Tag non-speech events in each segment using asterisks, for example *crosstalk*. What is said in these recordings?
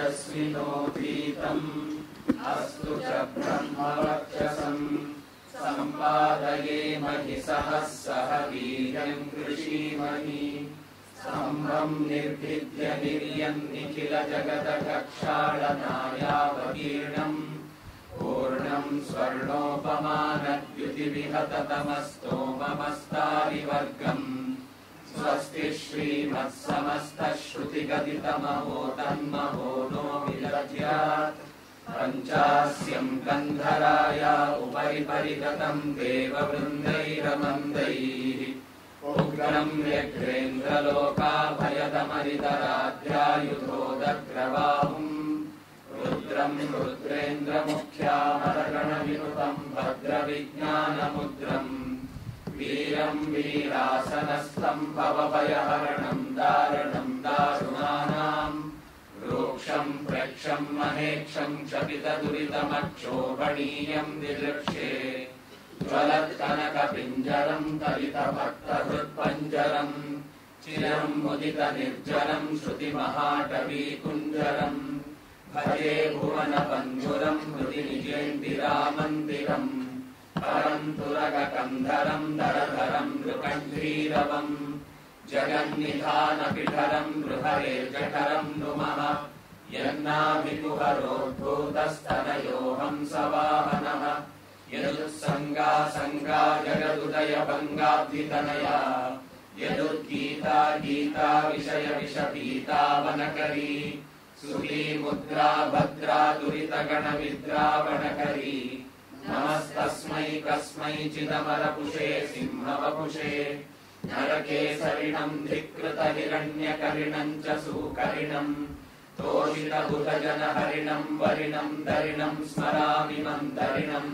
यस्मिनोतीतम् अस्तु च ब्रह्मवर्चसम् सम्पादयेमहि सहः सह वीर्यम् कृषीमहि स्तम्भम् निर्भिद्य निर्यम् निखिल जगदकक्षाळनायावतीर्णम् पूर्णम् स्वर्णोपमानद्युतिविहततमस्तोममस्तारिवर्गम् स्वस्ति श्रीमत्समस्तश्रुतिगदितमहो तन्महो नो विदध्यात् पञ्चास्यम् गन्धराय उपरि परिगतम् देववृन्दैरमन्दैः। उग्रम् व्यघ्रेन्द्रलोकाभयदमरितराध्यायुधोदग्रबाहुम् रुद्रम् रुद्रेन्द्रमुख्यामरगणविनुतम् भद्रविज्ञानमुद्रम् वीरम् वीरासनस्थम् भवभयहरणम् दारणम् दारुणानाम्। रूक्षम् प्रेक्षम् महेक्षम् क्षपितदुरितमक्षोभणीयम् दिदृक्षे ज्वलत्कनकपिञ्जरम् कलितभक्तहृत्पञ्जरम् चिरम् मुदितनिर्जरम् श्रुतिमहाटवीकुञ्जरम् भजे भुवनबन्धुरम् हृदि निजेन्दिरामन्दिरम् परम् तुरगकन्धरम् दरधरम् नृकण्ठीरवम् जगन्निधानपिठरम् गृहरे जठरम् नुमः। यन्नाभिकुहरोद्भूतस्तनयोऽहम् सवाहनः यदुत्सङ्गा सङ्गा जगदुदयभङ्गाब्धितनया यदुद्गीता गीता विषय विषपीतावनकरी सुखी मुद्रा भद्रा दुरितगणविद्रावणकरी नमस्तस्मै कस्मैचिदमरपुषे सिंहवपुषे नरकेसरिणम् धिक्कृतहिरण्यकरिणम् च सुकरिणम् तोषितभुतजनहरिणम् वरिणम् दरिणम् स्मरामि मन्दरिणम्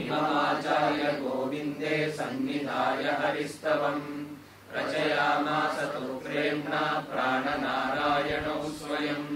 इममाचार्य गोविन्दे सन्निधाय हरिस्तवम् रचयामास तु प्रेम्णा प्राणनारायणौ स्वयम्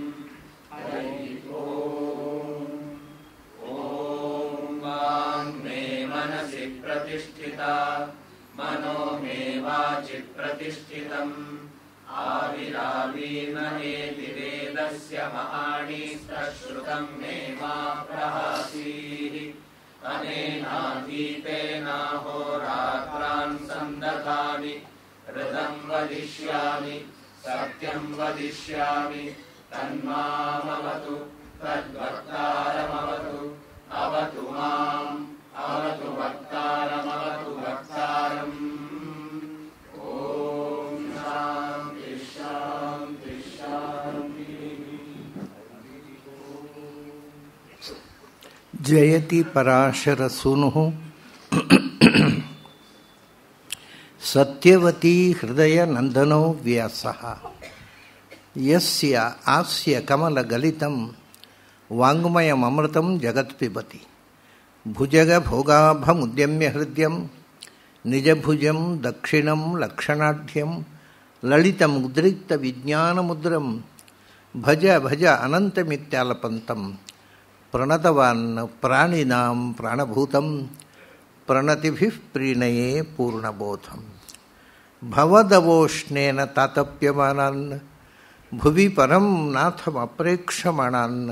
प्रतिष्ठिता। मनो मे वाचित् प्रतिष्ठितम् आविरावीर्णेति वेदस्य महाणीस्तश्रुतम् मे मा प्रहासीः। अनेनातीतेनाहोरात्रान् सन्दधामि। हृदम् वदिष्यामि सत्यम् वदिष्यामि। तन्मामवतु तद्वक्तारमवतु अवतु माम् अवतु वक्तारमवतु वक्तारम् ॐ शान्ति शान्ति शान्ति। जयति पराशरसूनुः। सत्यवती हृदय नंदनो व्यास। यस्य आस्य कमलगलितं जगत् पिबती ಭುಜಗ ಭೋಗಾಭಮುದ್ಯಮ್ಯ ಹೃದಯಂ ನಿಜಭುಜಂ ದಕ್ಷಿಣಂ ಲಕ್ಷಣಾಢ್ಯಂ ಲಲಿತಮುದ್ರಿಕ್ತ ವಿಜ್ಞಾನಮುದ್ರಂ ಭಜ ಭಜ ಅನಂತಮಿತ್ಯಾಲಪಂತಂ ಪ್ರಣತವಾನ್ ಪ್ರಾಣಿನಾಂ ಪ್ರಾಣಭೂತಂ ಪ್ರಣತಿಭಿಃ ಪ್ರೀಣಯೇ ಪೂರ್ಣಬೋಧಂ ಭವದವೋಷ್ಣೇನ ತಾತಪ್ಯಮಾನಾನ್ ಭುವಿ ಪರಂ ನಾಥಮಪ್ರೇಕ್ಷಮಾಣಾನ್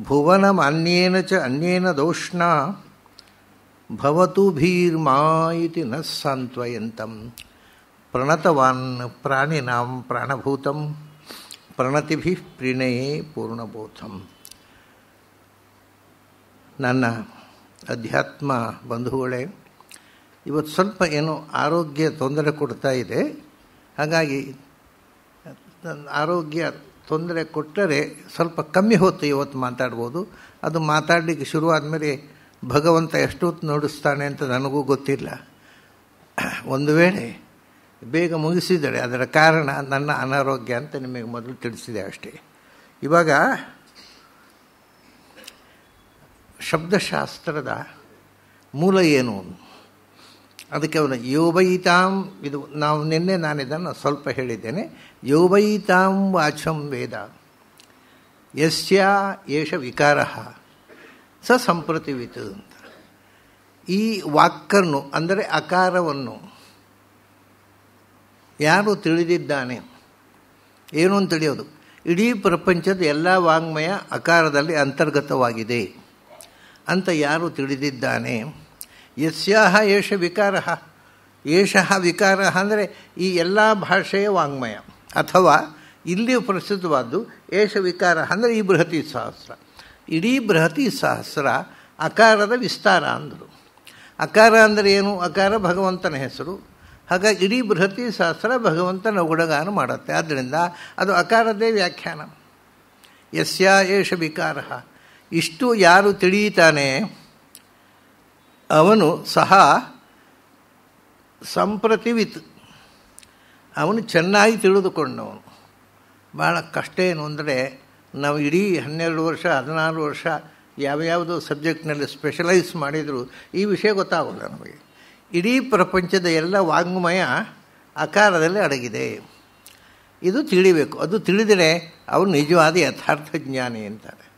ಭುವನಮನ್ಯೇನ ಚ ಅನ್ಯೇನ ದೋಷ್ಣ ಭವತು ಭೀರ್ಮಾ ಇತಿ ನ ಸಾಂತ್ವಯಂತಂ. ಪ್ರಣತವಾನ್ ಪ್ರಾಣಿನಾಂ ಪ್ರಾಣಭೂತಂ, ಪ್ರಣತಿಭಿ ಪ್ರಿಣಯೇ ಪೂರ್ಣಬೋಧಂ. ನನ್ನ ಅಧ್ಯಾತ್ಮ ಬಂಧುಗಳೇ, ಇವತ್ತು ಸ್ವಲ್ಪ ಏನೋ ಆರೋಗ್ಯ ತೊಂದರೆ ಕೊಡ್ತಾ ಇದೆ. ಹಾಗಾಗಿ, ಆರೋಗ್ಯ ತೊಂದರೆ ಕೊಟ್ಟರೆ ಸ್ವಲ್ಪ ಕಮ್ಮಿ ಹೊತ್ತು ಇವತ್ತು ಮಾತಾಡ್ಬೋದು. ಅದು ಮಾತಾಡಲಿಕ್ಕೆ ಶುರುವಾದ ಮೇಲೆ ಭಗವಂತ ಎಷ್ಟು ಹೊತ್ತು ನೋಡಿಸ್ತಾನೆ ಅಂತ ನನಗೂ ಗೊತ್ತಿಲ್ಲ. ಒಂದು ವೇಳೆ ಬೇಗ ಮುಗಿಸಿದರೆ ಅದರ ಕಾರಣ ನನ್ನ ಅನಾರೋಗ್ಯ ಅಂತ ನಿಮಗೆ ಮೊದಲು ತಿಳಿಸಿದೆ ಅಷ್ಟೇ. ಇವಾಗ ಶಬ್ದಶಾಸ್ತ್ರದ ಮೂಲ ಏನು? ಅದಕ್ಕೆ ಅವನು ಯೋಬೈತಾಂ ಇದು ನಾವು ನಿನ್ನೆ ನಾನು ಇದನ್ನು ಸ್ವಲ್ಪ ಹೇಳಿದ್ದೇನೆ. ಯೋಬೈತಾಂ ವಾಚಂ ವೇದ. ಯಸ್ಯ ಏಷ ವಿಕಾರ, ಸ ಸಂಪ್ರತಿವಿತ ಅಂತ. ಈ ವಾಕ್ಕನ್ನು ಅಂದರೆ ಅಕಾರವನ್ನು, ಯಾರು ತಿಳಿದಿದ್ದಾನೆ? ಏನು ಅಂತ ತಿಳಿಯೋದು? ಇಡೀ ಪ್ರಪಂಚದ ಎಲ್ಲ ವಾಂಗ್ಮಯ ಅಕಾರದಲ್ಲಿ ಅಂತರ್ಗತವಾಗಿದೆ ಅಂತ ಯಾರು ತಿಳಿದಿದ್ದಾನೆ? ಯಸ್ಯಾಹ ಏಷ ವಿಕಾರ ಏಷಃ ವಿಕಾರ ಅಂದರೆ ಈ ಎಲ್ಲ ಭಾಷೆಯ ವಾಂಗ್ಮಯ. ಅಥವಾ ಇಲ್ಲಿ ಪ್ರಸಿದ್ಧವಾದ್ದು ಏಷ ವಿಕಾರ ಅಂದರೆ ಈ ಬೃಹತಿ ಸಹಸ್ರ. ಇಡೀ ಬೃಹತಿ ಸಹಸ್ರ ಅಕಾರದ ವಿಸ್ತಾರ ಅಂದರು. ಅಕಾರ ಅಂದರೆ ಏನು? ಅಕಾರ ಭಗವಂತನ ಹೆಸರು. ಹಾಗಾಗಿ ಇಡೀ ಬೃಹತಿ ಸಹಸ್ರ ಭಗವಂತನ ಉಡಗಾನ ಮಾಡುತ್ತೆ. ಆದ್ದರಿಂದ ಅದು ಅಕಾರದೇ ವ್ಯಾಖ್ಯಾನ. ಯಸ್ಯ ಏಷ ವಿಕಾರ ಇಷ್ಟು ಯಾರು ತಿಳಿಯುತ್ತಾನೆ? ಅವನು ಸಹ ಸಂಪ್ರತಿವಿತ್. ಅವನು ಚೆನ್ನಾಗಿ ತಿಳಿದುಕೊಂಡವನು. ಭಾಳ ಕಷ್ಟ ಏನು ಅಂದರೆ ನಾವು ಇಡೀ ಹನ್ನೆರಡು ವರ್ಷ, ಹದಿನಾರು ವರ್ಷ ಯಾವ್ಯಾವುದೋ ಸಬ್ಜೆಕ್ಟ್ನಲ್ಲಿ ಸ್ಪೆಷಲೈಸ್ ಮಾಡಿದರೂ, ಈ ವಿಷಯ ಗೊತ್ತಾಗೋಲ್ಲ ನಮಗೆ. ಇಡೀ ಪ್ರಪಂಚದ ಎಲ್ಲ ವಾಂಗ್ಮಯ ಆಕಾರದಲ್ಲಿ ಅಡಗಿದೆ. ಇದು ತಿಳಿಬೇಕು. ಅದು ತಿಳಿದರೆ ಅವನು ನಿಜವಾದ ಯಥಾರ್ಥ ಜ್ಞಾನಿ ಅಂತಾರೆ.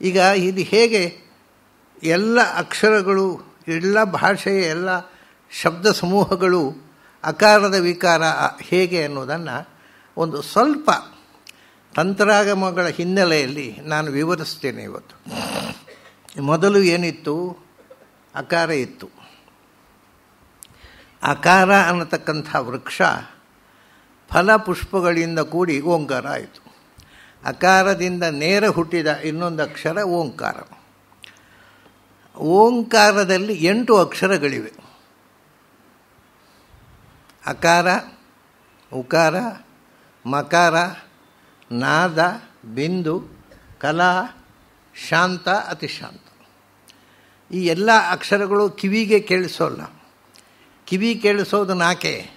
ಈಗ ಇದು ಹೇಗೆ ಎಲ್ಲ ಅಕ್ಷರಗಳು ಎಲ್ಲ ಭಾಷೆಯ ಎಲ್ಲ ಶಬ್ದ ಸಮೂಹಗಳು ಅಕಾರದ ವಿಕಾರ ಹೇಗೆ ಅನ್ನೋದನ್ನು ಒಂದು ಸ್ವಲ್ಪ ತಂತ್ರಾಗಮಗಳ ಹಿನ್ನೆಲೆಯಲ್ಲಿ ನಾನು ವಿವರಿಸ್ತೇನೆ ಇವತ್ತು. ಮೊದಲು ಏನಿತ್ತು? ಅಕಾರ ಇತ್ತು. ಅಕಾರ ಅನ್ನತಕ್ಕಂಥ ವೃಕ್ಷ ಫಲ ಪುಷ್ಪಗಳಿಂದ ಕೂಡಿ ಓಂಕಾರ ಆಯಿತು. ಅಕಾರದಿಂದ ನೇರ ಹುಟ್ಟಿದ ಇನ್ನೊಂದು ಅಕ್ಷರ ಓಂಕಾರ. ಓಂಕಾರದಲ್ಲಿ ಎಂಟು ಅಕ್ಷರಗಳಿವೆ. ಅಕಾರ, ಉಕಾರ, ಮಕಾರ, ನಾದ, ಬಿಂದು, ಕಲಾ, ಶಾಂತ, ಅತಿಶಾಂತ. ಈ ಎಲ್ಲ ಅಕ್ಷರಗಳು ಕಿವಿಗೆ ಕೇಳಿಸೋಲ್ಲ. ಕಿವಿ ಕೇಳಿಸೋದು ನಾಕೆ?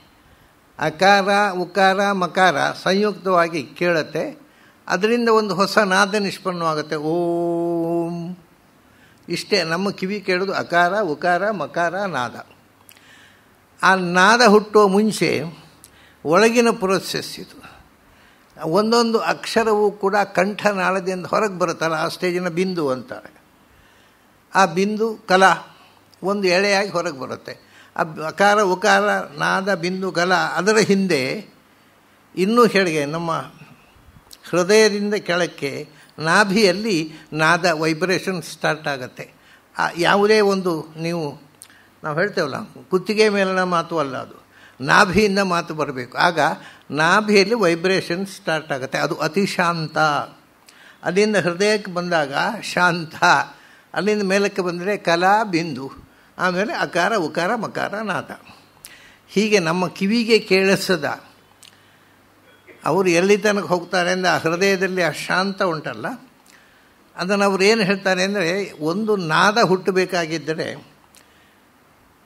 ಅಕಾರ, ಉಕಾರ, ಮಕಾರ ಸಂಯುಕ್ತವಾಗಿ ಕೇಳುತ್ತೆ. ಅದರಿಂದ ಒಂದು ಹೊಸ ನಾದ ನಿಷ್ಪನ್ನವಾಗುತ್ತೆ. ಓಂ. ಇಷ್ಟೇ, ನಮ್ಮ ಕಿವಿ ಕೇಳೋದು ಅಕಾರ, ಉಕಾರ, ಮಕಾರ, ನಾದ. ಆ ನಾದ ಹುಟ್ಟುವ ಮುಂಚೆ ಒಳಗಿನ ಪ್ರೊಸೆಸ್ ಇದು. ಒಂದೊಂದು ಅಕ್ಷರವೂ ಕೂಡ ಕಂಠನಾಳದಿಂದ ಹೊರಗೆ ಬರುತ್ತಲ್ಲ, ಆ ಸ್ಟೇಜಿನ ಬಿಂದು ಅಂತಾರೆ. ಆ ಬಿಂದು ಕಲಾ, ಒಂದು ಎಳೆಯಾಗಿ ಹೊರಗೆ ಬರುತ್ತೆ. ಆ ಅಕಾರ, ಉಕಾರ, ನಾದ, ಬಿಂದು, ಕಲಾ, ಅದರ ಹಿಂದೆ ಇನ್ನೂ ಹೇಳಿಗೆ ನಮ್ಮ ಹೃದಯದಿಂದ ಕೆಳಕ್ಕೆ ನಾಭಿಯಲ್ಲಿ ನಾದ ವೈಬ್ರೇಷನ್ ಸ್ಟಾರ್ಟ್ ಆಗುತ್ತೆ. ಯಾವುದೇ ಒಂದು ನೀವು, ನಾವು ಹೇಳ್ತೇವಲ್ಲ, ಕುತ್ತಿಗೆ ಮೇಲಿನ ಮಾತು ಅಲ್ಲ ಅದು. ನಾಭಿಯಿಂದ ಮಾತು ಬರಬೇಕು. ಆಗ ನಾಭಿಯಲ್ಲಿ ವೈಬ್ರೇಷನ್ ಸ್ಟಾರ್ಟ್ ಆಗುತ್ತೆ. ಅದು ಅತಿ ಶಾಂತ. ಅಲ್ಲಿಂದ ಹೃದಯಕ್ಕೆ ಬಂದಾಗ ಶಾಂತ. ಅಲ್ಲಿಂದ ಮೇಲಕ್ಕೆ ಬಂದರೆ ಕಲಾ ಬಿಂದು. ಆಮೇಲೆ ಅಕಾರ, ಉಕಾರ, ಮಕಾರ, ನಾದ. ಹೀಗೆ ನಮ್ಮ ಕಿವಿಗೆ ಕೇಳಿಸದ ಅವರು ಎಲ್ಲಿ ತನಕ ಹೋಗ್ತಾರೆ ಅಂದರೆ ಆ ಹೃದಯದಲ್ಲಿ ಆ ಶಾಂತ ಉಂಟಲ್ಲ? ಅದನ್ನು ಅವ್ರು ಏನು ಹೇಳ್ತಾರೆ ಅಂದರೆ ಒಂದು ನಾದ ಹುಟ್ಟಬೇಕಾಗಿದ್ದರೆ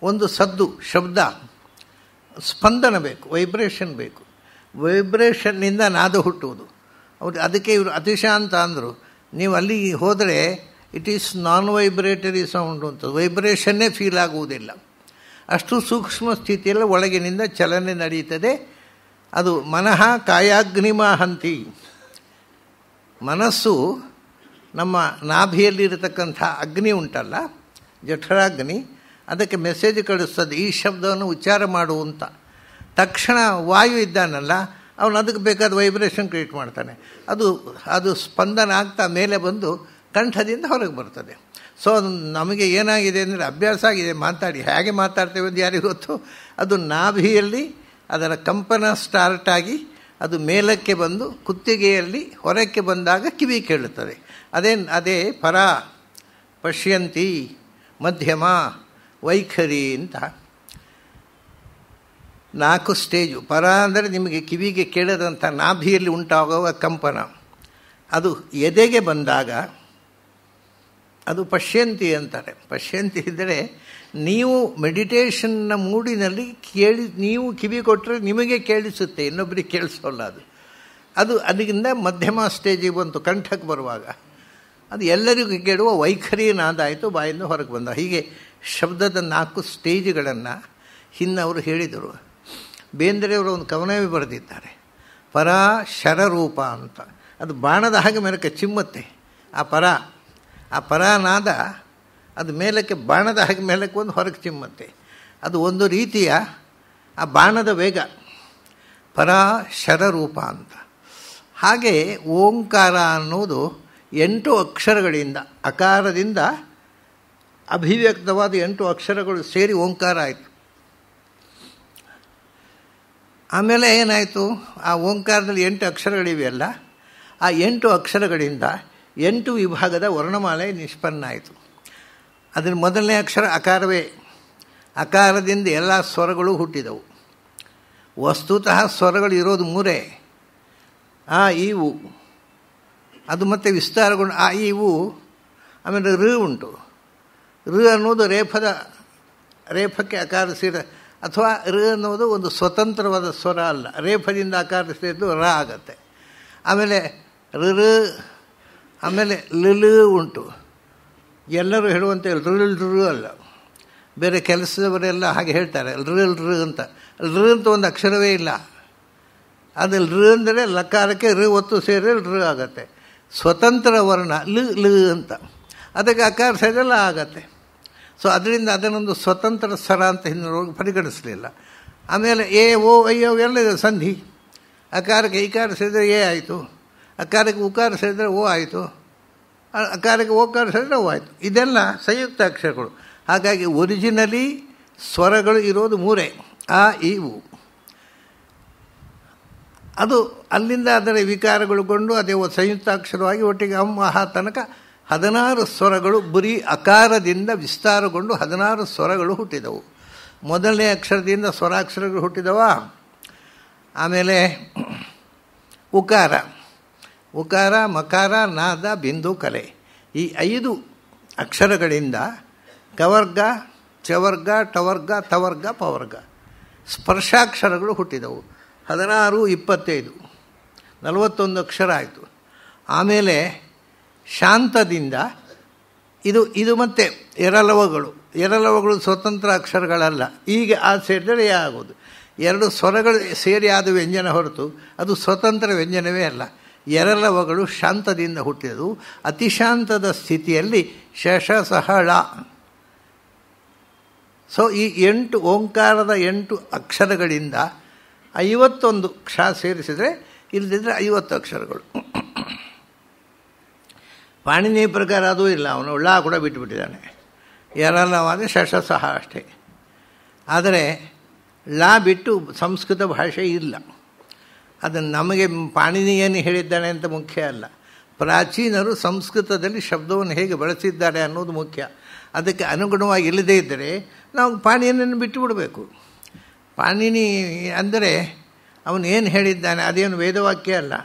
ಒಂದು ಸದ್ದು, ಶಬ್ದ, ಸ್ಪಂದನ ಬೇಕು ವೈಬ್ರೇಷನ್ ಬೇಕು. ವೈಬ್ರೇಷನ್ನಿಂದ ನಾದ ಹುಟ್ಟುವುದು. ಅವ್ರು ಅದಕ್ಕೆ ಇವರು ಅತಿಶಾಂತ ಅಂದರು. ನೀವು ಅಲ್ಲಿ ಹೋದರೆ it is non vibratory sound ಅಂತ ವೈಬ್ರೇಷನ್ನೇ ಫೀಲ್ ಆಗುವುದಿಲ್ಲ. ಅಷ್ಟು ಸೂಕ್ಷ್ಮ ಸ್ಥಿತಿಯಲ್ಲಿ ಒಳಗಿನಿಂದ ಚಲನೆ ನಡೆಯುತ್ತದೆ. ಅದು ಮನಃ ಕಾಯಾಗ್ನಿಮಾಹಂತಿ. ಮನಸ್ಸು ನಮ್ಮ ನಾಭಿಯಲ್ಲಿರತಕ್ಕಂಥ ಅಗ್ನಿ ಉಂಟಲ್ಲ, ಜಠರಾಗ್ನಿ, ಅದಕ್ಕೆ ಮೆಸೇಜ್ ಕಳಿಸ್ತದೆ, ಈ ಶಬ್ದವನ್ನು ಉಚ್ಚಾರ ಮಾಡು ಅಂತ. ತಕ್ಷಣ ವಾಯು ಇದ್ದಾನಲ್ಲ, ಅವನು ಅದಕ್ಕೆ ಬೇಕಾದ ವೈಬ್ರೇಷನ್ ಕ್ರಿಯೇಟ್ ಮಾಡ್ತಾನೆ. ಅದು ಅದು ಸ್ಪಂದನ ಆಗ್ತಾ ಮೇಲೆ ಬಂದು ಕಂಠದಿಂದ ಹೊರಗೆ ಬರ್ತದೆ. ಸೊ ನಮಗೆ ಏನಾಗಿದೆ ಅಂದರೆ ಅಭ್ಯಾಸ ಆಗಿದೆ, ಮಾತಾಡಿ. ಹೇಗೆ ಮಾತಾಡ್ತೇವೆ ಅಂತ ಯಾರಿಗೊತ್ತು ಅದು ನಾಭಿಯಲ್ಲಿ ಅದರ ಕಂಪನ ಸ್ಟಾರ್ಟ್ ಆಗಿ ಅದು ಮೇಲಕ್ಕೆ ಬಂದು ಕುತ್ತಿಗೆಯಲ್ಲಿ ಹೊರಕ್ಕೆ ಬಂದಾಗ ಕಿವಿ ಕೇಳುತ್ತದೆ. ಅದೇ ಅದೇ ಪರ, ಪಶ್ಯಂತಿ, ಮಧ್ಯಮ, ವೈಖರಿ ಅಂತ. ನಾಲ್ಕು ಸ್ಟೇಜು ಪರ ಅಂದರೆ ನಿಮಗೆ ಕಿವಿಗೆ ಕೇಳದಂಥ ನಾಭಿಯಲ್ಲಿ ಉಂಟಾಗುವ ಕಂಪನ. ಅದು ಎದೆಗೆ ಬಂದಾಗ ಅದು ಪಶ್ಯಂತಿ ಅಂತಾರೆ. ಪಶ್ಯಂತಿ ಇದ್ದರೆ ನೀವು ಮೆಡಿಟೇಷನ್ನ ಮೂಡಿನಲ್ಲಿ ಕೇಳಿ, ನೀವು ಕಿವಿ ಕೊಟ್ಟರೆ ನಿಮಗೆ ಕೇಳಿಸುತ್ತೆ ಇನ್ನೊಬ್ಬರಿಗೆ ಕೇಳಿಸೋಲ್ಲ ಅದು. ಅದು ಅದರಿಂದ ಮಧ್ಯಮ ಸ್ಟೇಜಿಗೆ ಬಂತು, ಕಂಠಕ್ಕೆ ಬರುವಾಗ. ಅದು ಎಲ್ಲರಿಗೂ ಕೇಳುವ ವೈಖರಿ ನಾದಾಯಿತು ಬಾಯಿಂದ ಹೊರಗೆ ಬಂದ. ಹೀಗೆ ಶಬ್ದದ ನಾಲ್ಕು ಸ್ಟೇಜ್ಗಳನ್ನು ಅವರು ಹೇಳಿದರು. ಬೇಂದ್ರೆಯವರು ಒಂದು ಕವನವೇ ಬರೆದಿದ್ದಾರೆ. ಪರ ಶರರೂಪ ಅಂತ. ಅದು ಬಾಣದ ಹಾಗೆ ಮೇಲಕ್ಕೆ ಚಿಮ್ಮತ್ತೆ. ಆ ಪರ, ಆ ಪರಾನಾದ ಅದು ಮೇಲಕ್ಕೆ ಬಾಣದ ಹಾಗೆ ಮೇಲಕ್ಕೆ ಒಂದು ಹೊರಗೆ ಚಿಮ್ಮತ್ತೆ. ಅದು ಒಂದು ರೀತಿಯ ಆ ಬಾಣದ ವೇಗ. ಪರ ಶರರೂಪ ಅಂತ. ಹಾಗೆ ಓಂಕಾರ ಅನ್ನೋದು ಎಂಟು ಅಕ್ಷರಗಳಿಂದ, ಅಕಾರದಿಂದ ಅಭಿವ್ಯಕ್ತವಾದ ಎಂಟು ಅಕ್ಷರಗಳು ಸೇರಿ ಓಂಕಾರ ಆಯಿತು. ಆಮೇಲೆ ಏನಾಯಿತು? ಆ ಓಂಕಾರದಲ್ಲಿ ಎಂಟು ಅಕ್ಷರಗಳಿವೆಯಲ್ಲ, ಆ ಎಂಟು ಅಕ್ಷರಗಳಿಂದ ಎಂಟು ವಿಭಾಗದ ವರ್ಣಮಾಲೆ ನಿಷ್ಪನ್ನ ಆಯಿತು. ಅದರ ಮೊದಲನೇ ಅಕ್ಷರ ಅಕಾರವೇ. ಅಕಾರದಿಂದ ಎಲ್ಲ ಸ್ವರಗಳು ಹುಟ್ಟಿದವು. ವಸ್ತುತಃ ಸ್ವರಗಳು ಇರೋದು ಮೂರೇ. ಆ ಇವು ಅದು ಮತ್ತೆ ವಿಸ್ತಾರಗೊಂಡು, ಆ ಇವು ಆಮೇಲೆ ಋ ಉಂಟು. ಋ ಅನ್ನೋದು ರೇಫದ, ರೇಫಕ್ಕೆ ಅಕಾರ ಸೇರ ಅಥವಾ ಋ ಅನ್ನೋದು ಒಂದು ಸ್ವತಂತ್ರವಾದ ಸ್ವರ ಅಲ್ಲ. ರೇಫದಿಂದ ಅಕಾರ ಸೇರಿದ್ದು ರ ಆಗತ್ತೆ. ಆಮೇಲೆ ಋ ಆಮೇಲೆ ಲ ಉಂಟು. ಎಲ್ಲರೂ ಹೇಳುವಂತೆ ಲೃಲ್ರು ಅಲ್ಲ. ಬೇರೆ ಕೆಲಸದವರೆಲ್ಲ ಹಾಗೆ ಹೇಳ್ತಾರೆ ಋ ಅಂತ. ಋ ಅಂತ ಒಂದು ಅಕ್ಷರವೇ ಇಲ್ಲ. ಅದು ಋ ಅಂದರೆ ಲಕಾರಕ್ಕೆ ಋ ಒತ್ತು ಸೇರಿ ಋ ಆಗತ್ತೆ. ಸ್ವತಂತ್ರ ವರ್ಣ, ಲ ಲ ಅಂತ. ಅದಕ್ಕೆ ಅಕಾರ ಸೇರಿಲ್ಲ ಆಗತ್ತೆ. ಸೊ ಅದರಿಂದ ಅದನ್ನೊಂದು ಸ್ವತಂತ್ರ ಸ್ವರ ಅಂತ ಹಿಂದಿನೊಳಗೆ ಪರಿಗಣಿಸಲಿಲ್ಲ. ಆಮೇಲೆ ಎ, ಓ ಅಯ್ಯೋ ಎಲ್ಲ ಸಂಧಿ. ಅಕಾರಕ್ಕೆ ಈಕಾರ ಸೇರಿದರೆ ಎ ಆಯಿತು. ಅಕಾರಕ್ಕೆ ಉಕಾರ ಸೇರಿದರೆ ಓ ಆಯಿತು. ಅಕಾರಕ್ಕೆ ಓಕಾರ ಸರಿ ನೋವಾಯಿತು ಇದೆಲ್ಲ ಸಂಯುಕ್ತ ಅಕ್ಷರಗಳು. ಹಾಗಾಗಿ ಒರಿಜಿನಲಿ ಸ್ವರಗಳು ಇರೋದು ಮೂರೇ, ಆ ಇವು ಅದು ಅಲ್ಲಿಂದ ಅದರ ವಿಕಾರಗಳುಗೊಂಡು ಅದೇ ಸಂಯುಕ್ತಾಕ್ಷರವಾಗಿ ಒಟ್ಟಿಗೆ ಅಮ್ಮ ಆ ತನಕ ಹದಿನಾರು ಸ್ವರಗಳು ಬರೀ ಅಕಾರದಿಂದ ವಿಸ್ತಾರಗೊಂಡು ಹದಿನಾರು ಸ್ವರಗಳು ಹುಟ್ಟಿದವು. ಮೊದಲನೇ ಅಕ್ಷರದಿಂದ ಸ್ವರಾಕ್ಷರಗಳು ಹುಟ್ಟಿದವ? ಆಮೇಲೆ ಉಕಾರ. ಉಕಾರ ಮಕಾರ, ನಾದ, ಬಿಂದು, ಕಲೆ. ಈ ಐದು ಅಕ್ಷರಗಳಿಂದ ಕವರ್ಗ ಚವರ್ಗ, ಟವರ್ಗ, ತವರ್ಗ, ಪವರ್ಗ ಸ್ಪರ್ಶಾಕ್ಷರಗಳು ಹುಟ್ಟಿದವು. ಹದಿನಾರು, ಇಪ್ಪತ್ತೈದು, ನಲವತ್ತೊಂದು ಅಕ್ಷರ ಆಯಿತು. ಆಮೇಲೆ ಶಾಂತದಿಂದ ಇದು ಇದು ಮತ್ತೆ ಎರಲವಗಳು. ಎರಲವಗಳು ಸ್ವತಂತ್ರ ಅಕ್ಷರಗಳಲ್ಲ. ಈಗ ಆ ಸೇರಿದರೆ ಆಗೋದು. ಎರಡು ಸ್ವರಗಳು ಸೇರಿ ಆದ ವ್ಯಂಜನ ಹೊರತು. ಅದು ಸ್ವತಂತ್ರ ವ್ಯಂಜನವೇ ಅಲ್ಲ. ಎರಲವಗಳು ಶಾಂತದಿಂದ ಹುಟ್ಟಿದವು. ಅತಿಶಾಂತದ ಸ್ಥಿತಿಯಲ್ಲಿ ಶಶ ಸಹಳ ಸೊ ಈ ಎಂಟು ಓಂಕಾರದ ಎಂಟು ಅಕ್ಷರಗಳಿಂದ ಐವತ್ತೊಂದು ಕ್ಷ ಸೇರಿಸಿದರೆ ಇಲ್ಲದಿದ್ದರೆ ಐವತ್ತು ಅಕ್ಷರಗಳು. ಪಾಣಿನಿ ಪ್ರಕಾರ ಅದೂ ಇಲ್ಲ, ಅವನು ಉಳ್ಳ ಕೂಡ ಬಿಟ್ಟುಬಿಟ್ಟಿದ್ದಾನೆ. ಎರಲವಾದ ಶಶ ಸಹ ಅಷ್ಟೇ. ಆದರೆ, ಲಾ ಬಿಟ್ಟು ಸಂಸ್ಕೃತ ಭಾಷೆ ಇಲ್ಲ. ಅದನ್ನು ನಮಗೆ ಪಾಣಿನಿ ಏನು ಹೇಳಿದ್ದಾನೆ ಅಂತ ಮುಖ್ಯ ಅಲ್ಲ. ಪ್ರಾಚೀನರು ಸಂಸ್ಕೃತದಲ್ಲಿ ಶಬ್ದವನ್ನು ಹೇಗೆ ಬಳಸಿದ್ದಾರೆ ಅನ್ನೋದು ಮುಖ್ಯ. ಅದಕ್ಕೆ ಅನುಗುಣವಾಗಿ ಇಲ್ಲದೇ ಇದ್ದರೆ ನಾವು ಪಾಣಿನಿಯನ್ನು ಬಿಟ್ಟು ಬಿಡಬೇಕು ಪಾಣಿನಿ ಅಂದರೆ ಅವನು ಏನು ಹೇಳಿದ್ದಾನೆ, ಅದೇನು ವೇದವಾಕ್ಯ ಅಲ್ಲ,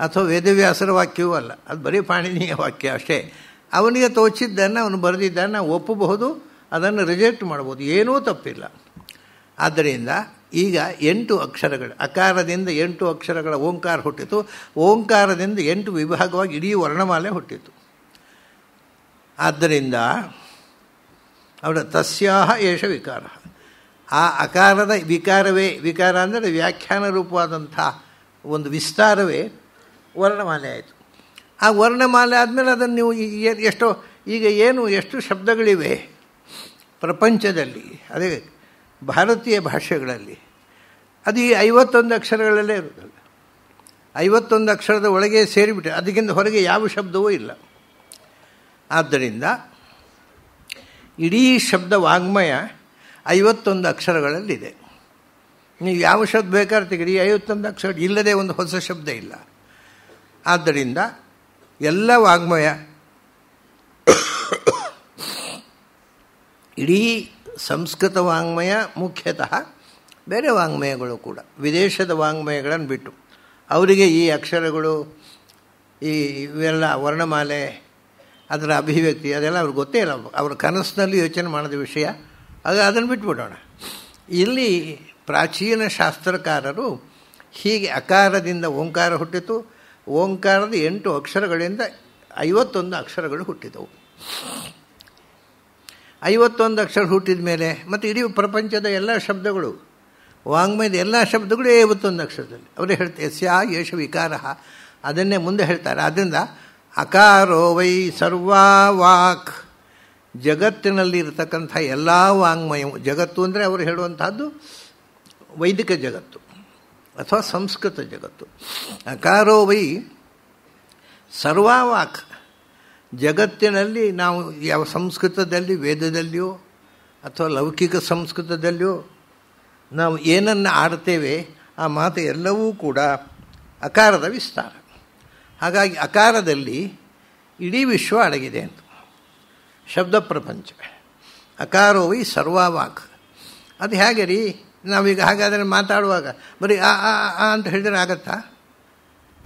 ಅಥವಾ ವೇದವ್ಯಾಸರ ವಾಕ್ಯವೂ ಅಲ್ಲ. ಅದು ಬರೀ ಪಾಣಿನಿಯ ವಾಕ್ಯ ಅಷ್ಟೇ. ಅವನಿಗೆ ತೋಚಿದ್ದನ್ನು ಅವನು ಬರೆದಿದ್ದನ್ನು ಒಪ್ಪಬಹುದು, ಅದನ್ನು ರಿಜೆಕ್ಟ್ ಮಾಡ್ಬೋದು. ಏನೂ ತಪ್ಪಿಲ್ಲ. ಆದ್ದರಿಂದ ಈಗ ಎಂಟು ಅಕ್ಷರಗಳು, ಅಕಾರದಿಂದ ಎಂಟು ಅಕ್ಷರಗಳ ಓಂಕಾರ ಹುಟ್ಟಿತು. ಓಂಕಾರದಿಂದ ಎಂಟು ವಿಭಾಗವಾಗಿ ಇಡೀ ವರ್ಣಮಾಲೆ ಹುಟ್ಟಿತು. ಆದ್ದರಿಂದ ಅವರ ತಸ್ಯಾಹ ಏಷ ವಿಕಾರ. ಆ ಅಕಾರದ ವಿಕಾರವೇ, ವಿಕಾರ ಅಂದರೆ ವ್ಯಾಖ್ಯಾನ ರೂಪವಾದಂಥ ಒಂದು ವಿಸ್ತಾರವೇ ವರ್ಣಮಾಲೆ ಆಯಿತು. ಆ ವರ್ಣಮಾಲೆ ಆದಮೇಲೆ ಅದನ್ನು ನೀವು ಎಷ್ಟೋ ಈಗ ಏನು ಎಷ್ಟು ಶಬ್ದಗಳಿವೆ ಪ್ರಪಂಚದಲ್ಲಿ, ಅದೇ ಭಾರತೀಯ ಭಾಷೆಗಳಲ್ಲಿ ಅದು ಈ ಐವತ್ತೊಂದು ಅಕ್ಷರಗಳಲ್ಲೇ ಇರುತ್ತಲ್ಲ ಐವತ್ತೊಂದು ಅಕ್ಷರದ ಒಳಗೆ ಸೇರಿಬಿಟ್ಟೆ ಅದಕ್ಕಿಂತ ಹೊರಗೆ ಯಾವ ಶಬ್ದವೂ ಇಲ್ಲ. ಆದ್ದರಿಂದ ಇಡೀ ಶಬ್ದ ವಾಂಗ್ಮಯ ಐವತ್ತೊಂದು ಅಕ್ಷರಗಳಲ್ಲಿದೆ. ನೀವು ಯಾವ ಶಬ್ದ ಬೇಕಾದ್ರೆ ತೆಗಿರಿ ಐವತ್ತೊಂದು ಅಕ್ಷರ ಇಲ್ಲದೆ ಒಂದು ಹೊಸ ಶಬ್ದ ಇಲ್ಲ. ಆದ್ದರಿಂದ ಎಲ್ಲ ವಾಂಗ್ಮಯ *coughs* ಇಡೀ ಸಂಸ್ಕೃತ ವಾಂಗ್ಮಯ ಮುಖ್ಯತಃ ಬೇರೆ ವಾಂಗ್ಮಯಗಳು ಕೂಡ, ವಿದೇಶದ ವಾಂಗ್ಮಯಗಳನ್ನು ಬಿಟ್ಟು. ಅವರಿಗೆ ಈ ಅಕ್ಷರಗಳು, ಈ ಇವೆಲ್ಲ ವರ್ಣಮಾಲೆ, ಅದರ ಅಭಿವ್ಯಕ್ತಿ, ಅದೆಲ್ಲ ಅವ್ರಿಗೆ ಗೊತ್ತೇ ಇಲ್ಲ. ಅವ್ರ ಕನಸಿನಲ್ಲಿ ಯೋಚನೆ ಮಾಡಿದ ವಿಷಯ. ಆಗ ಅದನ್ನು ಬಿಟ್ಬಿಡೋಣ. ಇಲ್ಲಿ ಪ್ರಾಚೀನ ಶಾಸ್ತ್ರಕಾರರು ಹೀಗೆ ಅಕಾರದಿಂದ ಓಂಕಾರ ಹುಟ್ಟಿತು. ಓಂಕಾರದ ಎಂಟು ಅಕ್ಷರಗಳಿಂದ ಐವತ್ತೊಂದು ಅಕ್ಷರಗಳು ಹುಟ್ಟಿದವು. ಐವತ್ತೊಂದು ಅಕ್ಷರ ಹುಟ್ಟಿದ ಮೇಲೆ, ಮತ್ತು ಇಡೀ ಪ್ರಪಂಚದ ಎಲ್ಲ ಶಬ್ದಗಳು, ವಾಂಗ್ಮಯದ ಎಲ್ಲ ಶಬ್ದಗಳು ಐವತ್ತೊಂದು ಅಕ್ಷರದಲ್ಲಿ. ಅವರೇ ಹೇಳ್ತಾರೆ ಸ್ಯಾ ಯೇಷ ವಿಕಾರ. ಅದನ್ನೇ ಮುಂದೆ ಹೇಳ್ತಾರೆ. ಆದ್ದರಿಂದ ಅಕಾರೋ ವೈ ಸರ್ವಾ ವಾಕ್. ಜಗತ್ತಿನಲ್ಲಿ ಇರತಕ್ಕಂಥ ಎಲ್ಲ ವಾಂಗ್ಮಯ, ಜಗತ್ತು ಅಂದರೆ ಅವರು ಹೇಳುವಂತಹದ್ದು ವೈದಿಕ ಜಗತ್ತು ಅಥವಾ ಸಂಸ್ಕೃತ ಜಗತ್ತು. ಅಕಾರೋ ವೈ ಸರ್ವಾವಾಕ್ ಜಗತ್ತಿನಲ್ಲಿ ನಾವು ಯಾವ ಸಂಸ್ಕೃತದಲ್ಲಿ, ವೇದದಲ್ಲಿಯೋ ಅಥವಾ ಲೌಕಿಕ ಸಂಸ್ಕೃತದಲ್ಲಿಯೋ ನಾವು ಏನನ್ನು ಆಡ್ತೇವೆ ಆ ಮಾತು ಎಲ್ಲವೂ ಕೂಡ ಅಕಾರದ ವಿಸ್ತಾರ. ಹಾಗಾಗಿ ಅಕಾರದಲ್ಲಿ ಇಡೀ ವಿಶ್ವ ಅಡಗಿದೆ ಅಂತ. ಶಬ್ದ ಪ್ರಪಂಚ. ಅಕಾರೋ ಸರ್ವಾ ಸರ್ವಾವಾಕ್. ಅದು ಹೇಗೆ ರೀ? ನಾವೀಗ ಹಾಗಾದರೆ ಮಾತಾಡುವಾಗ ಬರೀ ಆ ಆ ಅಂತ ಹೇಳಿದರೆ ಆಗತ್ತಾ?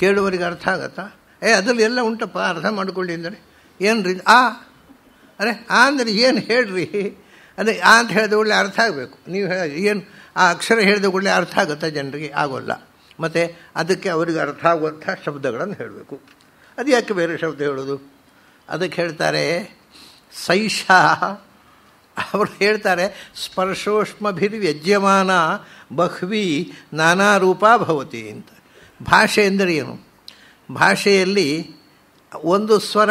ಕೇಳುವವರಿಗೆ ಅರ್ಥ ಆಗತ್ತಾ? ಏ, ಅದರಲ್ಲಿ ಎಲ್ಲ ಉಂಟಪ್ಪ, ಅರ್ಥ ಮಾಡಿಕೊಳ್ಳಿ ಅಂದರೆ. ಏನು ರೀ ಆ? ಅರೆ, ಆ ಅಂದರೆ ಏನು ಹೇಳ್ರಿ? ಅದೇ, ಆ ಅಂತ ಹೇಳಿದ ಒಳ್ಳೆ ಅರ್ಥ ಆಗಬೇಕು. ನೀವು ಏನು, ಆ ಅಕ್ಷರ ಹೇಳಿದ ಒಳ್ಳೆ ಅರ್ಥ ಆಗುತ್ತೆ ಜನರಿಗೆ? ಆಗೋಲ್ಲ. ಮತ್ತು ಅದಕ್ಕೆ ಅವರಿಗೆ ಅರ್ಥ ಆಗುವಂಥ ಶಬ್ದಗಳನ್ನು ಹೇಳಬೇಕು. ಅದು ಯಾಕೆ ಬೇರೆ ಶಬ್ದ ಹೇಳೋದು? ಅದಕ್ಕೆ ಹೇಳ್ತಾರೆ, ಸೈಷ. ಅವರು ಹೇಳ್ತಾರೆ ಸ್ಪರ್ಶೋಷ್ಮಭಿರ್ವ್ಯಜ್ಯಮಾನ ಬಹ್ವಿ ನಾನಾ ರೂಪ ಭವತಿ ಅಂತ. ಭಾಷೆ ಎಂದರೆ ಏನು? ಭಾಷೆಯಲ್ಲಿ ಒಂದು ಸ್ವರ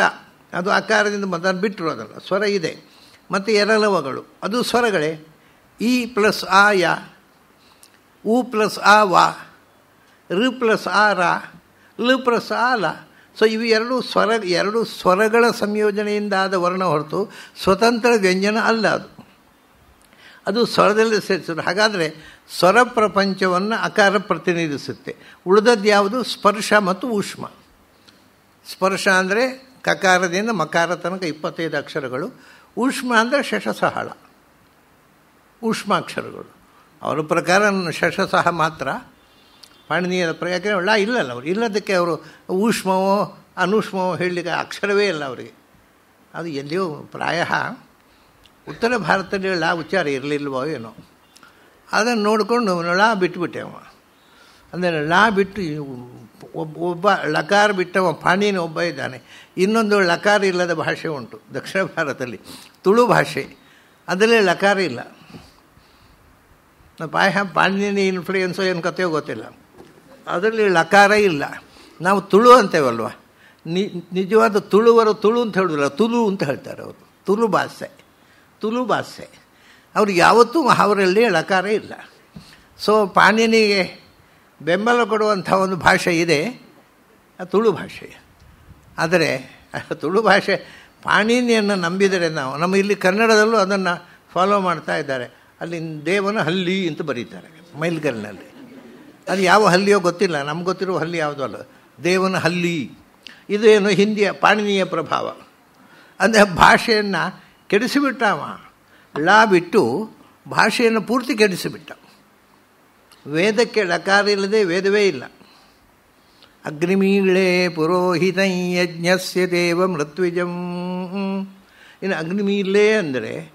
ಅದು ಆಕಾರದಿಂದ ಮೊದಲು ಬಿಟ್ಟಿರೋದಲ್ಲ ಸ್ವರ ಇದೆ. ಮತ್ತು ಎರಲವಗಳು. ಅದು ಸ್ವರಗಳೇ. ಇ ಪ್ಲಸ್ ಆ ಯ, ಉ ಪ್ಲಸ್ ಆ ವ ಋ ಪ್ಲಸ್ ಆ ರ, ಲ ಪ್ಲಸ್ ಆ ಲ. ಸೊ ಇವು ಎರಡು ಸ್ವರ, ಎರಡು ಸ್ವರಗಳ ಸಂಯೋಜನೆಯಿಂದ ಆದ ವರ್ಣ ಹೊರತು ಸ್ವತಂತ್ರ ವ್ಯಂಜನ ಅಲ್ಲ ಅದು. ಅದು ಸ್ವರದಲ್ಲಿ ಸೇರಿಸಿದ್ರು. ಹಾಗಾದರೆ ಸ್ವರ ಪ್ರಪಂಚವನ್ನು ಅಕಾರ ಪ್ರತಿನಿಧಿಸುತ್ತೆ. ಉಳಿದದ್ದು ಯಾವುದು? ಸ್ಪರ್ಶ ಮತ್ತು ಊಷ್ಮ ಸ್ಪರ್ಶ ಅಂದರೆ ಕಕಾರದಿಂದ ಮಕಾರ ತನಕ ಇಪ್ಪತ್ತೈದು ಅಕ್ಷರಗಳು. ಊಷ್ಮ ಅಂದರೆ ಶಶಸಹಳ ಊಷ್ಮಾಕ್ಷರಗಳು ಅವರ ಪ್ರಕಾರ ಶಶಸಹ ಮಾತ್ರ. ಪಾಣಿನೀಯದ ಪ್ರಕಾರ ಳ ಇಲ್ಲಲ್ಲ ಅವರು. ಇಲ್ಲದಕ್ಕೆ ಅವರು ಊಷ್ಮವೋ ಅನೂಷ್ಮವೋ ಹೇಳಲಿಕ್ಕೆ ಅಕ್ಷರವೇ ಇಲ್ಲ ಅವರಿಗೆ. ಅದು ಎಲ್ಲಿಯೋ ಪ್ರಾಯ. ಉತ್ತರ ಭಾರತದಲ್ಲಿ ಳ ಉಚ್ಚಾರ ಇರಲಿಲ್ವೋ ಏನೋ. ಅದನ್ನು ನೋಡಿಕೊಂಡು ಳ ಬಿಟ್ಟುಬಿಟ್ಟೆ ಅವ. ಅಂದರೆ ಲಾ ಬಿಟ್ಟು ಒಬ್ಬ ಒಬ್ಬ ಲಕಾರ ಬಿಟ್ಟವ ಪಾಣಿನ ಒಬ್ಬ ಇದ್ದಾನೆ. ಇನ್ನೊಂದು ಲಕಾರ ಇಲ್ಲದ ಭಾಷೆ ಉಂಟು, ದಕ್ಷಿಣ ಭಾರತದಲ್ಲಿ. ತುಳು ಭಾಷೆ. ಅದರಲ್ಲಿ ಲಕಾರ ಇಲ್ಲ. ಪಾಯ ಪಾಣಿನಿ ಇನ್ಫ್ಲೂಯೆನ್ಸೋ ಏನು ಕಥೆಯೋ ಗೊತ್ತಿಲ್ಲ. ಅದರಲ್ಲಿ ಲಕಾರ ಇಲ್ಲ. ನಾವು ತುಳು ಅಂತೇವಲ್ವ? ನಿ, ನಿಜವಾದ ತುಳುವರು ತುಳು ಅಂತ ಹೇಳೋದಿಲ್ಲ ತುಳು ಅಂತ ಹೇಳ್ತಾರೆ ಅವರು. ತುಳು ಭಾಷೆ. ತುಳು ಭಾಷೆ. ಅವ್ರಿಗೆ ಯಾವತ್ತೂ ಅವರಲ್ಲಿ ಲಕಾರ ಇಲ್ಲ. ಸೊ ಪಾಣಿನಿಗೆ ಬೆಂಬಲ ಕೊಡುವಂಥ ಒಂದು ಭಾಷೆ ಇದೆ ತುಳು ಭಾಷೆ. ಆದರೆ ತುಳು ಭಾಷೆ ಪಾಣಿನಿಯನ್ನು ನಂಬಿದರೆ ನಾವು, ನಮ್ಮ ಇಲ್ಲಿ ಕನ್ನಡದಲ್ಲೂ ಅದನ್ನು ಫಾಲೋ ಮಾಡ್ತಾ ಇದ್ದಾರೆ. ಅಲ್ಲಿ ದೇವನ ಹಲ್ಲಿ ಅಂತ ಬರೀತಾರೆ, ಮೈಲ್ಗಲ್ನಲ್ಲಿ. ಅದು ಯಾವ ಹಲ್ಲಿಯೋ ಗೊತ್ತಿಲ್ಲ, ನಮ್ಗೆ ಗೊತ್ತಿರೋ ಹಲ್ಲಿ ಯಾವುದೋ ಅಲ್ಲ. ದೇವನ ಹಲ್ಲಿ. ಇದೇನು ಹಿಂದಿಯ ಪಾಣಿನಿಯ ಪ್ರಭಾವ. ಅಂದರೆ ಭಾಷೆಯನ್ನು ಕೆಡಿಸಿಬಿಟ್ಟ ಅವ ಬಿಟ್ಟು ಭಾಷೆಯನ್ನು ಪೂರ್ತಿ ಕೆಡಿಸಿಬಿಟ್ಟ. ವೇದಕ್ಕೆ ಡಕಾರ ಇಲ್ಲದೆ ವೇದವೇ ಇಲ್ಲ. ಅಗ್ನಿಮೀಳೆ ಪುರೋಹಿತ ಯಜ್ಞಸ್ಯ ದೇವ ಮೃತ್ವಿಜಂ ಇನ್ನು ಅಗ್ನಿಮೀಳೆ ಅಂದರೆ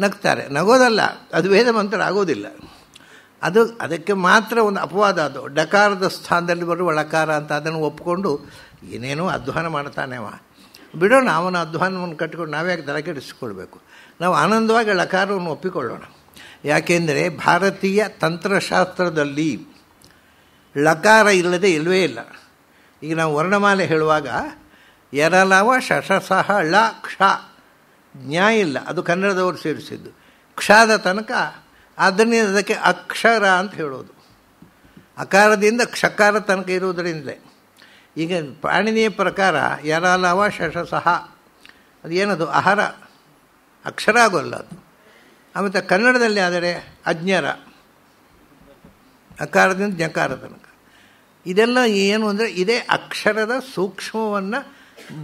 ನಗ್ತಾರೆ. ನಗೋದಲ್ಲ. ಅದು ವೇದ ಮಂತ್ರ ಆಗೋದಿಲ್ಲ. ಅದು ಅದಕ್ಕೆ ಮಾತ್ರ ಒಂದು ಅಪವಾದ ಅದು. ಡಕಾರದ ಸ್ಥಾನದಲ್ಲಿ ಬರುವ ಡಕಾರ ಅಂತ ಅದನ್ನು ಒಪ್ಪಿಕೊಂಡು ಏನೇನೋ ಅಧ್ವಾನ ಮಾಡ್ತಾನೆ ಅವ. ಬಿಡೋಣ, ಅವನ ಅಧ್ವಾನವನ್ನು ಕಟ್ಟಿಕೊಂಡು ನಾವೇ ತಲೆ ನಾವು ಆನಂದವಾಗಿ ಲಕಾರವನ್ನು ಒಪ್ಪಿಕೊಳ್ಳೋಣ. ಯಾಕೆಂದರೆ ಭಾರತೀಯ ತಂತ್ರಶಾಸ್ತ್ರದಲ್ಲಿ ಲಕಾರ ಇಲ್ಲದೆ ಇಲ್ಲವೇ ಇಲ್ಲ. ಈಗ ನಾವು ವರ್ಣಮಾಲೆ ಹೇಳುವಾಗ, ಎರಲವ ಶಶಸಹ ಳ ಕ್ಷ. ಜ್ಞಾ ಇಲ್ಲ. ಅದು ಕನ್ನಡದವರು ಸೇರಿಸಿದ್ದು. ಕ್ಷಾದ ತನಕ ಅದನ್ನೇ ಅದಕ್ಕೆ ಅಕ್ಷರ ಅಂತ ಹೇಳೋದು. ಅಕಾರದಿಂದ ಕ್ಷಕಾರ ತನಕ ಇರುವುದರಿಂದಲೇ. ಈಗ ಪ್ರಾಣಿನಿಯ ಪ್ರಕಾರ ಎರಲವ ಶಶಸಹ ಅದು ಏನದು ಅಹರ. ಅಕ್ಷರ ಆಗೋಲ್ಲ ಅದು. ಆಮೇಲೆ ಕನ್ನಡದಲ್ಲಿ ಆದರೆ ಅಜ್ಞರ, ಅಕಾರದಿಂದ ಜಕಾರ ತನಕ. ಇದೆಲ್ಲ ಏನು ಅಂದರೆ ಇದೇ ಅಕ್ಷರದ ಸೂಕ್ಷ್ಮವನ್ನು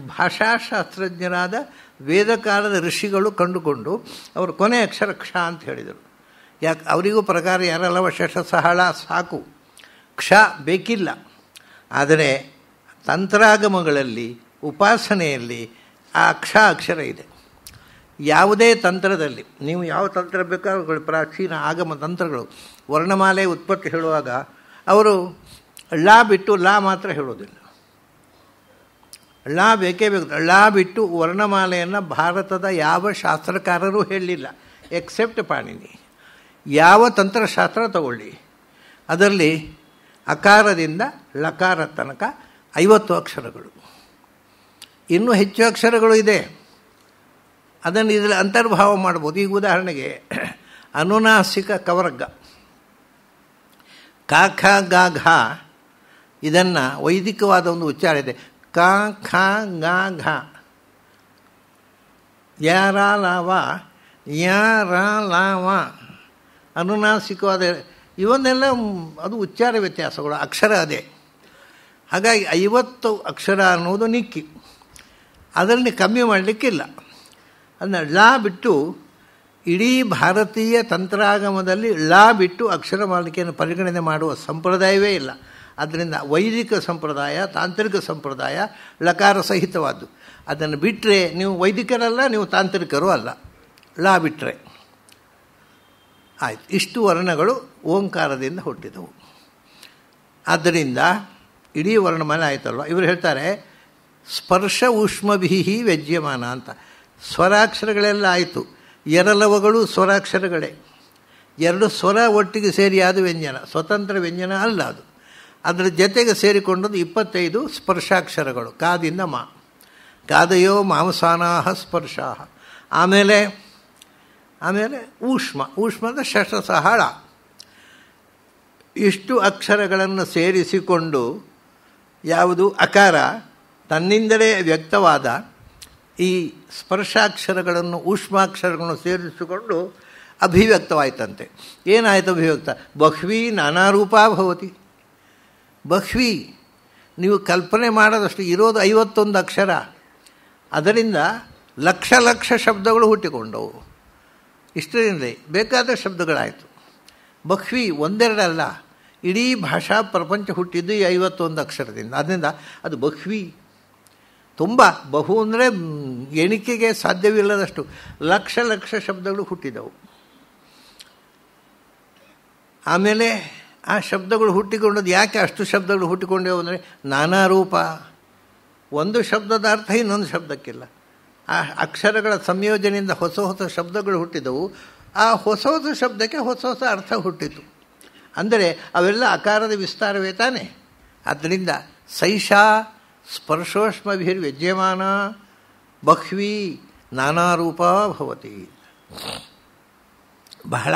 ಭಾಷಾಶಾಸ್ತ್ರಜ್ಞರಾದ ವೇದಕಾಲದ ಋಷಿಗಳು ಕಂಡುಕೊಂಡು ಅವರು ಕೊನೆ ಅಕ್ಷರ ಕ್ಷ ಅಂತ ಹೇಳಿದರು. ಯಾಕೆ ಅವರಿಗೂ ಪ್ರಕಾರ ಯಾರಲ್ಲವ ಸಹಳ ಸಾಕು. ಕ್ಷ ಬೇಕಿಲ್ಲ. ಆದರೆ ತಂತ್ರಾಗಮಗಳಲ್ಲಿ, ಉಪಾಸನೆಯಲ್ಲಿ ಆ ಅಕ್ಷ ಅಕ್ಷರ ಇದೆ. ಯಾವುದೇ ತಂತ್ರದಲ್ಲಿ, ನೀವು ಯಾವ ತಂತ್ರ ಬೇಕಾದ್ರೂ ಪ್ರಾಚೀನ ಆಗಮ ತಂತ್ರಗಳು, ವರ್ಣಮಾಲೆ ಉತ್ಪತ್ತಿ ಹೇಳುವಾಗ ಅವರು ಲಾ ಬಿಟ್ಟು ಲಾ ಮಾತ್ರ ಹೇಳೋದಿಲ್ಲ ಲಾ ಬೇಕೇ ಬೇಕು. ಲಾ ಬಿಟ್ಟು ವರ್ಣಮಾಲೆಯನ್ನು ಭಾರತದ ಯಾವ ಶಾಸ್ತ್ರಕಾರರೂ ಹೇಳಲಿಲ್ಲ ಎಕ್ಸೆಪ್ಟ್ ಪಾಣಿನಿ. ಯಾವ ತಂತ್ರಶಾಸ್ತ್ರ ತಗೊಳ್ಳಿ, ಅದರಲ್ಲಿ ಅಕಾರದಿಂದ ಲಕಾರ ತನಕ ಐವತ್ತು ಅಕ್ಷರಗಳು. ಇನ್ನೂ ಹೆಚ್ಚು ಅಕ್ಷರಗಳು ಇದೆ. ಅದನ್ನು ಇದರಲ್ಲಿ ಅಂತರ್ಭಾವ ಮಾಡ್ಬೋದು ಈಗ ಉದಾಹರಣೆಗೆ, ಅನುನಾಸಿಕ ಕವರ್ಗ. ಕಾ ಖ ಗ ಘ. ಇದನ್ನು ವೈದಿಕವಾದ ಒಂದು ಉಚ್ಚಾರ ಇದೆ. ಕ ಖ ಗಾ ಘ. ಯಾರ ಲಾವ ಯಾರ ಲಾವ ಅನುನಾಸಿಕವಾದ, ಇವನ್ನೆಲ್ಲ ಅದು ಉಚ್ಚಾರ ವ್ಯತ್ಯಾಸಗಳು, ಅಕ್ಷರ ಅದೇ. ಹಾಗಾಗಿ ಐವತ್ತು ಅಕ್ಷರ ಅನ್ನೋದು ನಿಕ್ಕಿ. ಅದರಲ್ಲಿ ಕಮ್ಮಿ ಮಾಡಲಿಕ್ಕಿಲ್ಲ. ಅದನ್ನ ಲಾ ಬಿಟ್ಟು ಇಡೀ ಭಾರತೀಯ ತಂತ್ರಾಗಮದಲ್ಲಿ ಲಾ ಬಿಟ್ಟು ಅಕ್ಷರ ಮಾಲಿಕೆಯನ್ನು ಪರಿಗಣನೆ ಮಾಡುವ ಸಂಪ್ರದಾಯವೇ ಇಲ್ಲ. ಅದರಿಂದ ವೈದಿಕ ಸಂಪ್ರದಾಯ, ತಾಂತ್ರಿಕ ಸಂಪ್ರದಾಯ ಲಕಾರ ಸಹಿತವಾದ್ದು. ಅದನ್ನು ಬಿಟ್ಟರೆ ನೀವು ವೈದಿಕರಲ್ಲ, ನೀವು ತಾಂತ್ರಿಕರು ಅಲ್ಲ. ಲಾ ಬಿಟ್ಟರೆ ಆಯಿತು. ಇಷ್ಟು ವರ್ಣಗಳು ಓಂಕಾರದಿಂದ ಹುಟ್ಟಿದವು. ಆದ್ದರಿಂದ ಇಡೀ ವರ್ಣಮಾಲೆ ಆಯಿತಲ್ವ? ಇವರು ಹೇಳ್ತಾರೆ, ಸ್ಪರ್ಶ ಉಷ್ಮಭಿಹಿ ವ್ಯಜ್ಯಮಾನ ಅಂತ. ಸ್ವರಾಕ್ಷರಗಳೆಲ್ಲ ಆಯಿತು. ಎರಲವಗಳು ಸ್ವರಾಕ್ಷರಗಳೇ. ಎರಡು ಸ್ವರ ಒಟ್ಟಿಗೆ ಸೇರಿ ಆದ ವ್ಯಂಜನ. ಸ್ವತಂತ್ರ ವ್ಯಂಜನ ಅಲ್ಲ ಅದು. ಅದರ ಜೊತೆಗೆ ಸೇರಿಕೊಂಡದ್ದು ಇಪ್ಪತ್ತೈದು ಸ್ಪರ್ಶಾಕ್ಷರಗಳು. ಕಾದಿಂದ ಮಾ. ಕಾದಯೋ ಮಾಂಸಾನಾಹ ಸ್ಪರ್ಶಾಹ. ಆಮೇಲೆ ಆಮೇಲೆ ಊಷ್ಮ. ಊಷ್ಮ ಅಂದರೆ ಷಷ್ಠಸಹಳ. ಇಷ್ಟು ಅಕ್ಷರಗಳನ್ನು ಸೇರಿಸಿಕೊಂಡು ಯಾವುದು ಅಕಾರ? ತನ್ನಿಂದಲೇ ವ್ಯಕ್ತವಾದ ಈ ಸ್ಪರ್ಶಾಕ್ಷರಗಳನ್ನು, ಊಷ್ಮಾಕ್ಷರಗಳನ್ನು ಸೇರಿಸಿಕೊಂಡು ಅಭಿವ್ಯಕ್ತವಾಯ್ತಂತೆ. ಏನಾಯಿತು ಅಭಿವ್ಯಕ್ತ? ಬಹ್ವಿ ನಾನಾ ರೂಪ ಭವತಿ. ಬಹ್ವಿ, ನೀವು ಕಲ್ಪನೆ ಮಾಡದಷ್ಟು ಇರೋದು ಐವತ್ತೊಂದು ಅಕ್ಷರ. ಅದರಿಂದ ಲಕ್ಷ ಲಕ್ಷ ಶಬ್ದಗಳು ಹುಟ್ಟಿಕೊಂಡವು. ಇಷ್ಟರಿಂದ ಬೇಕಾದ ಶಬ್ದಗಳಾಯಿತು. ಬಹ್ವಿ ಒಂದೆರಡಲ್ಲ, ಇಡೀ ಭಾಷಾ ಪ್ರಪಂಚ ಹುಟ್ಟಿದ್ದು ಈ ಐವತ್ತೊಂದು ಅಕ್ಷರದಿಂದ. ಅದರಿಂದ ಅದು ಬಹ್ವಿ ತುಂಬ ಬಹು ಅಂದರೆ ಎಣಿಕೆಗೆ ಸಾಧ್ಯವಿಲ್ಲದಷ್ಟು ಲಕ್ಷ ಲಕ್ಷ ಶಬ್ದಗಳು ಹುಟ್ಟಿದವು. ಆಮೇಲೆ ಆ ಶಬ್ದಗಳು ಹುಟ್ಟಿಕೊಂಡದ್ದು ಯಾಕೆ ಅಷ್ಟು ಶಬ್ದಗಳು ಹುಟ್ಟಿಕೊಂಡೆವು ಅಂದರೆ ನಾನಾ ರೂಪ. ಒಂದು ಶಬ್ದದ ಅರ್ಥ ಇನ್ನೊಂದು ಶಬ್ದಕ್ಕಿಲ್ಲ. ಆ ಅಕ್ಷರಗಳ ಸಂಯೋಜನೆಯಿಂದ ಹೊಸ ಹೊಸ ಶಬ್ದಗಳು ಹುಟ್ಟಿದವು. ಆ ಹೊಸ ಹೊಸ ಶಬ್ದಕ್ಕೆ ಹೊಸ ಹೊಸ ಅರ್ಥ ಹುಟ್ಟಿತು. ಅಂದರೆ ಅವೆಲ್ಲ ಅಕಾರದ ವಿಸ್ತಾರವೇ ತಾನೆ. ಆದ್ದರಿಂದ ಸೈಷಾ ಸ್ಪರ್ಶೋಷ್ಮಭಿರ್ವ್ಯಜ್ಯಮಾನ ಬಹ್ವಿ ನಾನಾ ರೂಪ ಭವತಿ. ಬಹಳ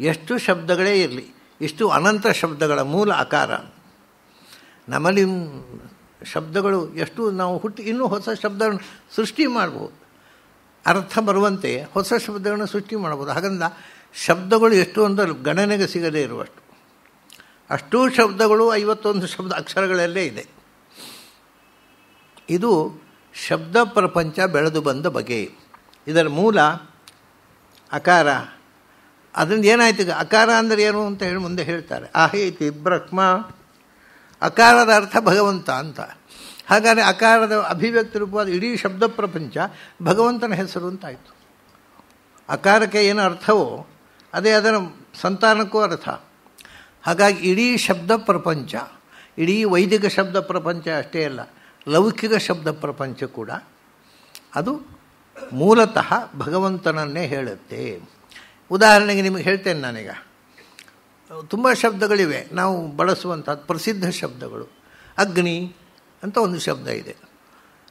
ಎಷ್ಟು ಶಬ್ದಗಳೇ ಇರಲಿ, ಇಷ್ಟು ಅನಂತ ಶಬ್ದಗಳ ಮೂಲ ಆಕಾರ. ನಮ್ಮಲ್ಲಿ ಶಬ್ದಗಳು ಎಷ್ಟು, ನಾವು ಹುಟ್ಟಿ, ಇನ್ನೂ ಹೊಸ ಶಬ್ದಗಳನ್ನು ಸೃಷ್ಟಿ ಮಾಡ್ಬೋದು. ಅರ್ಥ ಬರುವಂತೆ ಹೊಸ ಶಬ್ದಗಳನ್ನು ಸೃಷ್ಟಿ ಮಾಡ್ಬೋದು. ಹಾಗಂದ ಶಬ್ದಗಳು ಎಷ್ಟು ಅಂತ ಗಣನೆಗೆ ಸಿಗದೇ ಇರುವಷ್ಟು. ಅಷ್ಟೂ ಶಬ್ದಗಳು ಐವತ್ತೊಂದು ಶಬ್ದ ಅಕ್ಷರಗಳಲ್ಲೇ ಇದೆ. ಇದು ಶಬ್ದ ಪ್ರಪಂಚ ಬೆಳೆದು ಬಂದ ಬಗೆ. ಇದರ ಮೂಲ ಅಕಾರ. ಅದರಿಂದ ಏನಾಯ್ತು? ಅಕಾರ ಅಂದರೆ ಏನು ಅಂತ ಹೇಳಿ ಮುಂದೆ ಹೇಳ್ತಾರೆ. ಆಹೇತಿ ಬ್ರಹ್ಮ. ಅಕಾರದ ಅರ್ಥ ಭಗವಂತ ಅಂತ. ಹಾಗಾದರೆ ಅಕಾರದ ಅಭಿವ್ಯಕ್ತಿ ರೂಪವಾದ ಇಡೀ ಶಬ್ದ ಪ್ರಪಂಚ ಭಗವಂತನ ಹೆಸರು ಅಂತಾಯಿತು ಅಕಾರಕ್ಕೆ ಏನು ಅರ್ಥವೋ ಅದೇ ಅದರ ಸಂತಾನಕ್ಕೂ ಅರ್ಥ. ಹಾಗಾಗಿ ಇಡೀ ಶಬ್ದ ಪ್ರಪಂಚ, ಇಡೀ ವೈದಿಕ ಶಬ್ದ ಪ್ರಪಂಚ ಅಷ್ಟೇ ಅಲ್ಲ. ಲೌಕಿಕ ಶಬ್ದ ಪ್ರಪಂಚ ಕೂಡ ಅದು ಮೂಲತಃ ಭಗವಂತನನ್ನೇ ಹೇಳುತ್ತೆ. ಉದಾಹರಣೆಗೆ ನಿಮಗೆ ಹೇಳ್ತೇನೆ ನಾನೀಗ. ತುಂಬ ಶಬ್ದಗಳಿವೆ. ನಾವು ಬಳಸುವಂಥ ಪ್ರಸಿದ್ಧ ಶಬ್ದಗಳು. ಅಗ್ನಿ ಅಂತ ಒಂದು ಶಬ್ದ ಇದೆ.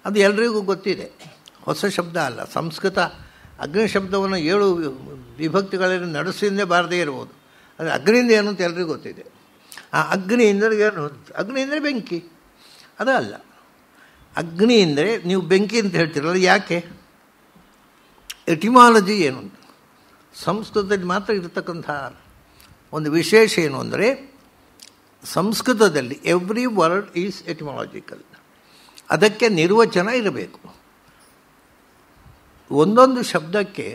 ಅದು ಎಲ್ರಿಗೂ ಗೊತ್ತಿದೆ. ಹೊಸ ಶಬ್ದ ಅಲ್ಲ. ಸಂಸ್ಕೃತ ಅಗ್ನಿ ಶಬ್ದವನ್ನು ಏಳು ವಿಭಕ್ತಿಗಳಲ್ಲಿ ನಡೆಸಿಂದೇ ಬಾರದೇ ಇರ್ಬೋದು ಅದು ಅಗ್ನಿಯಿಂದ ಏನು ಅಂತ ಎಲ್ರಿಗೂ ಗೊತ್ತಿದೆ. ಆ ಅಗ್ನಿ ಅಂದರೆ ಏನು? ಅಗ್ನಿ ಅಂದರೆ ಬೆಂಕಿ. ಅದು ಅಲ್ಲ ಅಗ್ನಿ ಅಂದರೆ ನೀವು ಬೆಂಕಿ ಅಂತ ಹೇಳ್ತೀರಲ್ಲ, ಯಾಕೆ? ಎಟಿಮಾಲಜಿ ಏನು ಸಂಸ್ಕೃತದಲ್ಲಿ ಮಾತ್ರ ಇರತಕ್ಕಂಥ ಒಂದು ವಿಶೇಷ ಏನು ಅಂದರೆ, ಸಂಸ್ಕೃತದಲ್ಲಿ ಎವ್ರಿ ವರ್ಡ್ ಈಸ್ ಎಟಿಮಾಲಜಿಕಲ್ ಅದಕ್ಕೆ ನಿರ್ವಚನ ಇರಬೇಕು. ಒಂದೊಂದು ಶಬ್ದಕ್ಕೆ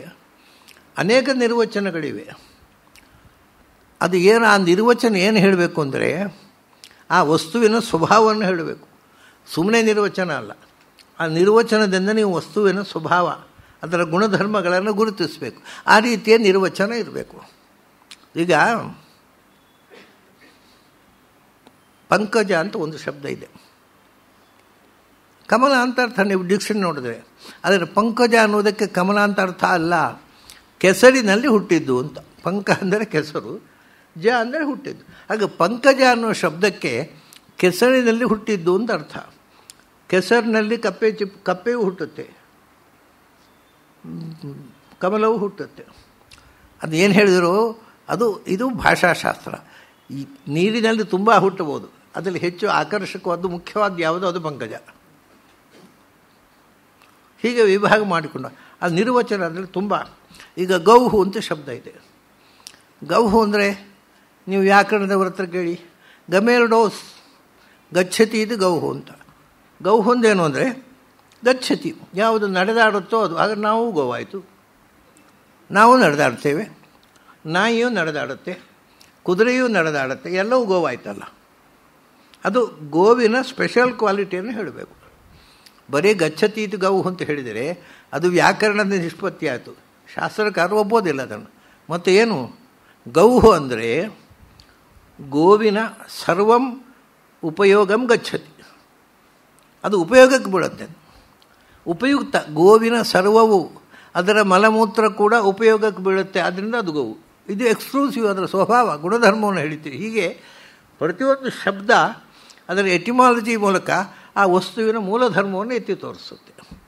ಅನೇಕ ನಿರ್ವಚನಗಳಿವೆ. ಅದು ಏನು, ಆ ನಿರ್ವಚನ ಏನು ಹೇಳಬೇಕು ಅಂದರೆ, ಆ ವಸ್ತುವಿನ ಸ್ವಭಾವವನ್ನು ಹೇಳಬೇಕು. ಸುಮ್ಮನೆ ನಿರ್ವಚನ ಅಲ್ಲ. ಆ ನಿರ್ವಚನದಿಂದ ನೀವು ವಸ್ತುವಿನ ಸ್ವಭಾವ, ಅದರ ಗುಣಧರ್ಮಗಳನ್ನು ಗುರುತಿಸಬೇಕು. ಆ ರೀತಿಯ ನಿರ್ವಚನ ಇರಬೇಕು. ಈಗ ಪಂಕಜ ಅಂತ ಒಂದು ಶಬ್ದ ಇದೆ. ಕಮಲ ಅಂತ ಅರ್ಥ ನೀವು ಡಿಕ್ಷನ್ ನೋಡಿದ್ರೆ, ಆದರೆ ಪಂಕಜ ಅನ್ನೋದಕ್ಕೆ ಕಮಲ ಅಂತ ಅರ್ಥ ಅಲ್ಲ. ಕೆಸರಿನಲ್ಲಿ ಹುಟ್ಟಿದ್ದು ಅಂತ. ಪಂಕ ಅಂದರೆ ಕೆಸರು, ಜ ಅಂದರೆ ಹುಟ್ಟಿದ್ದು. ಹಾಗೆ ಪಂಕಜ ಅನ್ನೋ ಶಬ್ದಕ್ಕೆ ಕೆಸರಿನಲ್ಲಿ ಹುಟ್ಟಿದ್ದು ಅಂತ ಅರ್ಥ. ಕೆಸರಿನಲ್ಲಿ ಕಪ್ಪೆ ಚಿಪ್, ಕಪ್ಪೆಯೂ ಹುಟ್ಟುತ್ತೆ. ಕಮಲವೂ ಹುಟ್ಟುತ್ತೆ. ಅದು ಏನು ಹೇಳಿದರು? ಅದು, ಇದು ಭಾಷಾಶಾಸ್ತ್ರ. ಈ ನೀರಿನಲ್ಲಿ ತುಂಬ ಹುಟ್ಟಬಹುದು ಅದರಲ್ಲಿ ಹೆಚ್ಚು ಆಕರ್ಷಕವಾದ್ದು ಮುಖ್ಯವಾದ ಯಾವುದು? ಅದು ಪಂಕಜ. ಹೀಗೆ ವಿಭಾಗ ಮಾಡಿಕೊಂಡ. ಅದು ನಿರ್ವಚನ ಅದರಲ್ಲಿ ತುಂಬ. ಈಗ ಗೌಹು ಅಂತ ಶಬ್ದ ಇದೆ. ಗೌಹು ಅಂದರೆ ನೀವು ವ್ಯಾಕರಣದ ಹತ್ರ ಕೇಳಿ. ಗಮೇರ್ಡೋಸ್ ಗಚ್ಚತಿ ಇದು ಗೌಹು ಅಂತ. ಗೌಹು ಅಂದೇನು ಅಂದರೆ ಗಚ್ಚತಿ. ಯಾವುದು ನಡೆದಾಡುತ್ತೋ ಅದು. ಆಗ ನಾವು ಗೋವಾಯಿತು. ನಾವು ನಡೆದಾಡ್ತೇವೆ. ನಾಯಿಯೂ ನಡೆದಾಡುತ್ತೆ. ಕುದುರೆಯೂ ನಡೆದಾಡುತ್ತೆ. ಎಲ್ಲವೂ ಗೋವಾಯ್ತಲ್ಲ. ಅದು ಗೋವಿನ ಸ್ಪೆಷಲ್ ಕ್ವಾಲಿಟಿಯನ್ನು ಹೇಳಬೇಕು. ಬರೀ ಗಚ್ಚತಿ ಇದು ಗೌಹು ಅಂತ ಹೇಳಿದರೆ ಅದು ವ್ಯಾಕರಣದ ನಿಷ್ಪತ್ತಿ ಆಯಿತು. ಶಾಸ್ತ್ರಕಾರರು ಒಬ್ಬೋದಿಲ್ಲ ಅದನ್ನು. ಮತ್ತು ಏನು ಗೌಹು ಅಂದರೆ ಗೋವಿನ ಸರ್ವಂ ಉಪಯೋಗಂ ಗಚ್ಚತಿ. ಅದು ಉಪಯೋಗಕ್ಕೆ ಬೀಳುತ್ತೆ. ಉಪಯುಕ್ತ, ಗೋವಿನ ಸರ್ವವು ಅದರ ಮಲಮೂತ್ರ ಕೂಡ ಉಪಯೋಗಕ್ಕೆ ಬೀಳುತ್ತೆ. ಅದರಿಂದ ಅದು ಗೋವು ಇದು ಎಕ್ಸ್ಕ್ಲೂಸಿವ್ ಅದರ ಸ್ವಭಾವ, ಗುಣಧರ್ಮವನ್ನು ಹೇಳ್ತೀವಿ ಹೀಗೆ ಪ್ರತಿಯೊಂದು ಶಬ್ದ ಅದರ ಎಟಿಮಾಲಜಿ ಮೂಲಕ ಆ ವಸ್ತುವಿನ ಮೂಲ ಧರ್ಮವನ್ನು ಎತ್ತಿ ತೋರಿಸುತ್ತೆ.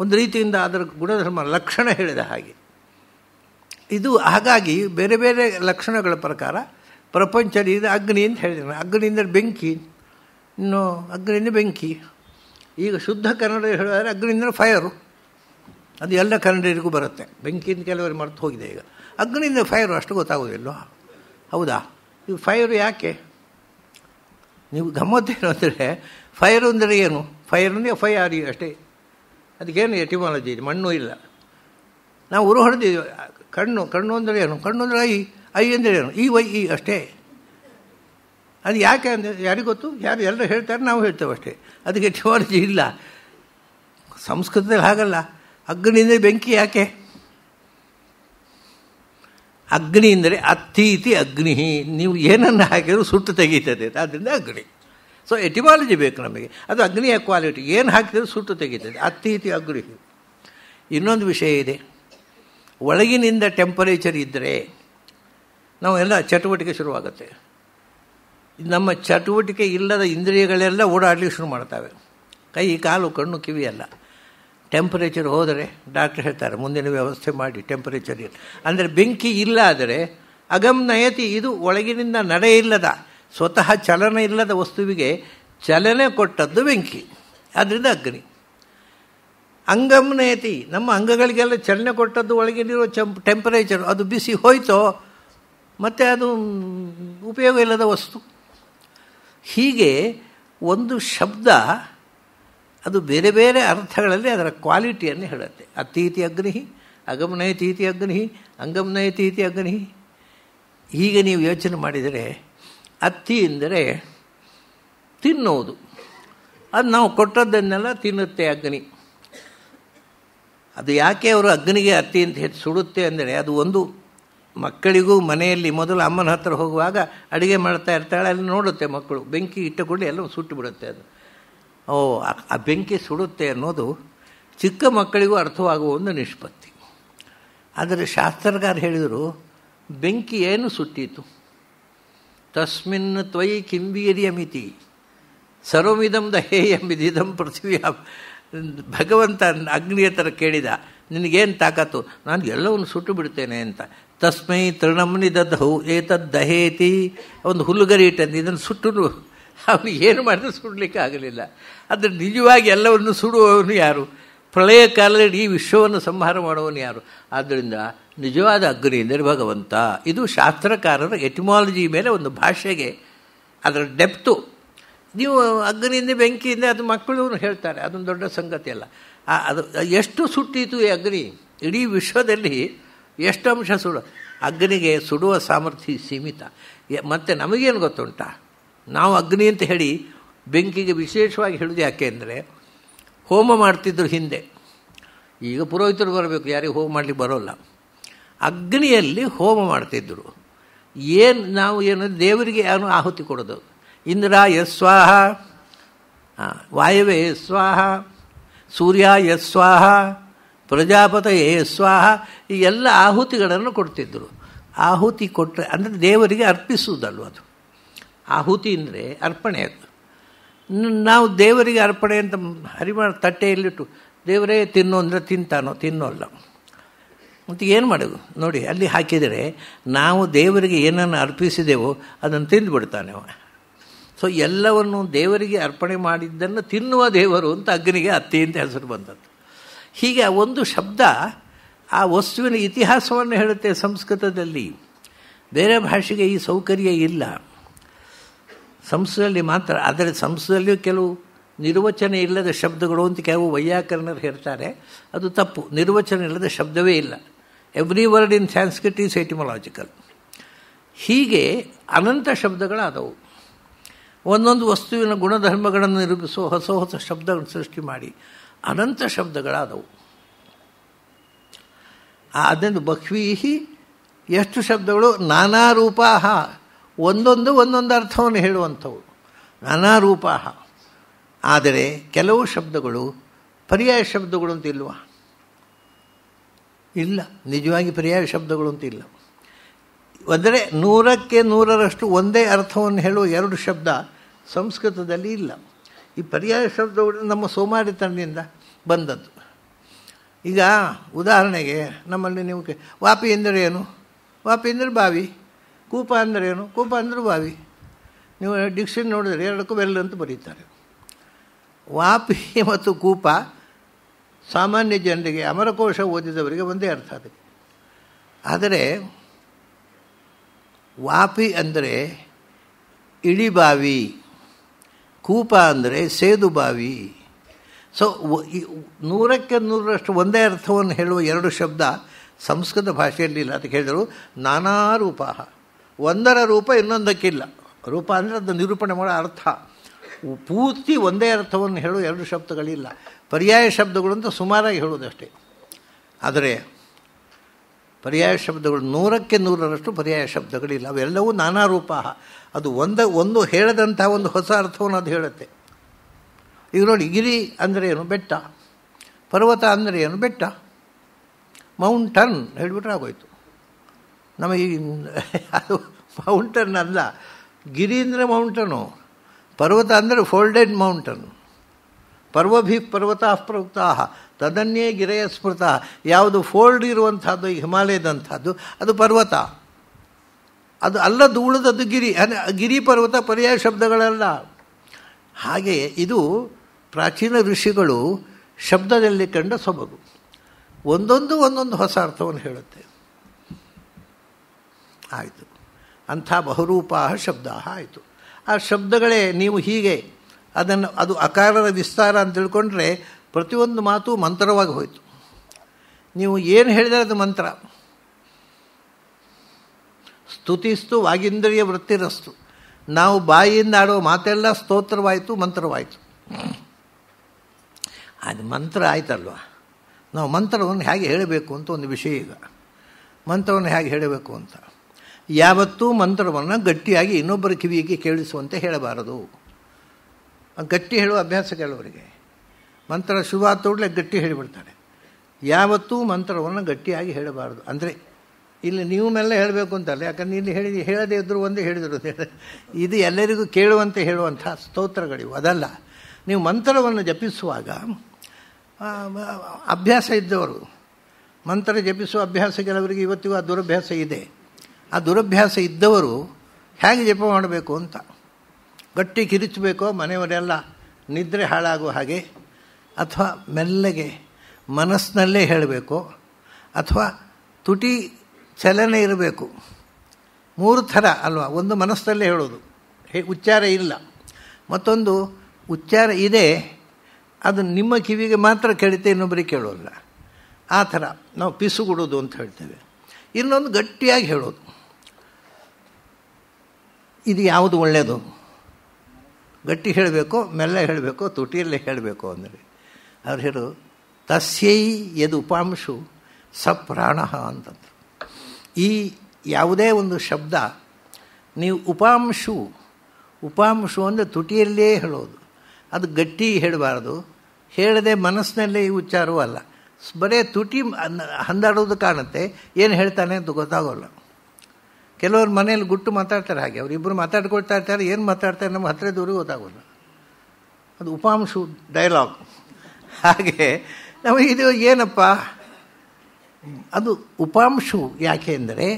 ಒಂದು ರೀತಿಯಿಂದ ಅದರ ಗುಣಧರ್ಮ ಲಕ್ಷಣ ಹೇಳಿದ ಹಾಗೆ. ಇದು ಹಾಗಾಗಿ ಬೇರೆ ಬೇರೆ ಲಕ್ಷಣಗಳ ಪ್ರಕಾರ ಪ್ರಪಂಚದಿಂದ ಅಗ್ನಿ ಅಂತ ಹೇಳಿದ್ರು. ಅಗ್ನಿಯಿಂದ ಬೆಂಕಿ. ಇನ್ನು ಅಗ್ನಿಯಿಂದ ಬೆಂಕಿ. ಈಗ ಶುದ್ಧ ಕನ್ನಡ ಹೇಳಿದರೆ ಅಗ್ನಿಯಿಂದ ಫೈರು ಅದು ಎಲ್ಲ ಕನ್ನಡಿಗರಿಗೂ ಬರುತ್ತೆ. ಬೆಂಕಿಯಿಂದ ಕೆಲವರು ಮರೆತು ಹೋಗಿದೆ ಈಗ. ಅಗ್ನಿಯಿಂದ ಫೈರು ಅಷ್ಟು ಗೊತ್ತಾಗೋದಿಲ್ಲ ಹೌದಾ? ಇದು ಫೈರು ಯಾಕೆ? ನೀವು ಗಮ್ಮತ್ತೇನು ಅಂದರೆ ಫೈರು ಅಂದರೆ ಏನು? ಫೈರ್ ಅಂದರೆ ಫೈ ಆರ್ ಯು ಅಷ್ಟೇ. ಅದಕ್ಕೇನು ಎಟಿಮಾಲಜಿ ಇದೆ? ಮಣ್ಣು ಇಲ್ಲ. ನಾವು ಉರು ಹೊಡೆದಿದ್ದೀವಿ ಕಣ್ಣು ಕಣ್ಣು ಅಂದರೆ ಏನು? ಕಣ್ಣು ಅಂದರೆ ಐ. ಐ ಅಂದರೆ ಏನು? ಇ ವೈ ಇ ಅಷ್ಟೇ. ಅದು ಯಾಕೆ ಅಂದರೆ, ಯಾರಿಗೆ ಗೊತ್ತು? ಯಾರು ಎಲ್ಲರೂ ಹೇಳ್ತಾರೆ, ನಾವು ಹೇಳ್ತೇವೆ ಅಷ್ಟೇ. ಅದಕ್ಕೆ ಟೆಕ್ನಾಲಜಿ ಇಲ್ಲ. ಸಂಸ್ಕೃತದಲ್ಲಿ ಹಾಗಲ್ಲ. ಅಗ್ನಿಯಿಂದ ಬೆಂಕಿ ಯಾಕೆ? ಅಗ್ನಿ ಅಂದರೆ ಅತ್ತೀತಿ ಅಗ್ನಿ. ನೀವು ಏನನ್ನು ಹಾಕಿದರೂ ಸುಟ್ಟು ತೆಗೀತದೆ. ಆದ್ದರಿಂದ ಅಗ್ನಿ. ಸೊ ಎಟಿಮಾಲಜಿ ಬೇಕು ನಮಗೆ. ಅದು ಅಗ್ನಿಯ ಕ್ವಾಲಿಟಿ ಏನು ಹಾಕಿದರೂ ಸುಟ್ಟು ತೆಗೀತದೆ. ಅತ್ತೀತಿ ಅಗ್ನಿ. ಇನ್ನೊಂದು ವಿಷಯ ಇದೆ. ಒಳಗಿನಿಂದ ಟೆಂಪರೇಚರ್ ಇದ್ದರೆ ನಾವೆಲ್ಲ ಚಟುವಟಿಕೆ ಶುರುವಾಗುತ್ತೆ. ನಮ್ಮ ಚಟುವಟಿಕೆ ಇಲ್ಲದ ಇಂದ್ರಿಯಗಳೆಲ್ಲ ಓಡಾಡಲಿಕ್ಕೆ ಶುರು ಮಾಡ್ತವೆ. ಕೈ, ಕಾಲು, ಕಣ್ಣು, ಕಿವಿ ಎಲ್ಲ. ಟೆಂಪರೇಚರ್ ಹೋದರೆ ಡಾಕ್ಟರ್ ಹೇಳ್ತಾರೆ, ಮುಂದಿನ ವ್ಯವಸ್ಥೆ ಮಾಡಿ ಟೆಂಪರೇಚರ್ ಇಲ್ಲ ಅಂದರೆ ಬೆಂಕಿ ಇಲ್ಲ ಆದರೆ ಅಗಮ್ನಯತಿ ಇದು ಒಳಗಿನಿಂದ ನಡೆ ಇಲ್ಲದ, ಸ್ವತಃ ಚಲನ ಇಲ್ಲದ ವಸ್ತುವಿಗೆ ಚಲನೆ ಕೊಟ್ಟದ್ದು ಬೆಂಕಿ. ಆದ್ದರಿಂದ ಅಗ್ನಿ. ಅಂಗಮ್ನಯತಿ ನಮ್ಮ ಅಂಗಗಳಿಗೆಲ್ಲ ಚಲನೆ ಕೊಟ್ಟದ್ದು ಒಳಗಿನಿರೋ ಚಂಪ್ ಟೆಂಪರೇಚರ್ ಅದು ಬಿಸಿ ಹೋಯ್ತೋ ಮತ್ತು ಅದು ಉಪಯೋಗ ಇಲ್ಲದ ವಸ್ತು. ಹೀಗೆ ಒಂದು ಶಬ್ದ ಅದು ಬೇರೆ ಬೇರೆ ಅರ್ಥಗಳಲ್ಲಿ ಅದರ ಕ್ವಾಲಿಟಿಯನ್ನು ಹೇಳುತ್ತೆ. ಅತೀತಿ ಅಗ್ನಿ, ಅಗಮನಯತೀತಿ ಅಗ್ನಿ, ಅಂಗಮನಯತೀತಿ ಅಗ್ನಿ. ಹೀಗೆ ನೀವು ಯೋಚನೆ ಮಾಡಿದರೆ ಅತ್ತಿ ಎಂದರೆ ತಿನ್ನೋದು. ಅದು ನಾವು ಕೊಟ್ಟದ್ದನ್ನೆಲ್ಲ ತಿನ್ನುತ್ತೆ ಅಗ್ನಿ. ಅದು ಯಾಕೆ ಅವರು ಅಗ್ನಿಗೆ ಅತ್ತಿ ಅಂತ ಹೆಚ್ಚು ಸುಡುತ್ತೆ ಅಂದರೆ ಅದು ಒಂದು ಮಕ್ಕಳಿಗೂ ಮನೆಯಲ್ಲಿ ಮೊದಲು ಅಮ್ಮನ ಹತ್ರ ಹೋಗುವಾಗ ಅಡುಗೆ ಮಾಡ್ತಾ ಇರ್ತಾಳೆ, ಅಲ್ಲಿ ನೋಡುತ್ತೆ ಮಕ್ಕಳು. ಬೆಂಕಿ ಇಟ್ಟುಕೊಂಡು ಎಲ್ಲ ಸುಟ್ಟು ಬಿಡುತ್ತೆ ಅದು. ಓ, ಆ ಬೆಂಕಿ ಸುಡುತ್ತೆ ಅನ್ನೋದು ಚಿಕ್ಕ ಮಕ್ಕಳಿಗೂ ಅರ್ಥವಾಗುವ ಒಂದು ನಿಷ್ಪತ್ತಿ. ಆದರೆ ಶಾಸ್ತ್ರಗಾರ ಹೇಳಿದರು, ಬೆಂಕಿ ಏನು ಸುಟ್ಟಿತು? ತಸ್ಮಿನ್ ತ್ವಯಿ ಕಿಂಬೀರಿಯ ಮಿತಿ ಸರ್ವಮಿದಂ ದಹೇಯಮಿದಿದಂ ಪೃಥ್ವಿಯ. ಭಗವಂತ ಅಗ್ನಿಯ ಥರ ಕೇಳಿದ, ನಿನಗೇನು ತಾಕತ್ತು? ನಾನು ಎಲ್ಲವನ್ನು ಸುಟ್ಟು ಬಿಡ್ತೇನೆ ಅಂತ. ತಸ್ಮೈ ತೃಣಮ್ನಿ ದದ್ದಹು ಏತದ್ ದಹೇತಿ. ಒಂದು ಹುಲ್ಲುಗರಿ ಇಟ್ಟಂದು ಇದನ್ನು ಸುಟ್ಟು ಅವನು ಏನು ಮಾಡಿದ್ರೆ ಸುಡಲಿಕ್ಕೆ ಆಗಲಿಲ್ಲ ಆದರೆ ನಿಜವಾಗಿ ಎಲ್ಲವನ್ನು ಸುಡುವವನು ಯಾರು? ಪ್ರಳಯ ಕಾಲದಲ್ಲಿ ಈ ವಿಶ್ವವನ್ನು ಸಂಹಾರ ಮಾಡುವವನು ಯಾರು? ಆದ್ದರಿಂದ ನಿಜವಾದ ಅಗ್ನಿ ಎಂದರೆ ಭಗವಂತ ಇದು ಶಾಸ್ತ್ರಕಾರರ ಎಟಿಮಾಲಜಿ ಮೇಲೆ ಒಂದು ಭಾಷೆಗೆ ಅದರ ಡೆಪ್ತು ನೀವು ಅಗ್ನಿಯಿಂದ ಬೆಂಕಿಯಿಂದ ಅದು ಮಕ್ಕಳು ಹೇಳ್ತಾರೆ, ಅದೊಂದು ದೊಡ್ಡ ಸಂಗತಿ ಅಲ್ಲ. ಅದು, ಎಷ್ಟು ಸುಟ್ಟಿತು ಈ ಅಗ್ನಿ? ಇಡೀ ವಿಶ್ವದಲ್ಲಿ ಎಷ್ಟು ಅಂಶ ಸುಡು? ಅಗ್ನಿಗೆ ಸುಡುವ ಸಾಮರ್ಥ್ಯ ಸೀಮಿತ. ಮತ್ತು ನಮಗೇನು ಗೊತ್ತುಂಟ? ನಾವು ಅಗ್ನಿ ಅಂತ ಹೇಳಿ ಬೆಂಕಿಗೆ ವಿಶೇಷವಾಗಿ ಹೇಳೋದು ಯಾಕೆ ಅಂದರೆ, ಹೋಮ ಮಾಡ್ತಿದ್ರು ಹಿಂದೆ. ಈಗ ಪುರೋಹಿತರು ಬರಬೇಕು, ಯಾರಿಗೆ ಹೋಮ ಮಾಡಲಿಕ್ಕೆ ಬರೋಲ್ಲ. ಅಗ್ನಿಯಲ್ಲಿ ಹೋಮ ಮಾಡ್ತಿದ್ದರು ಏನು ನಾವು ಏನು, ದೇವರಿಗೆ ಯಾರು ಆಹುತಿ ಕೊಡೋದು? ಇಂದ್ರ ಯಸ್ವಾಹ ವಾಯವೇ ಯಸ್ವಾಹ ಸೂರ್ಯ ಯಸ್ವಾಹ ಪ್ರಜಾಪತ ಸ್ವಾಹ, ಈ ಎಲ್ಲ ಆಹುತಿಗಳನ್ನು ಕೊಡ್ತಿದ್ದರು ಆಹುತಿ ಕೊಟ್ಟರೆ ಅಂದರೆ ದೇವರಿಗೆ ಅರ್ಪಿಸುವುದಲ್ವ ಅದು. ಆಹುತಿ ಅಂದರೆ ಅರ್ಪಣೆ ಅದು. ನಾವು ದೇವರಿಗೆ ಅರ್ಪಣೆ ಅಂತ ಹರಿಮಾಡ ತಟ್ಟೆಯಲ್ಲಿಟ್ಟು, ದೇವರೇ ತಿನ್ನು ಅಂದರೆ ತಿಂತಾನೋ ತಿನ್ನೋಲ್ಲ ಮತ್ತು ಏನು ಮಾಡೋದು? ನೋಡಿ, ಅಲ್ಲಿ ಹಾಕಿದರೆ ನಾವು ದೇವರಿಗೆ ಏನನ್ನು ಅರ್ಪಿಸಿದೆವೋ ಅದನ್ನು ತಿಂದುಬಿಡ್ತಾನೆ ಅವ. ಸೊ ಎಲ್ಲವನ್ನು ದೇವರಿಗೆ ಅರ್ಪಣೆ ಮಾಡಿದ್ದನ್ನು ತಿನ್ನುವ ದೇವರು ಅಂತ ಅಗ್ನಿಗೆ ಅತ್ತಿ ಅಂತ ಹೆಸರು ಬಂದದ್ದು. ಹೀಗೆ ಒಂದು ಶಬ್ದ ಆ ವಸ್ತುವಿನ ಇತಿಹಾಸವನ್ನು ಹೇಳುತ್ತೆ ಸಂಸ್ಕೃತದಲ್ಲಿ. ಬೇರೆ ಭಾಷೆಗೆ ಈ ಸೌಕರ್ಯ ಇಲ್ಲ. ಸಂಸ್ಕೃತದಲ್ಲಿ ಮಾತ್ರ, ಆದರೆ ಸಂಸ್ಕೃತದಲ್ಲಿಯೂ ಕೆಲವು ನಿರ್ವಚನ ಇಲ್ಲದ ಶಬ್ದಗಳು ಅಂತ ಕೆಲವು ವೈಯಾಕರಣರು ಹೇಳ್ತಾರೆ. ಅದು ತಪ್ಪು. ನಿರ್ವಚನ ಇಲ್ಲದ ಶಬ್ದವೇ ಇಲ್ಲ. Every word in Sanskrit is etymological ಹೀಗೆ ಅನಂತ ಶಬ್ದಗಳಾದವು. ಒಂದೊಂದು ವಸ್ತುವಿನ ಗುಣಧರ್ಮಗಳನ್ನು ನಿರೂಪಿಸುವ ಹೊಸ ಹೊಸ ಶಬ್ದಗಳನ್ನು ಸೃಷ್ಟಿ ಮಾಡಿ. ಅನಂತ ಶಬ್ದಗಳಾದವು. ಅದನ್ನು ಬಹ್ವೀಹಿ ಎಷ್ಟು ಶಬ್ದಗಳು ನಾನಾ ರೂಪಾಹ, ಒಂದೊಂದು ಒಂದೊಂದು ಅರ್ಥವನ್ನು ಹೇಳುವಂಥವು. ನಾನಾ ರೂಪಾಹ. ಆದರೆ ಕೆಲವು ಶಬ್ದಗಳು ಪರ್ಯಾಯ ಶಬ್ದಗಳು ಅಂತ ಇಲ್ಲ, ನಿಜವಾಗಿ ಪರ್ಯಾಯ ಶಬ್ದಗಳು ಅಂತ ಇಲ್ಲ. ಅಂದರೆ ನೂರಕ್ಕೆ ನೂರರಷ್ಟು ಒಂದೇ ಅರ್ಥವನ್ನು ಹೇಳುವ ಎರಡು ಶಬ್ದ ಸಂಸ್ಕೃತದಲ್ಲಿ ಇಲ್ಲ. ಈ ಪರ್ಯಾಯ ಶಬ್ದಗಳು ನಮ್ಮ ಸೋಮಾರಿತನದಿಂದ ಬಂದದ್ದು. ಈಗ ಉದಾಹರಣೆಗೆ ನಮ್ಮಲ್ಲಿ ನೀವು ವಾಪಿ ಎಂದರೆ ಏನು? ವಾಪಿ ಅಂದರೆ ಬಾವಿ, ಕೂಪ ಅಂದರೆ ಏನು? ಕೂಪ ಅಂದರೆ ಬಾವಿ. ನೀವು ಡಿಕ್ಷನ್ ನೋಡಿದರೆ ಎರಡಕ್ಕೂ ವೆಲ್ ಅಂತ ಬರೀತಾರೆ. ವಾಪಿ ಮತ್ತು ಕೂಪ ಸಾಮಾನ್ಯ ಜನರಿಗೆ, ಅಮರಕೋಶ ಓದಿದವರಿಗೆ ಒಂದೇ ಅರ್ಥ ಅದಕ್ಕೆ. ಆದರೆ ವಾಪಿ ಅಂದರೆ ಇಳಿಬಾವಿ ಕೂಪ ಅಂದರೆ ಸೇದು ಬಾವಿ. ಸೊ ನೂರಕ್ಕೆ ನೂರರಷ್ಟು ಒಂದೇ ಅರ್ಥವನ್ನು ಹೇಳುವ ಎರಡು ಶಬ್ದ ಸಂಸ್ಕೃತ ಭಾಷೆಯಲ್ಲಿ ಇಲ್ಲ. ಅದಕ್ಕೆ ಹೇಳಿದರು, ನಾನಾ ರೂಪ ಒಂದರ ರೂಪ ಇನ್ನೊಂದಕ್ಕಿಲ್ಲ. ರೂಪ ಅಂದರೆ ಅದು ನಿರೂಪಣೆ ಮಾಡೋ ಅರ್ಥ. ಪೂರ್ತಿ ಒಂದೇ ಅರ್ಥವನ್ನು ಹೇಳುವ ಎರಡು ಶಬ್ದಗಳಿಲ್ಲ. ಪರ್ಯಾಯ ಶಬ್ದಗಳು ಅಂತ ಸುಮಾರಾಗಿ ಹೇಳುವುದಷ್ಟೇ. ಆದರೆ ಪರ್ಯಾಯ ಶಬ್ದಗಳು, ನೂರಕ್ಕೆ ನೂರರಷ್ಟು ಪರ್ಯಾಯ ಶಬ್ದಗಳಿಲ್ಲ. ಅವೆಲ್ಲವೂ ನಾನಾ ರೂಪ. ಅದು ಒಂದ, ಒಂದು ಹೇಳದಂತಹ ಒಂದು ಹೊಸ ಅರ್ಥವನ್ನು ಅದು ಹೇಳುತ್ತೆ. ಈಗ ನೋಡಿ, ಗಿರಿ ಅಂದರೆ ಏನು? ಬೆಟ್ಟ. ಪರ್ವತ ಅಂದರೆ ಏನು? ಬೆಟ್ಟ. ಮೌಂಟನ್ ಹೇಳಿಬಿಟ್ರೆ ಆಗೋಯ್ತು. ನಮಗೆ ಅದು ಮೌಂಟನ್ ಅಲ್ಲ. ಗಿರಿ ಅಂದರೆ ಮೌಂಟನು. ಪರ್ವತ ಅಂದರೆ ಫೋಲ್ಡೆಡ್ ಮೌಂಟನ್. ಪರ್ವಭಿ ಪರ್ವತ ಪ್ರವೃತ್ತ. ತದನ್ನೇ ಗಿರೆಯ ಸ್ಮೃತ. ಯಾವುದು ಫೋಲ್ಡ್ ಇರುವಂಥದ್ದು, ಈ ಹಿಮಾಲಯದಂಥದ್ದು, ಅದು ಪರ್ವತ. ಅದು ಅಲ್ಲದ್ದು ಉಳಿದದ್ದು ಗಿರಿ. ಗಿರಿ ಪರ್ವತ ಪರ್ಯಾಯ ಶಬ್ದಗಳಲ್ಲ. ಹಾಗೆ ಇದು ಪ್ರಾಚೀನ ಋಷಿಗಳು ಶಬ್ದದಲ್ಲಿ ಕಂಡ ಸೊಬಗು. ಒಂದೊಂದು ಒಂದೊಂದು ಹೊಸ ಅರ್ಥವನ್ನು ಹೇಳುತ್ತೆ. ಆಯಿತು. ಅಂಥ ಬಹುರೂಪ ಶಬ್ದ ಆಯಿತು. ಆ ಶಬ್ದಗಳೇ ನೀವು ಹೀಗೆ ಅದನ್ನು, ಅದು ಅಕಾರದ ವಿಸ್ತಾರ ಅಂತ ತಿಳ್ಕೊಂಡ್ರೆ ಪ್ರತಿಯೊಂದು ಮಾತು ಮಂತ್ರವಾಗಿ ಹೋಯಿತು. ನೀವು ಏನು ಹೇಳಿದರೆ ಅದು ಮಂತ್ರ. ಸ್ತುತಿಸ್ತು ವಾಗಿಂದ್ರಿಯ ವೃತ್ತಿರಸ್ತು. ನಾವು ಬಾಯಿಯಿಂದ ಆಡೋ ಮಾತೆಲ್ಲ ಸ್ತೋತ್ರವಾಯಿತು, ಮಂತ್ರವಾಯಿತು. ಅದು ಮಂತ್ರ ಆಯ್ತಲ್ವ? ನಾವು ಮಂತ್ರವನ್ನು ಹೇಗೆ ಹೇಳಬೇಕು ಅಂತ ಒಂದು ವಿಷಯ ಈಗ. ಮಂತ್ರವನ್ನು ಹೇಗೆ ಹೇಳಬೇಕು ಅಂತ. ಯಾವತ್ತೂ ಮಂತ್ರವನ್ನು ಗಟ್ಟಿಯಾಗಿ ಇನ್ನೊಬ್ಬರ ಕಿವಿಗೆ ಕೇಳಿಸುವಂತೆ ಹೇಳಬಾರದು. ಗಟ್ಟಿ ಹೇಳುವ ಅಭ್ಯಾಸ ಕೆಲವರಿಗೆ. ಮಂತ್ರ ಶುಭ ತೋಡ್ಲೆ ಗಟ್ಟಿ ಹೇಳಿಬಿಡ್ತಾರೆ. ಯಾವತ್ತೂ ಮಂತ್ರವನ್ನು ಗಟ್ಟಿಯಾಗಿ ಹೇಳಬಾರದು. ಅಂದರೆ ಇಲ್ಲಿ ನೀವು ಮೇಲೆ ಹೇಳಬೇಕು ಅಂತಲ್ಲ, ಯಾಕಂದ್ರೆ ಇಲ್ಲಿ ಹೇಳಿ, ಹೇಳದೇ ಇದ್ದರೂ ಒಂದೇ ಹೇಳಿದರು ಇದು ಎಲ್ಲರಿಗೂ ಕೇಳುವಂತೆ ಹೇಳುವಂಥ ಸ್ತೋತ್ರಗಳಿವು. ಅದಲ್ಲ, ನೀವು ಮಂತ್ರವನ್ನು ಜಪಿಸುವಾಗ ಅಭ್ಯಾಸ ಇದ್ದವರು, ಮಂತ್ರ ಜಪಿಸುವ ಅಭ್ಯಾಸ ಕೆಲವರಿಗೆ ಇವತ್ತಿಗೂ ಆ ದುರಭ್ಯಾಸ ಇದೆ. ಆ ದುರಭ್ಯಾಸ ಇದ್ದವರು ಹೇಗೆ ಜಪ ಮಾಡಬೇಕು ಅಂತ? ಗಟ್ಟಿ ಕಿರಿಚಬೇಕೋ, ಮನೆಯವರೆಲ್ಲ ನಿದ್ರೆ ಹಾಳಾಗುವ ಹಾಗೆ ಅಥವಾ ಮೆಲ್ಲಗೆ ಮನಸ್ಸಿನಲ್ಲೇ ಹೇಳಬೇಕು, ಅಥವಾ ತುಟಿ ಚಲನೆ ಇರಬೇಕು. ಮೂರು ಥರ ಅಲ್ವಾ? ಒಂದು ಮನಸ್ಸಲ್ಲೇ ಹೇಳೋದು. ಉಚ್ಚಾರ ಇಲ್ಲ. ಮತ್ತೊಂದು, ಉಚ್ಚಾರ ಇದೆ, ಅದು ನಿಮ್ಮ ಕಿವಿಗೆ ಮಾತ್ರ ಕೇಳುತ್ತೆ, ಇನ್ನೊಬ್ಬರಿಗೆ ಕೇಳೋಲ್ಲ ಆ ಥರ ನಾವು ಪಿಸುಗುಡೋದು ಅಂತ ಹೇಳ್ತೇವೆ. ಇನ್ನೊಂದು ಗಟ್ಟಿಯಾಗಿ ಹೇಳೋದು. ಇದು ಯಾವುದು ಒಳ್ಳೆಯದು ಗಟ್ಟಿ ಹೇಳಬೇಕು, ಮೆಲ್ಲ ಹೇಳಬೇಕು, ತುಟಿಯಲ್ಲೇ ಹೇಳಬೇಕು ಅಂದರೆ. ಅವ್ರು ಹೇಳು, ತಸ್ಯೈ ಯದು ಉಪಾಂಶು ಸ ಪ್ರಾಣ ಅಂತಂದರು. ಈ ಯಾವುದೇ ಒಂದು ಶಬ್ದ, ನೀವು ಉಪಾಂಶು ಉಪಾಂಶು ಅಂದರೆ ತುಟಿಯಲ್ಲೇ ಹೇಳೋದು. ಅದು ಗಟ್ಟಿ ಹೇಳಬಾರ್ದು. ಹೇಳದೆ ಮನಸ್ಸಿನಲ್ಲೇ ಈ ಉಚ್ಚಾರವೂ ಅಲ್ಲ. ಬರೇ ತುಟಿ ಹಂದಾಡೋದು ಕಾಣುತ್ತೆ. ಏನು ಹೇಳ್ತಾನೆ ಅಂತ ಗೊತ್ತಾಗೋಲ್ಲ. ಕೆಲವರು ಮನೇಲಿ ಗುಟ್ಟು ಮಾತಾಡ್ತಾರೆ ಹಾಗೆ. ಅವರಿಬ್ಬರು ಮಾತಾಡ್ಕೊಳ್ತಾ ಇರ್ತಾರೆ. ಏನು ಮಾತಾಡ್ತಾರೆ ನಮ್ಮ ಹತ್ತಿರ ದೂರ ಗೊತ್ತಾಗೋಲ್ಲ. ಅದು ಉಪಾಂಶು ಡೈಲಾಗ್ ಹಾಗೆ ನಮಗೆ ಇದು ಏನಪ್ಪ? ಅದು ಉಪಾಂಶು ಯಾಕೆ ಅಂದರೆ,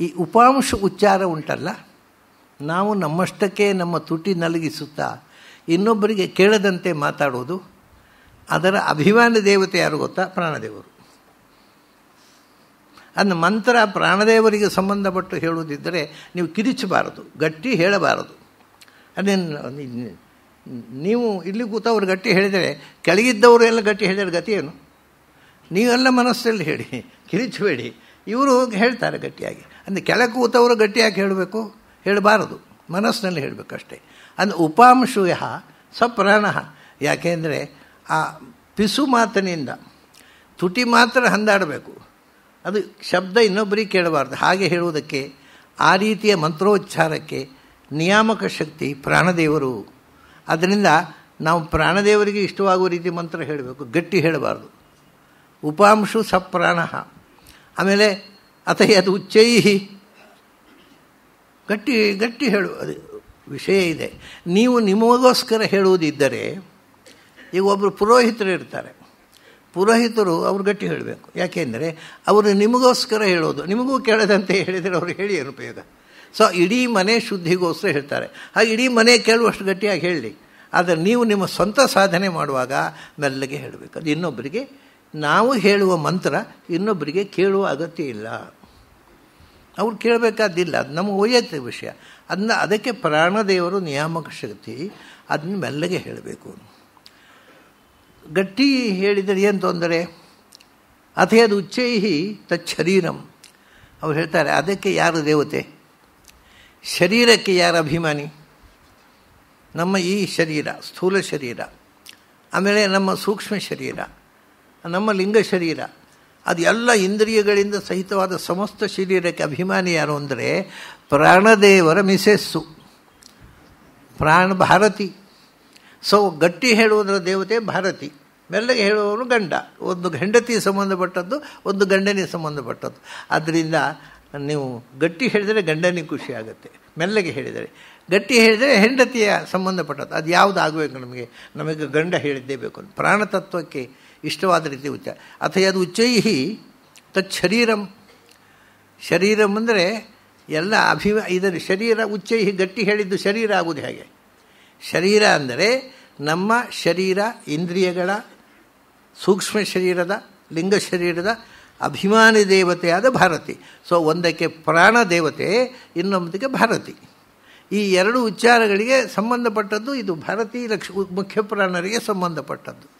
ಈ ಉಪಾಂಶ ಉಚ್ಚಾರ ಉಂಟಲ್ಲ, ನಾವು ನಮ್ಮಷ್ಟಕ್ಕೆ ನಮ್ಮ ತುಟಿ ನಲಗಿಸುತ್ತಾ ಇನ್ನೊಬ್ಬರಿಗೆ ಕೇಳದಂತೆ ಮಾತಾಡೋದು, ಅದರ ಅಭಿಮಾನ ದೇವತೆ ಯಾರು ಗೊತ್ತಾ? ಪ್ರಾಣದೇವರು. ಅಂದ ಮಂತ್ರ ಪ್ರಾಣದೇವರಿಗೆ ಸಂಬಂಧಪಟ್ಟು ಹೇಳುವುದಿದ್ದರೆ ನೀವು ಕಿರಿಚಬಾರದು, ಗಟ್ಟಿ ಹೇಳಬಾರದು. ಅದೇನು ನೀವು ಇಲ್ಲಿ ಕೂತವ್ರು ಗಟ್ಟಿ ಹೇಳಿದರೆ, ಕೆಳಗಿದ್ದವರು ಎಲ್ಲ ಗಟ್ಟಿ ಹೇಳಿದರೆ ಗತಿ ಏನು? ನೀವೆಲ್ಲ ಮನಸ್ಸಲ್ಲಿ ಹೇಳಿ, ಕಿರಿಚಬೇಡಿ. ಇವರು ಹೇಳ್ತಾರೆ ಗಟ್ಟಿಯಾಗಿ. ಅಂದರೆ ಕೆಳ ಕೂತವರು ಗಟ್ಟಿಯಾಗಿ ಹೇಳಬೇಕು? ಹೇಳಬಾರದು. ಮನಸ್ಸಿನಲ್ಲಿ ಹೇಳಬೇಕಷ್ಟೇ. ಅಂದರೆ ಉಪಾಂಶು ಯಹ ಸಪ್ರಾಣ. ಯಾಕೆಂದರೆ ಆ ಪಿಸು ಮಾತಿನಿಂದ ತುಟಿ ಮಾತ್ರ ಹಂದಾಡಬೇಕು. ಅದು ಶಬ್ದ ಇನ್ನೊಬ್ಬರಿಗೆ ಕೇಳಬಾರ್ದು. ಹಾಗೆ ಹೇಳುವುದಕ್ಕೆ ಆ ರೀತಿಯ ಮಂತ್ರೋಚ್ಚಾರಕ್ಕೆ ನಿಯಾಮಕ ಶಕ್ತಿ ಪ್ರಾಣದೇವರು ಅದರಿಂದ ನಾವು ಪ್ರಾಣದೇವರಿಗೆ ಇಷ್ಟವಾಗುವ ರೀತಿ ಮಂತ್ರ ಹೇಳಬೇಕು, ಗಟ್ಟಿ ಹೇಳಬಾರ್ದು. ಉಪಾಂಶು ಸಪ್ರಾಣ. ಆಮೇಲೆ ಅಥ ಅದು ಉಚ್ಚೈ ಗಟ್ಟಿ ಗಟ್ಟಿ ಹೇಳು, ಅದು ವಿಷಯ ಇದೆ. ನೀವು ನಿಮಗೋಸ್ಕರ ಹೇಳುವುದಿದ್ದರೆ, ಈಗ ಒಬ್ಬರು ಪುರೋಹಿತರು ಇರ್ತಾರೆ. ಪುರೋಹಿತರು ಅವ್ರು ಗಟ್ಟಿ ಹೇಳಬೇಕು. ಯಾಕೆಂದರೆ, ಅವರು ನಿಮಗೋಸ್ಕರ ಹೇಳೋದು, ನಿಮಗೂ ಕೇಳದಂತೆ ಹೇಳಿದರೆ ಅವರು ಹೇಳಿ ಏನು ಉಪಯೋಗ ಸೊ ಇಡೀ ಮನೆ ಶುದ್ಧಿಗೋಸ್ಕರ ಹೇಳ್ತಾರೆ. ಹಾಗೆ ಇಡೀ ಮನೆ ಕೇಳುವಷ್ಟು ಗಟ್ಟಿಯಾಗಿ ಹೇಳಲಿ ಆದರೆ ನೀವು ನಿಮ್ಮ ಸ್ವಂತ ಸಾಧನೆ ಮಾಡುವಾಗ ಮೆಲ್ಲಗೆ ಹೇಳಬೇಕು. ಅದು ಇನ್ನೊಬ್ಬರಿಗೆ, ನಾವು ಹೇಳುವ ಮಂತ್ರ ಇನ್ನೊಬ್ಬರಿಗೆ ಕೇಳುವ ಅಗತ್ಯ ಇಲ್ಲ. ಅವ್ರು ಕೇಳಬೇಕಾದಿಲ್ಲ. ಅದು ನಮ್ಮ ವೈಯಕ್ತಿಕ ವಿಷಯ. ಅದನ್ನ ಅದಕ್ಕೆ ಪ್ರಾಣದೇವರು ನಿಯಾಮಕ ಶಕ್ತಿ, ಅದನ್ನ ಮೆಲ್ಲಗೆ ಹೇಳಬೇಕು. ಗಟ್ಟಿ ಹೇಳಿದರೆ ಏನು ತೊಂದರೆ? ಅದು ಉಚ್ಚೈಹಿ ಶರೀರಂ ಅವ್ರು ಹೇಳ್ತಾರೆ, ಅದಕ್ಕೆ ಯಾರು ದೇವತೆ? ಶರೀರಕ್ಕೆ ಯಾರ ಅಭಿಮಾನಿ? ನಮ್ಮ ಈ ಶರೀರ, ಸ್ಥೂಲ ಶರೀರ. ಆಮೇಲೆ ನಮ್ಮ ಸೂಕ್ಷ್ಮ ಶರೀರ, ನಮ್ಮ ಲಿಂಗ ಶರೀರ. ಅದು ಎಲ್ಲ ಇಂದ್ರಿಯಗಳಿಂದ ಸಹಿತವಾದ ಸಮಸ್ತ ಶರೀರಕ್ಕೆ ಅಭಿಮಾನಿ ಯಾರು ಅಂದರೆ ಪ್ರಾಣದೇವರ ಮಿಸೆಸ್ಸು. ಪ್ರಾಣ ಭಾರತಿ ಸೊ ಗಟ್ಟಿ ಹೇಳುವುದರ ದೇವತೆ ಭಾರತಿ. ಮೆಲ್ಲಗೆ ಹೇಳುವವರು ಗಂಡ. ಒಂದು ಹೆಂಡತಿ ಸಂಬಂಧಪಟ್ಟದ್ದು, ಒಂದು ಗಂಡನಿಗೆ ಸಂಬಂಧಪಟ್ಟದ್ದು. ಆದ್ದರಿಂದ ನೀವು ಗಟ್ಟಿ ಹೇಳಿದರೆ ಗಂಡನಿಗೆ ಖುಷಿ ಆಗುತ್ತೆ. ಮೆಲ್ಲಗೆ ಹೇಳಿದರೆ. ಗಟ್ಟಿ ಹೇಳಿದರೆ ಹೆಂಡತಿಯ ಸಂಬಂಧಪಟ್ಟದ್ದು ಅದು ಯಾವುದು ಆಗಬೇಕು ನಮಗೆ ನಮಗೆ ಗಂಡ ಹೇಳಿದ್ದೇ ಬೇಕು ಪ್ರಾಣತತ್ವಕ್ಕೆ ಇಷ್ಟವಾದ ರೀತಿ ಉಚ್ಚ. ಅಥವಾ ಅದು ಉಚ್ಚೈಹಿ ತತ್ ಶರೀರಂ. ಶರೀರಂ ಅಂದರೆ ಎಲ್ಲ ಅಭಿಮ ಇದರ ಶರೀರ ಉಚ್ಚೈಹಿ ಗಟ್ಟಿ ಹೇಳಿದ್ದು ಶರೀರ ಆಗುವುದು ಹೇಗೆ? ಶರೀರ ಅಂದರೆ ನಮ್ಮ ಶರೀರ, ಇಂದ್ರಿಯಗಳ ಸೂಕ್ಷ್ಮ ಶರೀರದ, ಲಿಂಗ ಶರೀರದ ಅಭಿಮಾನಿ ದೇವತೆಯಾದ ಭಾರತಿ. ಸೊ ಒಂದಕ್ಕೆ ಪ್ರಾಣ ದೇವತೆ, ಇನ್ನೊಂದಕ್ಕೆ ಭಾರತಿ. ಈ ಎರಡು ಉಚ್ಚಾರಗಳಿಗೆ ಸಂಬಂಧಪಟ್ಟದ್ದು ಇದು ಭಾರತಿ ಲಕ್ಷ, ಮುಖ್ಯ ಪ್ರಾಣರಿಗೆ ಸಂಬಂಧಪಟ್ಟದ್ದು.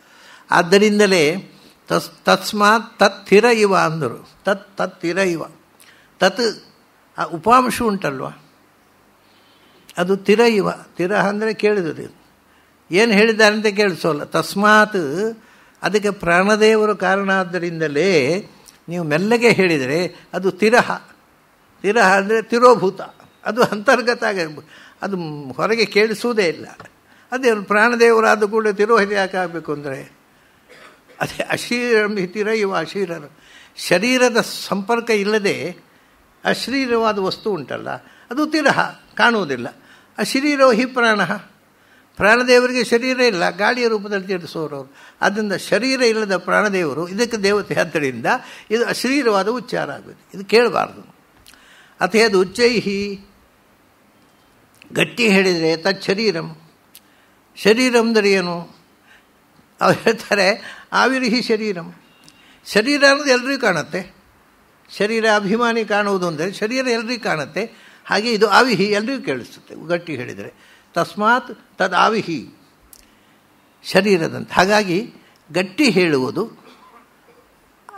ಆದ್ದರಿಂದಲೇ ತಸ್, ತಸ್ಮಾತ್ ತತ್ತಿರ ಇವ ಅಂದರು. ತತ್, ತತ್ತಿರ ಇವ. ತತ್, ಆ ಉಪಾಂಶ ಉಂಟಲ್ವ? ಅದು ತಿರ ಇವ. ತಿರ ಅಂದರೆ ಕೇಳಿದ್ರಿ ಏನು ಹೇಳಿದ್ದಾರೆ ಅಂತ ಕೇಳಿಸೋಲ್ಲ ತಸ್ಮಾತ್ ಅದಕ್ಕೆ ಪ್ರಾಣದೇವರು ಕಾರಣ ಆದ್ದರಿಂದಲೇ ನೀವು ಮೆಲ್ಲಗೆ ಹೇಳಿದರೆ ಅದು ತಿರಹ. ತಿರಹ ಅಂದರೆ ತಿರೋಭೂತ. ಅದು ಅಂತರ್ಗತ ಆಗ ಅದು ಹೊರಗೆ ಕೇಳಿಸುವುದೇ ಇಲ್ಲ. ಅದೇ ಪ್ರಾಣದೇವರಾದ ಕೂಡ ತಿರೋಹಿತ ಯಾಕೆ ಆಗಬೇಕು ಅಂದರೆ? ಅದೇ ಅಶೀರಂ ಹಿತಿರ ಇವ ಅಶೀರರು. ಶರೀರದ ಸಂಪರ್ಕ ಇಲ್ಲದೆ ಅಶ್ರೀರವಾದ ವಸ್ತು ಉಂಟಲ್ಲ, ಅದು ತಿರಹ, ಕಾಣುವುದಿಲ್ಲ. ಅಶರೀರೋ ಹಿ ಪ್ರಾಣ. ಪ್ರಾಣದೇವರಿಗೆ ಶರೀರ ಇಲ್ಲ, ಗಾಳಿಯ ರೂಪದಲ್ಲಿ ತಿಳಿಸೋರವರು ಆದ್ದರಿಂದ ಶರೀರ ಇಲ್ಲದ ಪ್ರಾಣದೇವರು, ಇದಕ್ಕೆ ದೇವತೆ ಆದ್ದರಿಂದ ಇದು ಅಶ್ರೀರವಾದ ಉಚ್ಚಾರ ಆಗುತ್ತೆ ಇದು ಕೇಳಬಾರ್ದು. ಅಥೇದು ಉಚ್ಚೈಹಿ, ಗಟ್ಟಿ ಹೇಳಿದರೆ ತತ್ ಶರೀರಂ. ಶರೀರಂದರೆ ಏನು? ಅವ್ರು ಹೇಳ್ತಾರೆ, ಆವಿರ್ಹಿ ಶರೀರಂ. ಶರೀರ ಅನ್ನೋದು ಎಲ್ರಿಗೂ ಕಾಣುತ್ತೆ. ಶರೀರ ಅಭಿಮಾನಿ ಕಾಣುವುದು ಅಂದರೆ ಶರೀರ ಎಲ್ರಿಗೂ ಕಾಣುತ್ತೆ. ಹಾಗೆ ಇದು ಆವಿಹಿ ಎಲ್ರಿಗೂ ಕೇಳಿಸುತ್ತೆ. ಗಟ್ಟಿ ಹೇಳಿದರೆ. ತಸ್ಮಾತ್ ತದಾವಿಹಿ, ಶರೀರದಂತೆ. ಹಾಗಾಗಿ ಗಟ್ಟಿ ಹೇಳುವುದು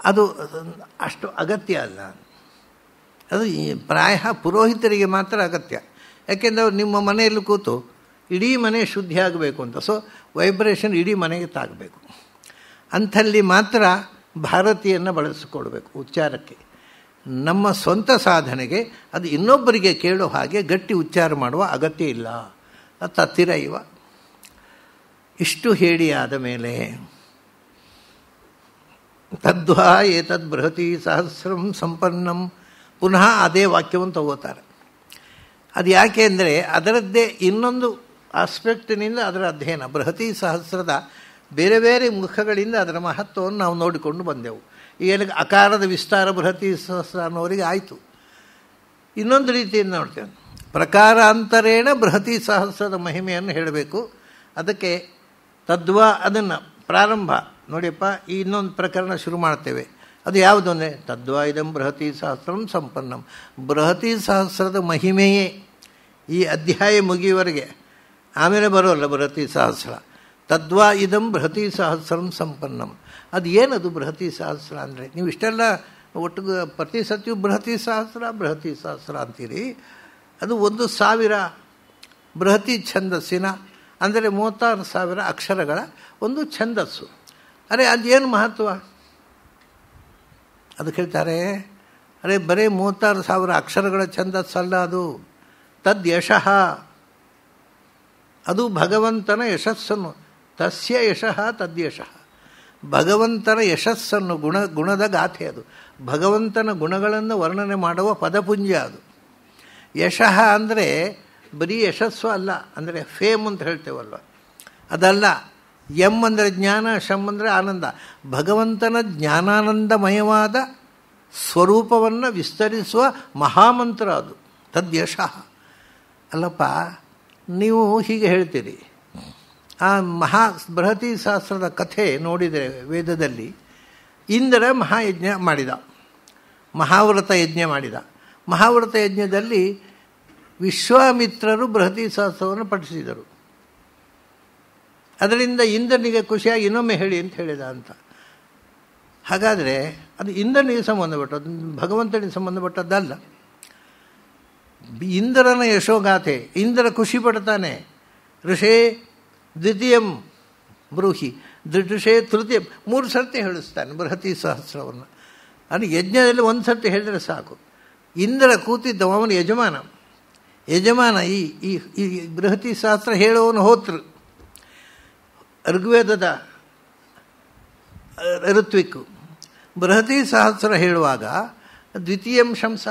ಅದು ಅಷ್ಟು ಅಗತ್ಯ ಅಲ್ಲ. ಅದು ಪ್ರಾಯ ಪುರೋಹಿತರಿಗೆ ಮಾತ್ರ ಅಗತ್ಯ. ಯಾಕೆಂದರೆ ಅವ್ರು ನಿಮ್ಮ ಮನೆಯಲ್ಲಿ ಕೂತು ಇಡೀ ಮನೆ ಶುದ್ಧಿ ಆಗಬೇಕು ಅಂತ. ಸೊ ವೈಬ್ರೇಷನ್ ಇಡೀ ಮನೆಗೆ ತಾಗಬೇಕು. ಅಂಥಲ್ಲಿ ಮಾತ್ರ ಭಾರತೀಯನ್ನು ಬಳಸಿಕೊಡ್ಬೇಕು ಉಚ್ಚಾರಕ್ಕೆ. ನಮ್ಮ ಸ್ವಂತ ಸಾಧನೆಗೆ ಅದು ಇನ್ನೊಬ್ಬರಿಗೆ ಕೇಳೋ ಹಾಗೆ ಗಟ್ಟಿ ಉಚ್ಚಾರ ಮಾಡುವ ಅಗತ್ಯ ಇಲ್ಲ. ತತ್ತಿರ ಇವ. ಇಷ್ಟು ಹೇಳಿ ಆದ ಮೇಲೆ ತದ್ವಾ ಏತದ್ ಬೃಹತಿ ಸಹಸ್ರಂ ಸಂಪನ್ನಂ ಪುನಃ ಅದೇ ವಾಕ್ಯವನ್ನು ತಗೋತಾರೆ. ಅದು ಯಾಕೆ ಅಂದರೆ ಅದರದ್ದೇ ಇನ್ನೊಂದು ಆಸ್ಪೆಕ್ಟಿನಿಂದ ಅದರ ಅಧ್ಯಯನ, ಬೃಹತಿ ಸಹಸ್ರದ ಬೇರೆ ಬೇರೆ ಮುಖಗಳಿಂದ ಅದರ ಮಹತ್ವವನ್ನು ನಾವು ನೋಡಿಕೊಂಡು ಬಂದೆವು. ಈಗ ಅಕಾರದ ವಿಸ್ತಾರ ಬೃಹತಿ ಸಹಸ್ರ ಅನ್ನೋರಿಗೆ ಆಯಿತು. ಇನ್ನೊಂದು ರೀತಿಯಿಂದ ನೋಡ್ತೇವೆ ಪ್ರಕಾರಾಂತರೇಣ ಬೃಹತಿ ಸಹಸ್ರದ ಮಹಿಮೆಯನ್ನು ಹೇಳಬೇಕು. ಅದಕ್ಕೆ ತದ್ವಾ ಅದನ್ನು ಪ್ರಾರಂಭ. ನೋಡಿಯಪ್ಪ, ಈ ಇನ್ನೊಂದು ಪ್ರಕರಣ ಶುರು ಮಾಡ್ತೇವೆ. ಅದು ಯಾವುದು ಅಂದರೆ, ತದ್ವಾ ಇದಂ ಬೃಹತಿ ಸಹಸ್ರಂ ಸಂಪನ್ನಂ. ಬೃಹತಿ ಸಹಸ್ರದ ಮಹಿಮೆಯೇ ಈ ಅಧ್ಯಾಯ ಮುಗಿಯುವವರೆಗೆ. ಆಮೇಲೆ ಬರೋಲ್ಲ ಬೃಹತಿ ಸಹಸ್ರ. ತದ್ವಾ ಇದಂ ಬೃಹತಿ ಸಹಸ್ರಂ ಸಂಪನ್ನಂ. ಅದು ಏನದು ಬೃಹತಿ ಸಹಸ್ರ ಅಂದರೆ? ನೀವು ಇಷ್ಟೆಲ್ಲ ಒಟ್ಟು ಪ್ರತಿ ಸತಿಯು ಬೃಹತಿ ಸಹಸ್ರ ಬೃಹತಿ ಸಹಸ್ರ ಅಂತೀರಿ. ಅದು ಒಂದು ಸಾವಿರ ಬೃಹತಿ ಛಂದಸ್ಸಿನ, ಅಂದರೆ ಮೂವತ್ತಾರು ಸಾವಿರ ಅಕ್ಷರಗಳ ಒಂದು ಛಂದಸ್ಸು. ಅರೆ, ಅದೇನು ಮಹತ್ವ? ಅದು ಹೇಳ್ತಾರೆ ಅರೆ, ಬರೀ ಮೂವತ್ತಾರು ಸಾವಿರ ಅಕ್ಷರಗಳ ಛಂದಸ್ಸಲ್ಲ ಅದು. ತದ್ ಯಶಃ. ಅದು ಭಗವಂತನ ಯಶಸ್ಸನ್ನು, ತಸ್ಯ ಯಶಃ ತದ್ಯಶಃ ಭಗವಂತನ ಯಶಸ್ಸನ್ನು ಗುಣ, ಗುಣದ ಗಾಥೆ ಅದು. ಭಗವಂತನ ಗುಣಗಳನ್ನು ವರ್ಣನೆ ಮಾಡುವ ಪದಪುಂಜ ಅದು. ಯಶಃ ಅಂದರೆ ಬರೀ ಯಶಸ್ಸು ಅಲ್ಲ, ಅಂದರೆ ಫೇಮ್ ಅಂತ ಹೇಳ್ತೇವಲ್ವ? ಅದಲ್ಲ, ಎಂ ಅಂದರೆ ಜ್ಞಾನ ಶಮ್ ಅಂದರೆ ಆನಂದ. ಭಗವಂತನ ಜ್ಞಾನಾನಂದಮಯವಾದ ಸ್ವರೂಪವನ್ನು ವಿಸ್ತರಿಸುವ ಮಹಾಮಂತ್ರ ಅದು. ತದ್ಯಶಃ ಅಲ್ಲಪ್ಪ, ನೀವು ಹೀಗೆ ಹೇಳ್ತೀರಿ. ಆ ಮಹಾ ಬೃಹತಿ ಶಾಸ್ತ್ರದ ಕಥೆ ನೋಡಿದರೆ ವೇದದಲ್ಲಿ, ಇಂದ್ರ ಮಹಾಯಜ್ಞ ಮಾಡಿದ. ಮಹಾವ್ರತ ಯಜ್ಞ ಮಾಡಿದ. ಮಹಾವ್ರತ ಯಜ್ಞದಲ್ಲಿ ವಿಶ್ವಾಮಿತ್ರರು ಬೃಹತಿ ಸಹಸ್ರವನ್ನು ಪಠಿಸಿದರು. ಅದರಿಂದ ಇಂದ್ರನಿಗೆ ಖುಷಿಯಾಗಿ ಇನ್ನೊಮ್ಮೆ ಹೇಳಿ ಅಂತ ಹೇಳಿದ ಅಂತ. ಹಾಗಾದರೆ ಅದು ಇಂದ್ರನಿಗೆ ಸಂಬಂಧಪಟ್ಟದ್ದು ಭಗವಂತನಿಗೆ ಸಂಬಂಧಪಟ್ಟದ್ದಲ್ಲ. ಇಂದ್ರನ ಯಶೋಗಾಥೆ, ಇಂದ್ರ ಖುಷಿ ಪಡ್ತಾನೆ. ಋಷೇ ದ್ವಿತೀಯಂ ಬ್ರೂಹಿ ಋಷೇ ತೃತೀಯ, ಮೂರು ಸರ್ತಿ ಹೇಳಿಸ್ತಾನೆ ಬೃಹತಿ ಸಹಸ್ರವನ್ನು. ಅದು ಯಜ್ಞದಲ್ಲಿ ಒಂದು ಸರ್ತಿ ಹೇಳಿದರೆ ಸಾಕು. ಇಂದ್ರ ಕೂತಿದ್ದ ಅವನು ಯಜಮಾನ. ಯಜಮಾನ ಈ ಈ ಬೃಹತಿ ಶಾಸ್ತ್ರ ಹೇಳುವವನು ಹೋತೃ. ಋಗ್ವೇದದ ಋತ್ವಿಕ್ಕು ಬೃಹತಿ ಸಹಸ್ರ ಹೇಳುವಾಗ ದ್ವಿತೀಯಂ ಶಂಸ,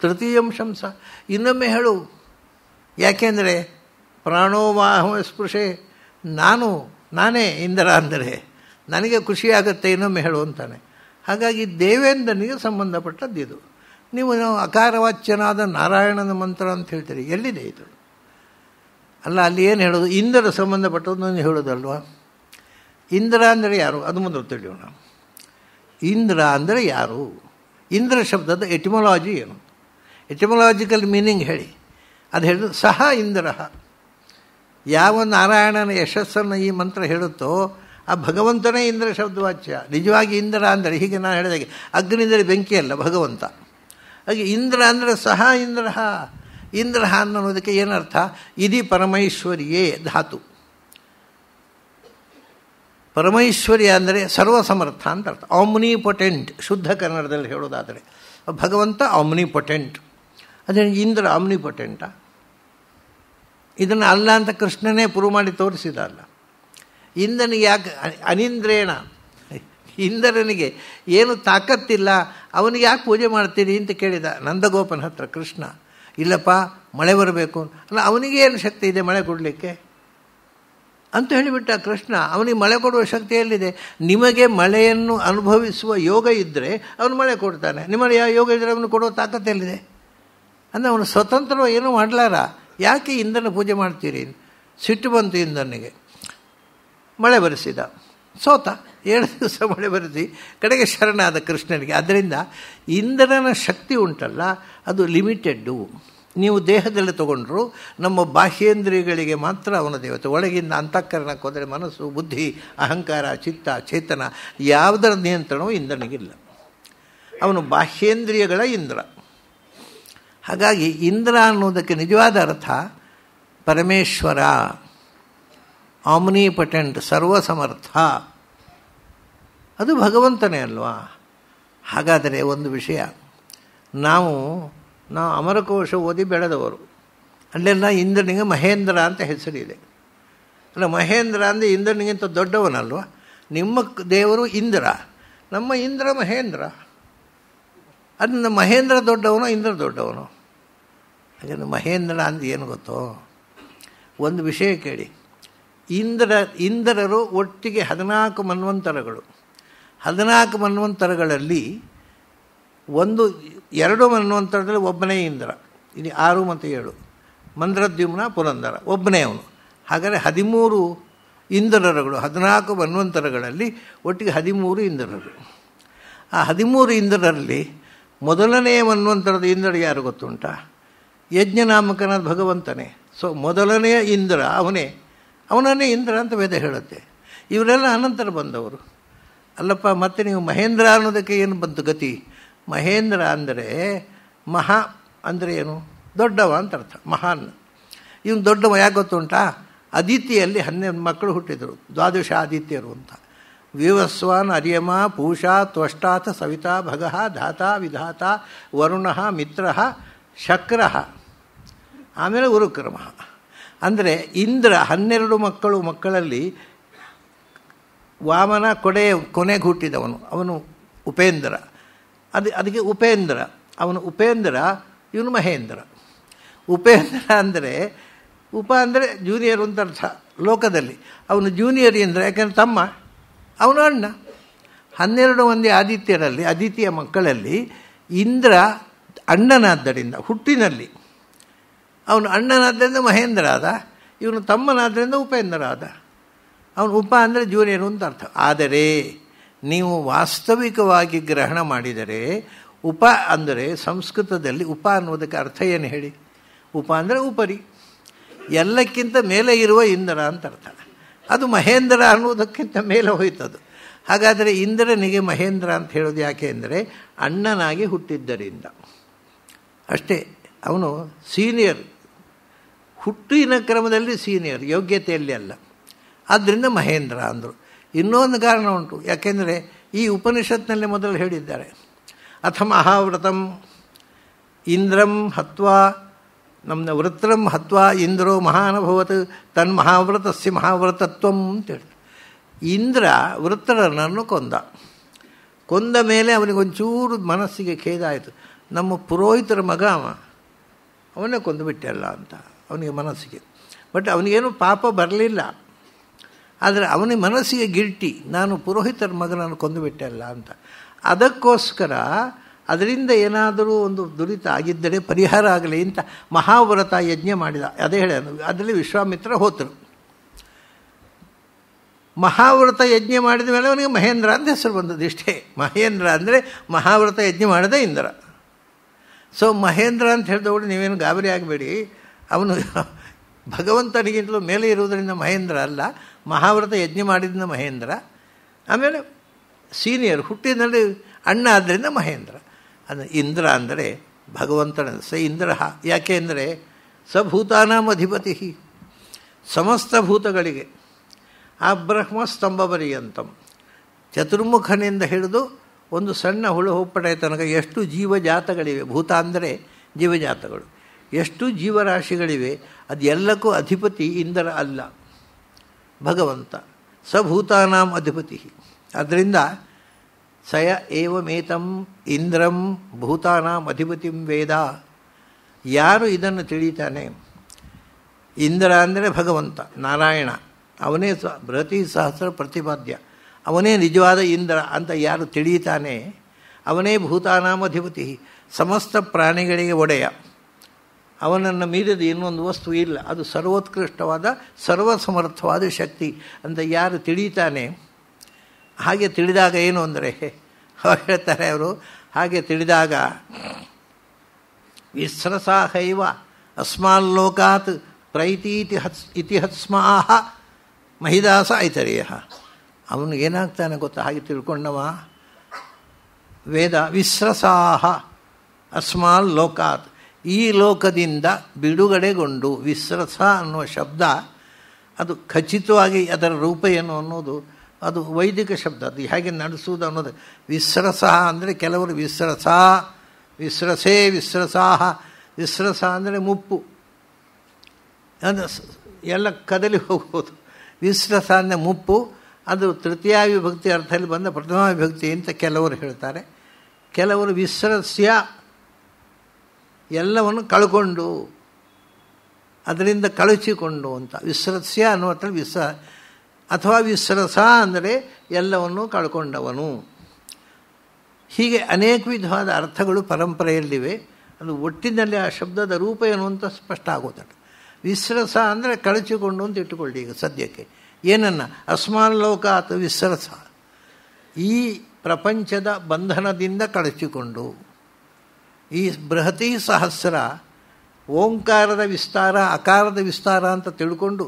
ತೃತೀಯಂ ಶಂಸ. ಇನ್ನೊಮ್ಮೆ ಹೇಳು ಯಾಕೆಂದರೆ ಪ್ರಾಣೋವಾಹ ಸ್ಪೃಶೆ, ನಾನು, ನಾನೇ ಇಂದ್ರ ಅಂದರೆ ನನಗೆ ಖುಷಿಯಾಗುತ್ತೆ, ಇನ್ನೊಮ್ಮೆ ಹೇಳು ಅಂತಾನೆ. ಹಾಗಾಗಿ ದೇವೇಂದ್ರನಿಗೆ ಸಂಬಂಧಪಟ್ಟದ್ದು ಇದು ನೀವು ಅಕಾರವಾಚ್ಯನಾದ ನಾರಾಯಣನ ಮಂತ್ರ ಅಂತ ಹೇಳ್ತೀರಿ. ಎಲ್ಲಿದೆ ಇದು? ಅಲ್ಲ, ಅಲ್ಲಿ ಏನು ಹೇಳೋದು? ಇಂದ್ರ ಸಂಬಂಧಪಟ್ಟದ್ದು ಹೇಳೋದಲ್ವಾ? ಇಂದ್ರ ಅಂದರೆ ಯಾರು? ಅದು ಮುಂದೆ ತಿಳಿಯೋಣ. ಇಂದ್ರ ಅಂದರೆ ಯಾರು? ಇಂದ್ರ ಶಬ್ದದ ಎಟಿಮೊಲಾಜಿ ಏನು? ಎಟಿಮೊಲಾಜಿಕಲ್ ಮೀನಿಂಗ್ ಹೇಳಿ. ಅದು ಹೇಳಿದ್ರು ಸಹ ಇಂದ್ರ. ಯಾವ ನಾರಾಯಣನ ಯಶಸ್ಸನ್ನು ಈ ಮಂತ್ರ ಹೇಳುತ್ತೋ, ಆ ಭಗವಂತನೇ ಇಂದ್ರ ಶಬ್ದವಾಚ್ಯ. ನಿಜವಾಗಿ ಇಂದ್ರ ಅಂದರೆ, ಹೀಗೆ ನಾನು ಹೇಳಿದಾಗೆ ಅಗ್ನಿಂದರೆ ಬೆಂಕಿ ಅಲ್ಲ, ಭಗವಂತ. ಹಾಗೆ ಇಂದ್ರ ಅಂದರೆ ಸಹ ಇಂದ್ರ ಇಂದ್ರ ಅನ್ನೋದಕ್ಕೆ ಏನರ್ಥ? ಇದಿ ಪರಮೈಶ್ವರಿಯೇ ಧಾತು. ಪರಮೈಶ್ವರ್ಯ ಅಂದರೆ ಸರ್ವಸಮರ್ಥ ಅಂತ ಅರ್ಥ. ಆಮ್ನಿ ಪೊಟೆಂಟ್ ಶುದ್ಧ ಕನ್ನಡದಲ್ಲಿ ಹೇಳೋದಾದರೆ. ಭಗವಂತ ಆಮ್ನಿ ಪೊಟೆಂಟ್ ಅದೇ ಇಂದ್ರ ಆಮ್ನಿಪೊಟೆಂಟ ಇದನ್ನು ಅಲ್ಲ ಅಂತ ಕೃಷ್ಣನೇ ಪುರು ಮಾಡಿ ತೋರಿಸಿದ ಅಲ್ಲ. ಇಂದ್ರನಿಗೆ ಯಾಕೆ ಅನಿಂದ್ರೇಣ? ಇಂದ್ರನಿಗೆ ಏನು ತಾಕತ್ತಿಲ್ಲ, ಅವನಿಗೆ ಯಾಕೆ ಪೂಜೆ ಮಾಡ್ತೀರಿ ಅಂತ ಕೇಳಿದ. ನಂದಗೋಪನ ಹತ್ರ ಕೃಷ್ಣ, ಇಲ್ಲಪ್ಪ, ಮಳೆ ಬರಬೇಕು ಅಲ್ಲ, ಅವನಿಗೆ ಏನು ಶಕ್ತಿ ಇದೆ ಮಳೆ ಕೊಡಲಿಕ್ಕೆ? ಅಂತ ಹೇಳಿಬಿಟ್ಟ ಕೃಷ್ಣ, ಅವನಿಗೆ ಮಳೆ ಕೊಡುವ ಶಕ್ತಿ ಎಲ್ಲಿದೆ? ನಿಮಗೆ ಮಳೆಯನ್ನು ಅನುಭವಿಸುವ ಯೋಗ ಇದ್ದರೆ ಅವನು ಮಳೆ ಕೊಡ್ತಾನೆ. ನಿಮಗೆ ಯಾವ ಯೋಗ ಇದ್ದರೆ ಅವನು ಕೊಡುವ ತಾಕತ್ತು ಎಲ್ಲಿದೆ? ಅಂದರೆ ಅವನು ಸ್ವತಂತ್ರ ಏನೂ ಮಾಡಲಾರ? ಯಾಕೆ ಇಂದ್ರನ ಪೂಜೆ ಮಾಡ್ತೀರಿ? ಸಿಟ್ಟು ಬಂತು ಇಂದ್ರನಿಗೆ. ಮಳೆ ಬರೆಸಿದ. ಸೋತ. ಏಳು ದಿವಸ ಮಳೆ ಬರುತ್ತೆ. ಕಡೆಗೆ ಶರಣಾದ ಕೃಷ್ಣನಿಗೆ. ಅದರಿಂದ ಇಂದ್ರನ ಶಕ್ತಿ ಉಂಟಲ್ಲ, ಅದು ಲಿಮಿಟೆಡ್ಡು ನೀವು ದೇಹದಲ್ಲಿ ತಗೊಂಡ್ರು ನಮ್ಮ ಬಾಹ್ಯೇಂದ್ರಿಯಗಳಿಗೆ ಮಾತ್ರ ಅವನ ದೇವತೆ. ಒಳಗಿಂದ ಅಂತಃಕರಣಕ್ಕೆ ಹೋದರೆ ಮನಸ್ಸು, ಬುದ್ಧಿ, ಅಹಂಕಾರ, ಚಿತ್ತ, ಚೇತನ, ಯಾವುದರ ನಿಯಂತ್ರಣವೂ ಇಂದ್ರನಿಗಿಲ್ಲ. ಅವನು ಬಾಹ್ಯೇಂದ್ರಿಯಗಳ ಇಂದ್ರ. ಹಾಗಾಗಿ ಇಂದ್ರ ಅನ್ನೋದಕ್ಕೆ ನಿಜವಾದ ಅರ್ಥ, ಪರಮೇಶ್ವರ ಆಮ್ನಿಪಟೆಂಟ್ ಸರ್ವಸಮರ್ಥ. ಅದು ಭಗವಂತನೇ ಅಲ್ವಾ? ಹಾಗಾದರೆ ಒಂದು ವಿಷಯ. ನಾವು ನಾವು ಅಮರಕೋಶ ಓದಿ ಬೆಳೆದವರು. ಅಲ್ಲೆಲ್ಲ ಇಂದ್ರನಿಗೆ ಮಹೇಂದ್ರ ಅಂತ ಹೆಸರಿದೆ ಅಲ್ಲ, ಮಹೇಂದ್ರ ಅಂದರೆ ಇಂದ್ರನಿಗಿಂತ ದೊಡ್ಡವನಲ್ವ? ನಿಮ್ಮ ದೇವರು ಇಂದ್ರ. ನಮ್ಮ ಇಂದ್ರ ಮಹೇಂದ್ರ. ಅದನ್ನು ಮಹೇಂದ್ರ ದೊಡ್ಡವನು, ಇಂದ್ರ ದೊಡ್ಡವನು? ಹಾಗೆ ಮಹೇಂದ್ರ ಅಂದ್ರೆ ಏನು ಗೊತ್ತೋ? ಒಂದು ವಿಷಯ ಕೇಳಿ. ಇಂದ್ರ, ಇಂದ್ರರು ಒಟ್ಟಿಗೆ ಹದಿನಾಲ್ಕು ಮನ್ವಂತರಗಳು. ಹದಿನಾಲ್ಕು ಮನ್ವಂತರಗಳಲ್ಲಿ ಒಂದು, ಎರಡು ಮನ್ವಂತರದಲ್ಲಿ ಒಬ್ಬನೇ ಇಂದ್ರ ಇಲ್ಲಿ ಆರು ಮತ್ತು ಏಳು. ಮಂದ್ರದ್ಯುಮ್ನ ಪುರಂದರ, ಒಬ್ಬನೇ ಅವನು. ಹಾಗಾದರೆ ಹದಿಮೂರು ಇಂದ್ರರುಗಳು, ಹದಿನಾಲ್ಕು ಮನ್ವಂತರಗಳಲ್ಲಿ ಒಟ್ಟಿಗೆ ಹದಿಮೂರು ಇಂದ್ರರು. ಆ ಹದಿಮೂರು ಇಂದ್ರರಲ್ಲಿ ಮೊದಲನೆಯ ಮನ್ವಂತರದ ಇಂದ್ರ ಯಾರು ಗೊತ್ತುಂಟ? ಯಜ್ಞನಾಮಕನಾದ ಭಗವಂತನೇ. ಸೊ ಮೊದಲನೆಯ ಇಂದ್ರ ಅವನೇ. ಅವನನ್ನೇ ಇಂದ್ರ ಅಂತ ವೇದ ಹೇಳುತ್ತೆ. ಇವರೆಲ್ಲ ಅನಂತರ ಬಂದವರು. ಅಲ್ಲಪ್ಪ, ಮತ್ತೆ ನೀವು ಮಹೇಂದ್ರ ಅನ್ನೋದಕ್ಕೆ ಏನು ಬಂತು ಗತಿ? ಮಹೇಂದ್ರ ಅಂದರೆ ಮಹಾ ಅಂದರೆ ಏನು? ದೊಡ್ಡವ ಅಂತ ಅರ್ಥ, ಮಹಾನ್. ಇವನು ದೊಡ್ಡವ ಯಾಕೆ ಗೊತ್ತುಂಟಾ ಅದಿತಿಯಲ್ಲಿ ಹನ್ನೆರಡು ಮಕ್ಕಳು ಹುಟ್ಟಿದರು, ದ್ವಾದಶ ಆದಿತ್ಯರು ಅಂತ. ವಿವಸ್ವಾನ್, ಅರ್ಯಮ, ಪೂಷಾ, ತ್ವಷ್ಟಾಥ, ಸವಿತಾ, ಭಗಃ, ಧಾತಾ, ವಿಧಾತ, ವರುಣ, ಮಿತ್ರ, ಶಕ್ರ. ಆಮೇಲೆ ಉರುಕ್ರಮ. ಅಂದರೆ ಇಂದ್ರ ಹನ್ನೆರಡು ಮಕ್ಕಳು ಮಕ್ಕಳಲ್ಲಿ ವಾಮನ ಕೊಡೆ, ಕೊನೆಗೆ ಹುಟ್ಟಿದವನು. ಅವನು ಉಪೇಂದ್ರ. ಅದು ಅದಕ್ಕೆ ಉಪೇಂದ್ರ. ಅವನು ಉಪೇಂದ್ರ, ಇವನು ಮಹೇಂದ್ರ. ಉಪೇಂದ್ರ ಅಂದರೆ, ಉಪ ಅಂದರೆ ಜೂನಿಯರ್ ಅಂತ ಅರ್ಥ ಲೋಕದಲ್ಲಿ. ಅವನು ಜೂನಿಯರ್ ಇಂದ್ರ ಯಾಕೆಂದರೆ ತಮ್ಮ, ಅವನು ಅಣ್ಣ. ಹನ್ನೆರಡು ಮಂದಿ ಆದಿತ್ಯರಲ್ಲಿ, ಆದಿತ್ಯ ಮಕ್ಕಳಲ್ಲಿ, ಇಂದ್ರ ಅಣ್ಣನಾದ್ದರಿಂದ, ಹುಟ್ಟಿನಲ್ಲಿ. ಅವನು ಅಣ್ಣನಾದ್ದರಿಂದ ಮಹೇಂದ್ರ ಆದ, ಇವನು ತಮ್ಮನಾದ್ದರಿಂದ ಉಪೇಂದ್ರ ಆದ ಅವನು ಉಪ ಅಂದರೆ ಜೂನಿಯರು ಅಂತ ಅರ್ಥ. ಆದರೆ ನೀವು ವಾಸ್ತವಿಕವಾಗಿ ಗ್ರಹಣ ಮಾಡಿದರೆ ಉಪ ಅಂದರೆ ಸಂಸ್ಕೃತದಲ್ಲಿ ಉಪ ಅನ್ನೋದಕ್ಕೆ ಅರ್ಥ ಏನು ಹೇಳಿ? ಉಪ ಅಂದರೆ ಉಪರಿ. ಎಲ್ಲಕ್ಕಿಂತ ಮೇಲೆ ಇರುವ ಇಂದ್ರ ಅಂತ ಅರ್ಥ. ಅದು ಮಹೇಂದ್ರ ಅನ್ನೋದಕ್ಕಿಂತ ಮೇಲೆ ಹೋಯ್ತದು. ಹಾಗಾದರೆ ಇಂದ್ರನಿಗೆ ಮಹೇಂದ್ರ ಅಂತ ಹೇಳೋದು ಯಾಕೆ ಅಂದರೆ ಅಣ್ಣನಾಗಿ ಹುಟ್ಟಿದ್ದರಿಂದ. ಅಷ್ಟೇ, ಅವನು ಸೀನಿಯರ್. ಹುಟ್ಟಿನ ಕ್ರಮದಲ್ಲಿ ಸೀನಿಯರ್, ಯೋಗ್ಯತೆಯಲ್ಲಿ ಅಲ್ಲ. ಆದ್ದರಿಂದ ಮಹೇಂದ್ರ ಅಂದರು. ಇನ್ನೊಂದು ಕಾರಣ ಉಂಟು. ಯಾಕೆಂದರೆ ಈ ಉಪನಿಷತ್ನಲ್ಲಿ ಮೊದಲು ಹೇಳಿದ್ದಾರೆ. ಅಥ ಮಹಾವ್ರತಂ ಇಂದ್ರಂ ಹತ್ವಾ ನಮ್ಮ ವೃತ್ರಂ ಹತ್ವಾ, ಇಂದ್ರೋ ಮಹಾನುಭವತ್ ತನ್ಮಹಾವ್ರತಸ್ಯ ಮಹಾವ್ರತತ್ವಂ ಅಂತ ಇಂದ್ರ ವೃತ್ರನನ್ನು ಕೊಂದ. ಕೊಂದ ಮೇಲೆ ಅವನಿಗೊಂಚೂರು ಮನಸ್ಸಿಗೆ ಖೇದ ಆಯಿತು ನಮ್ಮ ಪುರೋಹಿತರ ಮಗ ಅವ. ಅವನೇ ಕೊಂದುಬಿಟ್ಟಲ್ಲ ಅಂತ. ಅವನಿಗೆ ಮನಸ್ಸಿಗೆ. ಬಟ್ ಅವನಿಗೇನು ಪಾಪ ಬರಲಿಲ್ಲ. ಆದರೆ ಅವನ ಮನಸ್ಸಿಗೆ ಗಿಲ್ಟಿ, ನಾನು ಪುರೋಹಿತರ ಮಗನನ್ನು ಕೊಂದುಬಿಟ್ಟೆ ಅಲ್ಲ ಅಂತ. ಅದಕ್ಕೋಸ್ಕರ ಅದರಿಂದ ಏನಾದರೂ ಒಂದು ದುರಿತ ಆಗಿದ್ದರೆ ಪರಿಹಾರ ಆಗಲಿ ಅಂತ ಮಹಾವ್ರತ ಯಜ್ಞ ಮಾಡಿದ. ಅದೇ ಹೇಳ ಅದರಲ್ಲಿ ವಿಶ್ವಾಮಿತ್ರ ಹೋತರು. ಮಹಾವ್ರತ ಯಜ್ಞ ಮಾಡಿದ ಮೇಲೆ ಅವನಿಗೆ ಮಹೇಂದ್ರ ಅಂತ ಹೆಸರು ಬಂದದ್ದು ಇಷ್ಟೇ. ಮಹೇಂದ್ರ ಅಂದರೆ ಮಹಾವ್ರತ ಯಜ್ಞ ಮಾಡಿದ ಇಂದ್ರ. ಸೊ ಮಹೇಂದ್ರ ಅಂತ ಹೇಳಿದವರು ನೀವೇನು ಗಾಬರಿ ಆಗಬೇಡಿ. ಅವನು ಭಗವಂತನಿಗಿಂತಲೂ ಮೇಲೆ ಇರುವುದರಿಂದ ಮಹೇಂದ್ರ ಅಲ್ಲ. ಮಹಾವ್ರತ ಯಜ್ಞ ಮಾಡಿದ ಮಹೇಂದ್ರ, ಆಮೇಲೆ ಸೀನಿಯರ್ ಹುಟ್ಟಿನಲ್ಲಿ ಅಣ್ಣ ಆದ್ದರಿಂದ ಮಹೇಂದ್ರ. ಅದು ಇಂದ್ರ ಅಂದರೆ ಭಗವಂತನ, ಸ ಇಂದ್ರ ಯಾಕೆ ಅಂದರೆ ಸಭೂತಾನಾಂ ಅಧಿಪತಿ ಸಮಸ್ತ ಭೂತಗಳಿಗೆ, ಆ ಬ್ರಹ್ಮ ಸ್ತಂಭ ಪರ್ಯಂತಂ ಚತುರ್ಮುಖನಿಂದ ಹಿಡಿದು ಒಂದು ಸಣ್ಣ ಹುಳು ಹುಪ್ಪಟೆ ತನಕ ಎಷ್ಟು ಜೀವಜಾತಗಳಿವೆ. ಭೂತ ಅಂದರೆ ಜೀವಜಾತಗಳು. ಎಷ್ಟು ಜೀವರಾಶಿಗಳಿವೆ. ಅದೆಲ್ಲಕ್ಕೂ ಅಧಿಪತಿ ಇಂದ್ರ ಅಲ್ಲ. ಭಗವಂತ ಸಭೂತಾನಾಂ ಅಧಿಪತಿ. ಆದ್ದರಿಂದ ಸಯ ಏವಮೇತಂ ಇಂದ್ರಂ ಭೂತಾನಾಂ ಅಧಿಪತಿಂ ವೇದ. ಯಾರು ಇದನ್ನು ತಿಳಿತಾನೆ? ಇಂದ್ರ ಅಂದರೆ ಭಗವಂತ, ನಾರಾಯಣ. ಅವನೇ ಸ ಬೃಹತಿ ಸಹಸ್ರ ಪ್ರತಿಪಾದ್ಯ. ಅವನೇ ನಿಜವಾದ ಇಂದ್ರ ಅಂತ ಯಾರು ತಿಳಿತಾನೆ? ಅವನೇ ಭೂತಾನಾಂ ಅಧಿಪತಿ. ಸಮಸ್ತ ಪ್ರಾಣಿಗಳಿಗೆ ಒಡೆಯ. ಅವನನ್ನು ಮೀರಿದ ಇನ್ನೊಂದು ವಸ್ತು ಇಲ್ಲ. ಅದು ಸರ್ವೋತ್ಕೃಷ್ಟವಾದ, ಸರ್ವಸಮರ್ಥವಾದ ಶಕ್ತಿ ಅಂತ ಯಾರು ತಿಳಿತಾನೆ? ಹಾಗೆ ತಿಳಿದಾಗ ಏನು ಅಂದರೆ ಹೇಳ್ತಾರೆ ಅವರು, ಹಾಗೆ ತಿಳಿದಾಗ, ವಿಸ್ರಸಾಹೈವ ಅಸ್ಮಾಲ್ಲೋಕಾತ್ ಪ್ರೈತೀತಿ ಇತಿಹಸ್ಮಾಹ ಮಹಿದಾಸ ಐತರೇಯ ಅವನು ಏನಾಗ್ತಾನೆ ಗೊತ್ತಾ? ಹಾಗೆ ತಿಳ್ಕೊಂಡವ, ವೇದ ವಿಸ್ರಸಾಹ ಅಸ್ಮಾಲ್ ಲೋಕಾತ್. ಈ ಲೋಕದಿಂದ ಬಿಡುಗಡೆಗೊಂಡು ವಿಸ್ರಸ ಅನ್ನುವ ಶಬ್ದ, ಅದು ಖಚಿತವಾಗಿ ಅದರ ರೂಪ ಏನು ಅನ್ನೋದು, ಅದು ವೈದಿಕ ಶಬ್ದ, ಅದು ಹೇಗೆ ನಡೆಸುವುದು ಅನ್ನೋದು. ವಿಸ್ರಸ ಅಂದರೆ ಕೆಲವರು ವಿಸ್ರಸ, ವಿಸ್ರಸೇ ವಿಸ್ರಸಾಹ, ವಿಸ್ರಸ ಅಂದರೆ ಮುಪ್ಪು. ಅಂದರೆ ಎಲ್ಲ ಕದಲಿ ಹೋಗ್ಬೋದು. ವಿಸ್ರಸ ಅಂದರೆ ಮುಪ್ಪು, ಅದು ತೃತೀಯ ವಿಭಕ್ತಿ ಅರ್ಥದಲ್ಲಿ ಬಂದ ಪ್ರಥಮ ವಿಭಕ್ತಿ ಅಂತ ಕೆಲವರು ಹೇಳ್ತಾರೆ. ಕೆಲವರು ವಿಸ್ರಸ್ಯ ಎಲ್ಲವನ್ನು ಕಳ್ಕೊಂಡು, ಅದರಿಂದ ಕಳಚಿಕೊಂಡು ಅಂತ. ವಿಸ್ರಸ್ಯ ಅನ್ನುವಂಥ ವಿಸ, ಅಥವಾ ವಿಸ್ರಸ ಅಂದರೆ ಎಲ್ಲವನ್ನು ಕಳ್ಕೊಂಡವನು. ಹೀಗೆ ಅನೇಕ ವಿಧವಾದ ಅರ್ಥಗಳು ಪರಂಪರೆಯಲ್ಲಿವೆ. ಅದು ಒಟ್ಟಿನಲ್ಲಿ ಆ ಶಬ್ದದ ರೂಪ ಏನು ಅಂತ ಸ್ಪಷ್ಟ ಆಗೋದಲ್ಲ. ವಿಸ್ರಸ ಅಂದರೆ ಕಳಚಿಕೊಂಡು ಅಂತ ಇಟ್ಟುಕೊಳ್ಳಿ ಈಗ ಸದ್ಯಕ್ಕೆ. ಏನನ್ನು? ಅಸ್ಮಾನ್ ಅಥವಾ ವಿಸ್ರಸ ಈ ಪ್ರಪಂಚದ ಬಂಧನದಿಂದ ಕಳಚಿಕೊಂಡು ಈ ಬೃಹತಿ ಸಹಸ್ರ, ಓಂಕಾರದ ವಿಸ್ತಾರ, ಅಕಾರದ ವಿಸ್ತಾರ ಅಂತ ತಿಳ್ಕೊಂಡು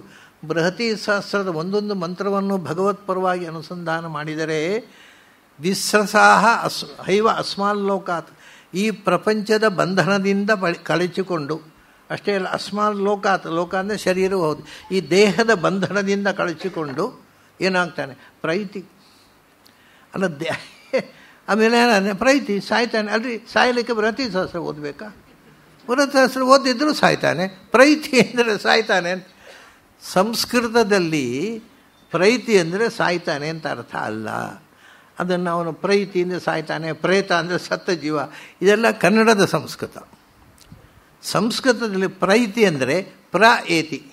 ಬೃಹತಿ ಸಹಸ್ರದ ಒಂದೊಂದು ಮಂತ್ರವನ್ನು ಭಗವತ್ಪರವಾಗಿ ಅನುಸಂಧಾನ ಮಾಡಿದರೆ ವಿಸ್ರಸಾಹ ಅಸ್, ಹೈವ ಅಸ್ಮಾನ್ ಲೋಕಾತ್. ಈ ಪ್ರಪಂಚದ ಬಂಧನದಿಂದ ಬಳಿ, ಕಳಚಿಕೊಂಡು, ಅಷ್ಟೇ ಅಲ್ಲ, ಅಸ್ಮಾಲ್ ಲೋಕಾತ್, ಲೋಕ ಅಂದರೆ ಶರೀರವೂ ಹೌದು. ಈ ದೇಹದ ಬಂಧನದಿಂದ ಕಳಚಿಕೊಂಡು ಏನಾಗ್ತಾನೆ? ಪ್ರೈತಿ. ಅಲ್ಲ, ದೇ ಆಮೇಲೆ ಏನಾದ್ರೆ, ಪ್ರೈತಿ ಸಾಯ್ತಾನೆ. ಅಲ್ರಿ ಸಾಯಲಿಕ್ಕೆ ಬೃಹತಿ ಸಹಸ್ರ ಓದಬೇಕಾ? ಬೃಹತಿ ಸಹಸ್ರ ಓದಿದ್ರೂ ಸಾಯ್ತಾನೆ. ಪ್ರೈತಿ ಅಂದರೆ ಸಾಯ್ತಾನೆ ಅಂತ. ಸಂಸ್ಕೃತದಲ್ಲಿ ಪ್ರೈತಿ ಅಂದರೆ ಸಾಯ್ತಾನೆ ಅಂತ ಅರ್ಥ ಅಲ್ಲ. ಅದನ್ನು ಅವನು ಪ್ರೈತಿಯಿಂದ ಸಾಯ್ತಾನೆ, ಪ್ರೇತ ಅಂದರೆ ಸತ್ತ ಜೀವ ಇದೆಲ್ಲ ಕನ್ನಡದ ಸಂಸ್ಕೃತ. ಸಂಸ್ಕೃತದಲ್ಲಿ ಪ್ರೈತಿ ಅಂದರೆ ಪ್ರ ಏತಿ.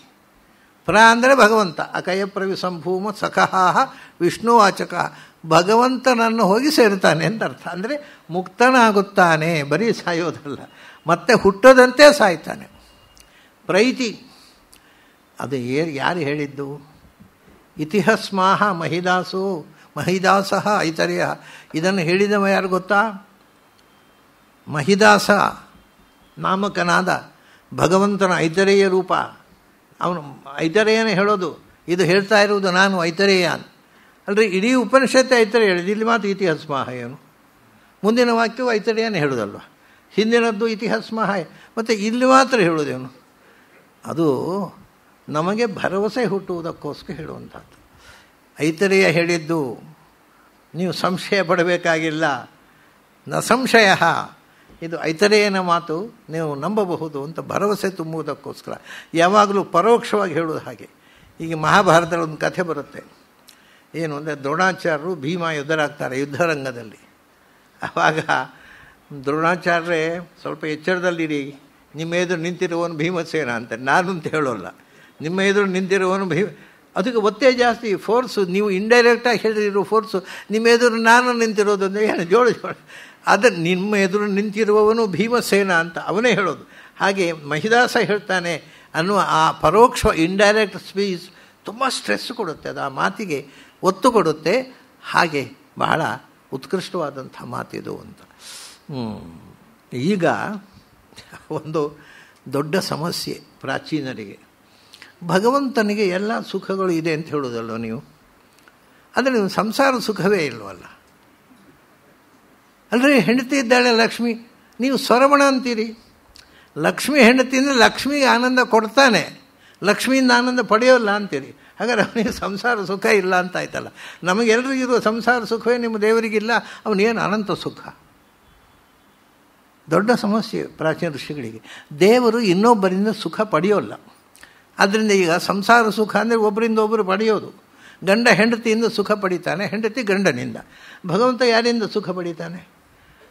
ಪ್ರ ಅಂದರೆ ಭಗವಂತ. ಅಕಯ ಪ್ರವಿ ಸಂಭೂಮ ಸಖಹಾಹ ವಿಷ್ಣುವಾಚಕ. ಭಗವಂತನನ್ನು ಹೋಗಿ ಸೇರ್ತಾನೆ ಅಂತ ಅರ್ಥ. ಅಂದರೆ ಮುಕ್ತನಾಗುತ್ತಾನೆ, ಬರೀ ಸಾಯೋದಲ್ಲ. ಮತ್ತೆ ಹುಟ್ಟದಂತೆ ಸಾಯ್ತಾನೆ. ಪ್ರೈತಿ. ಅದು ಏ, ಯಾರು ಹೇಳಿದ್ದು? ಇತಿಹಾಸ್ಮಾಹ ಮಹಿದಾಸು, ಮಹಿದಾಸಃ ಐತರ್ಯ. ಇದನ್ನು ಹೇಳಿದವ ಯಾರು ಗೊತ್ತಾ? ಮಹಿದಾಸ ನಾಮಕನಾದ ಭಗವಂತನ ಐತರೇಯ ರೂಪ. ಅವನು ಐತರೇಯನೇ ಹೇಳೋದು. ಇದು ಹೇಳ್ತಾ ಇರುವುದು ನಾನು ಐತರೇಯ ಅಲ್ರಿ? ಇಡೀ ಉಪನಿಷತ್ತೆ ಐತರೆ ಹೇಳಿದೆ. ಇಲ್ಲಿ ಮಾತು ಇತಿಹಾಸ್ಮಹ ಏನು ಮುಂದಿನ ವಾಕ್ಯವು ಐತರೇಯನೇ ಹೇಳೋದಲ್ವ? ಹಿಂದಿನದ್ದು ಇತಿಹಾಸ್ಮಹ ಮತ್ತು ಇಲ್ಲಿ ಮಾತ್ರ ಹೇಳೋದೇನು? ಅದು ನಮಗೆ ಭರವಸೆ ಹುಟ್ಟುವುದಕ್ಕೋಸ್ಕರ ಹೇಳುವಂಥದ್ದು. ಐತರೆಯ ಹೇಳಿದ್ದು, ನೀವು ಸಂಶಯ ಪಡಬೇಕಾಗಿಲ್ಲ. ನ ಸಂಶಯ. ಇದು ಐತರೆಯನ ಮಾತು ನೀವು ನಂಬಬಹುದು ಅಂತ ಭರವಸೆ ತುಂಬುವುದಕ್ಕೋಸ್ಕರ. ಯಾವಾಗಲೂ ಪರೋಕ್ಷವಾಗಿ ಹೇಳೋದು ಹಾಗೆ. ಈಗ ಮಹಾಭಾರತದ ಒಂದು ಕಥೆ ಬರುತ್ತೆ. ಏನು ಅಂದರೆ ದ್ರೋಣಾಚಾರ್ಯರು ಭೀಮ ಯುದ್ಧರಾಗ್ತಾರೆ ಯುದ್ಧರಂಗದಲ್ಲಿ. ಆವಾಗ ದ್ರೋಣಾಚಾರ್ಯರೇ ಸ್ವಲ್ಪ ಎಚ್ಚರದಲ್ಲಿರಿ. ನಿಮ್ಮ ಎದುರು ನಿಂತಿರುವವನು ಭೀಮಸೇನ ಅಂತ ನಾನು ಅಂತ ಹೇಳೋಲ್ಲ. ನಿಮ್ಮ ಎದುರು ನಿಂತಿರುವವನು ಭೀಮ ಅದಕ್ಕೆ ಒತ್ತೇ ಜಾಸ್ತಿ ಫೋರ್ಸು ನೀವು ಇಂಡೈರೆಕ್ಟಾಗಿ ಹೇಳಿರೋ ಫೋರ್ಸು ನಿಮ್ಮ ಎದುರು ನಾನು ನಿಂತಿರೋದು ಅಂದರೆ ಏನು? ಜೋಳ ಜೋಳ. ಅದು ನಿಮ್ಮ ಎದುರು ನಿಂತಿರುವವನು ಭೀಮಸೇನ ಅಂತ ಅವನೇ ಹೇಳೋದು. ಹಾಗೆ ಮಹಿದಾಸ ಹೇಳ್ತಾನೆ ಅನ್ನುವ ಆ ಪರೋಕ್ಷ ಇಂಡೈರೆಕ್ಟ್ ಸ್ಪೀಚ್ ತುಂಬ ಸ್ಟ್ರೆಸ್ ಕೊಡುತ್ತೆ. ಅದು ಆ ಮಾತಿಗೆ ಒತ್ತು ಕೊಡುತ್ತೆ. ಹಾಗೆ ಬಹಳ ಉತ್ಕೃಷ್ಟವಾದಂಥ ಮಾತಿದು ಅಂತ. ಈಗ ಒಂದು ದೊಡ್ಡ ಸಮಸ್ಯೆ ಪ್ರಾಚೀನರಿಗೆ. ಭಗವಂತನಿಗೆ ಎಲ್ಲ ಸುಖಗಳು ಇದೆ ಅಂತ ಹೇಳೋದಲ್ವ ನೀವು? ಆದರೆ ನೀವು ಸಂಸಾರ ಸುಖವೇ ಇಲ್ವಲ್ಲ? ಅಲ್ಲರಿ ಹೆಂಡತಿ ಇದ್ದಾಳೆ ಲಕ್ಷ್ಮಿ, ನೀವು ಸ್ವರಮಣ ಅಂತೀರಿ. ಲಕ್ಷ್ಮಿ ಹೆಂಡತಿಯಿಂದ ಲಕ್ಷ್ಮಿಗೆ ಆನಂದ ಕೊಡ್ತಾನೆ. ಲಕ್ಷ್ಮಿಯಿಂದ ಆನಂದ ಪಡೆಯೋಲ್ಲ ಅಂತೀರಿ. ಹಾಗಾದ್ರೆ ಅವನಿಗೆ ಸಂಸಾರ ಸುಖ ಇಲ್ಲ ಅಂತ ಆಯ್ತಲ್ಲ. ನಮಗೆಲ್ಲರಿಗಿರುವ ಸಂಸಾರ ಸುಖವೇ, ನಿಮ್ಮ ದೇವರಿಗಿಲ್ಲ ಅವನೇನು ಅನಂತ ಸುಖ? ದೊಡ್ಡ ಸಮಸ್ಯೆ ಪ್ರಾಚೀನ ಋಷಿಗಳಿಗೆ. ದೇವರು ಇನ್ನೊಬ್ಬರಿಂದ ಸುಖ ಪಡೆಯೋಲ್ಲ. ಆದ್ದರಿಂದ ಈಗ ಸಂಸಾರ ಸುಖ ಅಂದರೆ ಒಬ್ಬರಿಂದ ಒಬ್ಬರು ಪಡೆಯೋದು. ಗಂಡ ಹೆಂಡತಿಯಿಂದ ಸುಖ ಪಡಿತಾನೆ, ಹೆಂಡತಿ ಗಂಡನಿಂದ. ಭಗವಂತ ಯಾರಿಂದ ಸುಖ ಪಡಿತಾನೆ?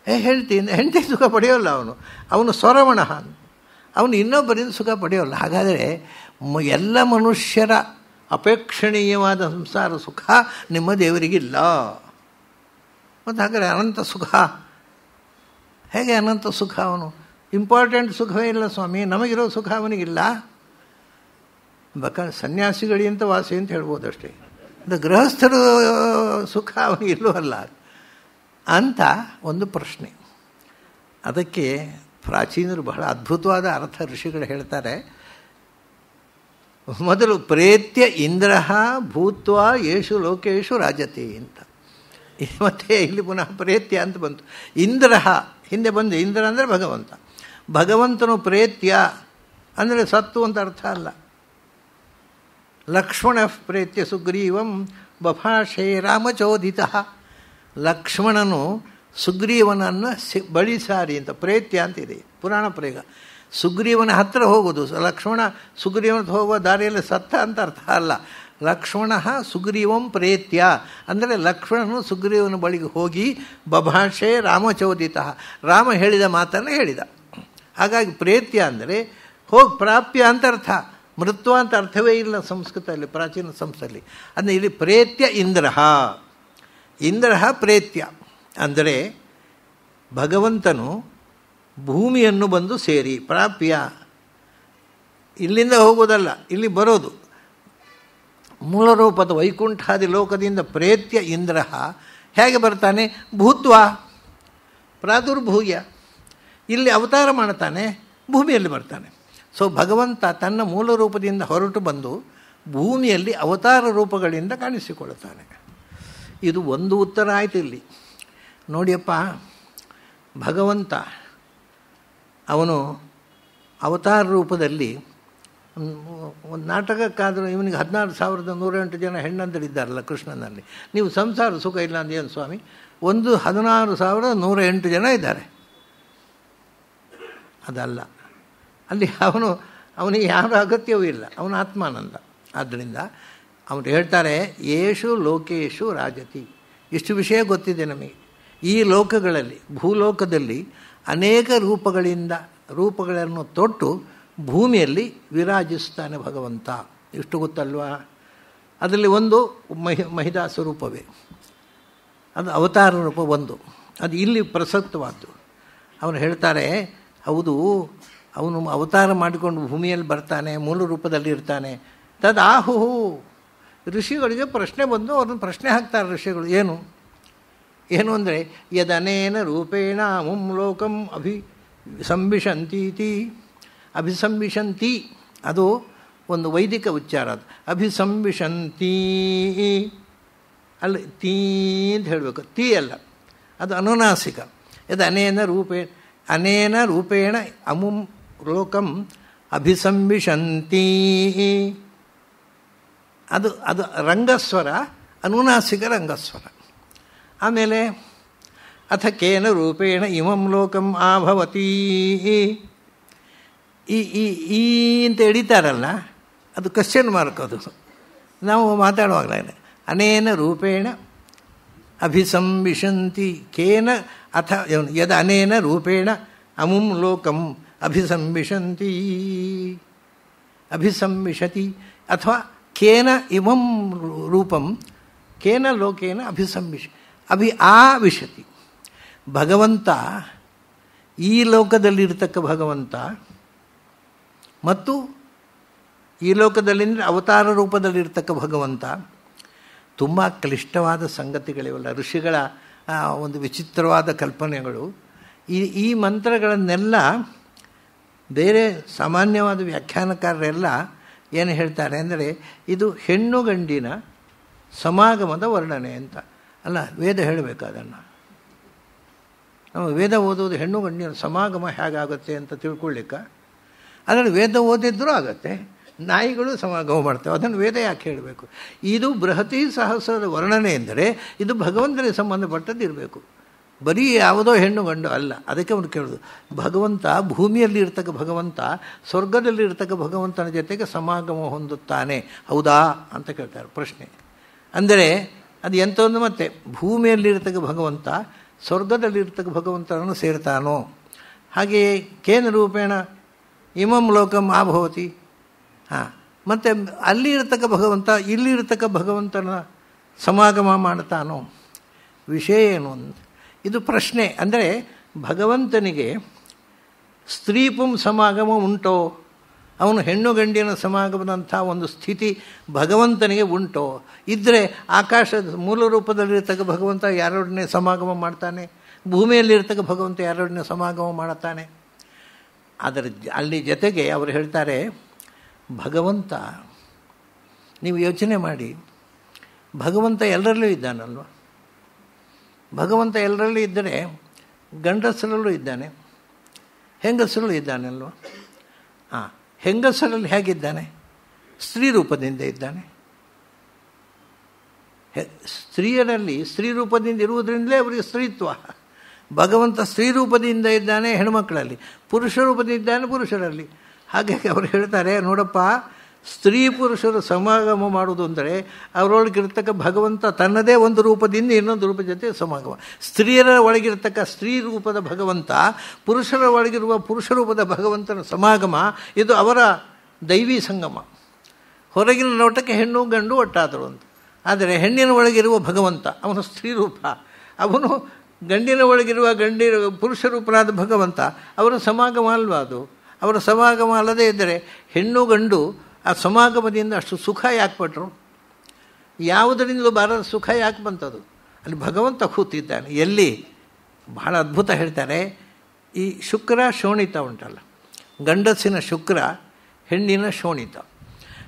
ಏ, ಹೆಂಡತಿಯಿಂದ. ಹೆಂಡತಿ ಸುಖ ಪಡೆಯೋಲ್ಲ ಅವನು. ಅವನು ಸ್ವರವಣ ಅವನು ಇನ್ನೊಬ್ಬರಿಂದ ಸುಖ ಪಡೆಯೋಲ್ಲ. ಹಾಗಾದರೆ ಎಲ್ಲ ಮನುಷ್ಯರ ಅಪೇಕ್ಷಣೀಯವಾದ ಸಂಸಾರ ಸುಖ ನಿಮ್ಮ ದೇವರಿಗಿಲ್ಲ. ಮತ್ತು ಹಾಗಾದರೆ ಅನಂತ ಸುಖ? ಹೇಗೆ ಅನಂತ ಸುಖ ಅವನು? ಇಂಪಾರ್ಟೆಂಟ್ ಸುಖವೇ ಇಲ್ಲ ಸ್ವಾಮಿ, ನಮಗಿರೋ ಸುಖ ಅವನಿಗಿಲ್ಲ. ಬೇಕಾದ್ರೆ ಸನ್ಯಾಸಿಗಳಿಂತ ವಾಸಿ ಅಂತ ಹೇಳ್ಬೋದು ಅಷ್ಟೇ ದ ಗೃಹಸ್ಥರು ಸುಖ ಅವನಿಗಿಲ್ಲವಲ್ಲ. ಅಂತ ಒಂದು ಪ್ರಶ್ನೆ. ಅದಕ್ಕೆ ಪ್ರಾಚೀನರು ಬಹಳ ಅದ್ಭುತವಾದ ಅರ್ಥ ಋಷಿಗಳು ಹೇಳ್ತಾರೆ. ಮೊದಲು ಪ್ರೇತ್ಯ ಇಂದ್ರ ಭೂತ್ವ ಯೇಷು ಲೋಕೇಶು ರಾಜತೆ ಅಂತ. ಮತ್ತೆ ಇಲ್ಲಿ ಪುನಃ ಪ್ರೇತ್ಯ ಅಂತ ಬಂತು. ಇಂದ್ರ, ಹಿಂದೆ ಬಂದು ಇಂದ್ರ ಅಂದರೆ ಭಗವಂತ. ಭಗವಂತನು ಪ್ರೇತ್ಯ ಅಂದರೆ ಸತ್ತು ಅಂತ ಅರ್ಥ ಅಲ್ಲ. ಲಕ್ಷ್ಮಣ ಪ್ರೇತ್ಯ ಸುಗ್ರೀವಂ ಬಭಾಷೆ ರಾಮಚೋದಿತ. ಲಕ್ಷ್ಮಣನು ಸುಗ್ರೀವನನ್ನು ಸಿ ಬಳಿ ಸಾರಿ ಅಂತ, ಪ್ರೇತ್ಯ ಅಂತಿದೆ ಪುರಾಣ ಪ್ರೇಗ ಸುಗ್ರೀವನ ಹತ್ತಿರ ಹೋಗೋದು. ಲಕ್ಷ್ಮಣ ಸುಗ್ರೀವನ ಹೋಗುವ ದಾರಿಯಲ್ಲಿ ಸತ್ತ ಅಂತ ಅರ್ಥ ಅಲ್ಲ. ಲಕ್ಷ್ಮಣ ಸುಗ್ರೀವಂ ಪ್ರೇತ್ಯ. ಅಂದರೆ ಲಕ್ಷ್ಮಣನು ಸುಗ್ರೀವನ ಬಳಿಗೆ ಹೋಗಿ ಬಭಾಷೆ ರಾಮಚೋದಿತ. ರಾಮ ಹೇಳಿದ ಮಾತನ್ನು ಹೇಳಿದ. ಹಾಗಾಗಿ ಪ್ರೇತ್ಯ ಅಂದರೆ ಹೋಗಿ ಪ್ರಾಪ್ಯ ಅಂತ ಅರ್ಥ. ಮೃತ್ವ ಅಂತ ಅರ್ಥವೇ ಇಲ್ಲ ಸಂಸ್ಕೃತದಲ್ಲಿ, ಪ್ರಾಚೀನ ಸಂಸ್ಥೆಯಲ್ಲಿ ಅಂದರೆ ಇಲ್ಲಿ ಪ್ರೇತ್ಯ ಇಂದ್ರ ಇಂದ್ರ ಪ್ರೇತ್ಯ. ಅಂದರೆ ಭಗವಂತನು ಭೂಮಿಯನ್ನು ಬಂದು ಸೇರಿ, ಪ್ರಾಪ್ಯ. ಇಲ್ಲಿಂದ ಹೋಗೋದಲ್ಲ ಇಲ್ಲಿ ಬರೋದು. ಮೂಲರೂಪದ ವೈಕುಂಠಾದಿ ಲೋಕದಿಂದ ಪ್ರೇತ್ಯ ಇಂದ್ರ ಹೇಗೆ ಬರ್ತಾನೆ? ಭೂತ್ವ. ಪ್ರಾದುರ್ಭೂಯ. ಇಲ್ಲಿ ಅವತಾರ ಮಾಡ್ತಾನೆ, ಭೂಮಿಯಲ್ಲಿ ಬರ್ತಾನೆ. ಸೊ ಭಗವಂತ ತನ್ನ ಮೂಲ ರೂಪದಿಂದ ಹೊರಟು ಬಂದು ಭೂಮಿಯಲ್ಲಿ ಅವತಾರ ರೂಪಗಳಿಂದ ಕಾಣಿಸಿಕೊಳ್ಳುತ್ತಾನೆ. ಇದು ಒಂದು ಉತ್ತರ ಆಯಿತು ಇಲ್ಲಿ. ನೋಡಿಯಪ್ಪ, ಭಗವಂತ ಅವನು ಅವತಾರ ರೂಪದಲ್ಲಿ ಒಂದು ನಾಟಕಕ್ಕಾದರೂ ಇವನಿಗೆ ಹದಿನಾರು ಸಾವಿರದ ನೂರೆಂಟು ಜನ ಹೆಣ್ಣಂದರಿದ್ದಾರಲ್ಲ ಕೃಷ್ಣನಲ್ಲಿ. ನೀವು ಸಂಸಾರ ಸುಖ ಇಲ್ಲ ಅಂದೇನು ಸ್ವಾಮಿ? ಒಂದು ಹದಿನಾರು ಸಾವಿರದ ನೂರ ಎಂಟು ಜನ ಇದ್ದಾರೆ. ಅದಲ್ಲ. ಅಲ್ಲಿ ಅವನು, ಅವನಿಗೆ ಯಾರ ಅಗತ್ಯವೂ ಇಲ್ಲ. ಅವನ ಆತ್ಮಾನಂದ. ಆದ್ದರಿಂದ ಅವನು ಹೇಳ್ತಾರೆ, ಯೇಷು ಲೋಕೇಶು ರಾಜತಿ. ಇಷ್ಟು ವಿಷಯ ಗೊತ್ತಿದೆ ನಮಗೆ. ಈ ಲೋಕಗಳಲ್ಲಿ, ಭೂಲೋಕದಲ್ಲಿ ಅನೇಕ ರೂಪಗಳಿಂದ, ರೂಪಗಳನ್ನು ತೊಟ್ಟು ಭೂಮಿಯಲ್ಲಿ ವಿರಾಜಿಸ್ತಾನೆ ಭಗವಂತ. ಇಷ್ಟು ಗೊತ್ತಲ್ವಾ? ಅದರಲ್ಲಿ ಒಂದು ಮಹಿ ಮಹಿದಾ ಸ್ವರೂಪವೇ ಅದು ಅವತಾರ ರೂಪ ಒಂದು. ಅದು ಇಲ್ಲಿ ಪ್ರಸಕ್ತವಾದ್ದು. ಅವನು ಹೇಳ್ತಾರೆ, ಹೌದು, ಅವನು ಅವತಾರ ಮಾಡಿಕೊಂಡು ಭೂಮಿಯಲ್ಲಿ ಬರ್ತಾನೆ, ಮೂಲ ರೂಪದಲ್ಲಿ ಇರ್ತಾನೆ. ತದಾಹು ಋಷಿಗಳಿಗೆ ಪ್ರಶ್ನೆ ಬಂದು ಅವ್ರನ್ನ ಪ್ರಶ್ನೆ ಹಾಕ್ತಾರೆ ಋಷಿಗಳು. ಏನು? ಏನು ಅಂದರೆ, ಯದನೇನ ರೂಪೇಣ ಅಮುಂ ಲೋಕಂ ಅಭಿ ಸಂಭಿಷಂತೀತಿ. ಅಭಿಸಂಭಿಷಂತಿ, ಅದು ಒಂದು ವೈದಿಕ ಉಚ್ಚಾರ ಅದು. ಅಭಿಸಂಭಿಷಂತೀ. ಅಲ್ಲಿ ತೀ ಅಂತ ಹೇಳಬೇಕು. ತೀ ಅಲ್ಲ, ಅದು ಅನುನಾಸಿಕ. ಇದು ಅನೇನ ರೂಪೇ, ಅನೇನ ರೂಪೇಣ ಅಮುಂ ಲೋಕಂ ಅಭಿಸಂಭಿಷಂತೀ. ಅದು ಅದು ರಂಗಸ್ವರ, ಅನುನಾಸಿಕ ರಂಗಸ್ವರ. ಆಮೇಲೆ ಅಥ ಕೇನ ರೂಪೇಣ ಇಮಂ ಲೋಕಂ ಆಭವತಿ. ಈ ಈ ಈ ಅಂತ ಎಡಿತಾರಲ್ಲ, ಅದು ಕ್ವಶನ್ ಮಾರ್ಕ್ ಅದು. ನಾವು ಮಾತಾಡುವಾಗಲೇ ಅನೇನ ರೂಪೇಣ ಅಭಿಸಂವಿಶಂತಿ. ಕೇನ ಅಥ ಯದ ಅನೇನ ರೂಪೇಣ ಅಮುಂ ಲೋಕಂ ಅಭಿಸಂವಿಶಂತಿ. ಅಭಿಸಂವಿಶತಿ ಅಥವಾ ಕೇನ ಇಮಂ ರೂಪಂ, ಕೇನ ಲೋಕೇನ ಅಭಿಸಂವಿಶ ಅಭಿ ವಿಶತಿ ಭಗವಂತ ಈ ಲೋಕದಲ್ಲಿರ್ತಕ್ಕ ಭಗವಂತ ಮತ್ತು ಈ ಲೋಕದಲ್ಲಿಂದರೆ ಅವತಾರ ರೂಪದಲ್ಲಿರ್ತಕ್ಕ ಭಗವಂತ. ತುಂಬ ಕ್ಲಿಷ್ಟವಾದ ಸಂಗತಿಗಳಿವಲ್ಲ, ಋಷಿಗಳ ಒಂದು ವಿಚಿತ್ರವಾದ ಕಲ್ಪನೆಗಳು. ಈ ಈ ಮಂತ್ರಗಳನ್ನೆಲ್ಲ ಬೇರೆ ಸಾಮಾನ್ಯವಾದ ವ್ಯಾಖ್ಯಾನಕಾರರೆಲ್ಲ ಏನು ಹೇಳ್ತಾರೆ ಅಂದರೆ, ಇದು ಹೆಣ್ಣು ಗಂಡಿನ ಸಮಾಗಮದ ವರ್ಣನೆ ಅಂತ. ಅಲ್ಲ, ವೇದ ಹೇಳಬೇಕು ಅದನ್ನು. ನಾವು ವೇದ ಓದೋದು ಹೆಣ್ಣು ಗಂಡಿನ ಸಮಾಗಮ ಹೇಗಾಗುತ್ತೆ ಅಂತ ತಿಳ್ಕೊಳ್ಳಿಕ್ಕೆ. ಅದರಲ್ಲಿ ವೇದ ಓದಿದ್ರೂ ಆಗತ್ತೆ, ನಾಯಿಗಳು ಸಮಾಗಮ ಮಾಡ್ತವೆ. ಅದನ್ನು ವೇದ ಯಾಕೆ ಹೇಳಬೇಕು? ಇದು ಬೃಹತಿ ಸಹಸ್ರದ ವರ್ಣನೆ ಎಂದರೆ ಇದು ಭಗವಂತನಿಗೆ ಸಂಬಂಧಪಟ್ಟದ್ದು ಇರಬೇಕು. ಬರೀ ಯಾವುದೋ ಹೆಣ್ಣು ಗಂಡು ಅಲ್ಲ, ಅದಕ್ಕೆ ಅವನು ಕೇಳೋದು. ಭಗವಂತ ಭೂಮಿಯಲ್ಲಿ ಇರ್ತಕ್ಕ ಭಗವಂತ, ಸ್ವರ್ಗದಲ್ಲಿ ಇರ್ತಕ್ಕ ಭಗವಂತನ ಜೊತೆಗೆ ಸಮಾಗಮ ಹೊಂದುತ್ತಾನೆ. ಹೌದಾ? ಅಂತ ಕೇಳ್ತಾರೆ ಪ್ರಶ್ನೆ. ಅಂದರೆ ಅದು ಎಂಥೊಂದು ಮತ್ತೆ? ಭೂಮಿಯಲ್ಲಿರ್ತಕ್ಕ ಭಗವಂತ, ಸ್ವರ್ಗದಲ್ಲಿರ್ತಕ್ಕ ಭಗವಂತನನ್ನು ಸೇರ್ತಾನೋ? ಹಾಗೆಯೇ ಕೇನ ರೂಪೇಣ? ಇಮಂ ಲೋಕಂ ಆಭವತಿ. ಹಾಂ, ಮತ್ತು ಅಲ್ಲಿ ಇರತಕ್ಕ ಭಗವಂತ ಇಲ್ಲಿ ಇರತಕ್ಕ ಭಗವಂತನ ಸಮಾಗಮ ಮಾಡ್ತಾನೋ? ವಿಷಯ ಏನು ಇದು ಪ್ರಶ್ನೆ. ಅಂದರೆ ಭಗವಂತನಿಗೆ ಸ್ತ್ರೀ ಪುಂ ಸಮಾಗಮ ಉಂಟೋ? ಅವನು ಹೆಣ್ಣು ಗಂಡಿನ ಸಮಾಗಮದಂಥ ಒಂದು ಸ್ಥಿತಿ ಭಗವಂತನಿಗೆ ಉಂಟೋ. ಇದ್ದರೆ ಆಕಾಶದ ಮೂಲ ರೂಪದಲ್ಲಿರ್ತಕ್ಕ ಭಗವಂತ ಯಾರೊಡನೆ ಸಮಾಗಮ ಮಾಡ್ತಾನೆ? ಭೂಮಿಯಲ್ಲಿರ್ತಕ್ಕ ಭಗವಂತ ಯಾರೊಡನೆ ಸಮಾಗಮ ಮಾಡುತ್ತಾನೆ ಅದರ ಅಲ್ಲಿ ಜೊತೆಗೆ ಅವರು ಹೇಳ್ತಾರೆ, ಭಗವಂತ, ನೀವು ಯೋಚನೆ ಮಾಡಿ. ಭಗವಂತ ಎಲ್ಲರಲ್ಲೂ ಇದ್ದಾನಲ್ವ? ಭಗವಂತ ಎಲ್ಲರಲ್ಲೂ ಇದ್ದರೆ ಗಂಡಸರಲ್ಲೂ ಇದ್ದಾನೆ, ಹೆಂಗಸರಲ್ಲೂ ಇದ್ದಾನೆ ಅಲ್ವ ಹಾಂ ಹೆಂಗಸರಲ್ಲಿ ಹೇಗಿದ್ದಾನೆ? ಸ್ತ್ರೀ ರೂಪದಿಂದ ಇದ್ದಾನೆ. ಸ್ತ್ರೀಯರಲ್ಲಿ ಸ್ತ್ರೀ ರೂಪದಿಂದ ಇರುವುದರಿಂದಲೇ ಅವರಿಗೆ ಸ್ತ್ರೀತ್ವ. ಭಗವಂತ ಸ್ತ್ರೀ ರೂಪದಿಂದ ಇದ್ದಾನೆ ಹೆಣ್ಮಕ್ಕಳಲ್ಲಿ ಪುರುಷ ರೂಪದಿಂದ ಇದ್ದಾನೆ ಪುರುಷರಲ್ಲಿ. ಹಾಗಾಗಿ ಅವರು ಹೇಳ್ತಾರೆ, ನೋಡಪ್ಪ ಸ್ತ್ರೀ ಪುರುಷರು ಸಮಾಗಮ ಮಾಡುವುದು ಅಂದರೆ ಅವರೊಳಗಿರ್ತಕ್ಕ ಭಗವಂತ ತನ್ನದೇ ಒಂದು ರೂಪದಿಂದ ಇನ್ನೊಂದು ರೂಪದ ಜೊತೆ ಸಮಾಗಮ. ಸ್ತ್ರೀಯರ ಒಳಗಿರ್ತಕ್ಕ ಸ್ತ್ರೀ ರೂಪದ ಭಗವಂತ, ಪುರುಷರ ಒಳಗಿರುವ ಪುರುಷ ರೂಪದ ಭಗವಂತನ ಸಮಾಗಮ, ಇದು ಅವರ ದೈವಿ ಸಂಗಮ. ಹೊರಗಿನ ನೋಟಕ್ಕೆ ಹೆಣ್ಣು ಗಂಡು ಒಟ್ಟಾದರು ಅಂತ. ಆದರೆ ಹೆಣ್ಣಿನ ಒಳಗಿರುವ ಭಗವಂತ, ಅವನು ಸ್ತ್ರೀ ರೂಪ. ಅವನು ಗಂಡಿನ ಒಳಗಿರುವ ಗಂಡಿ ಪುರುಷ ರೂಪನಾದ ಭಗವಂತ, ಅವರ ಸಮಾಗಮ ಅಲ್ವಾ ಅದು? ಅವರ ಸಮಾಗಮ ಅಲ್ಲದೇ ಇದ್ದರೆ ಹೆಣ್ಣು ಗಂಡು ಆ ಸಮಾಗಮದಿಂದ ಅಷ್ಟು ಸುಖ ಯಾಕೆ ಪಟ್ಟರು ಯಾವುದರಿಂದಲೂ ಬಾರದ ಸುಖ ಯಾಕೆ ಬಂತದು? ಅಲ್ಲಿ ಭಗವಂತ ಕೂತಿದ್ದಾನೆ. ಎಲ್ಲಿ? ಬಹಳ ಅದ್ಭುತ ಹೇಳ್ತಾರೆ. ಈ ಶುಕ್ರ ಶೋಣಿತ ಉಂಟಲ್ಲ. ಗಂಡಸಿನ ಶುಕ್ರ, ಹೆಣ್ಣಿನ ಶೋಣಿತ.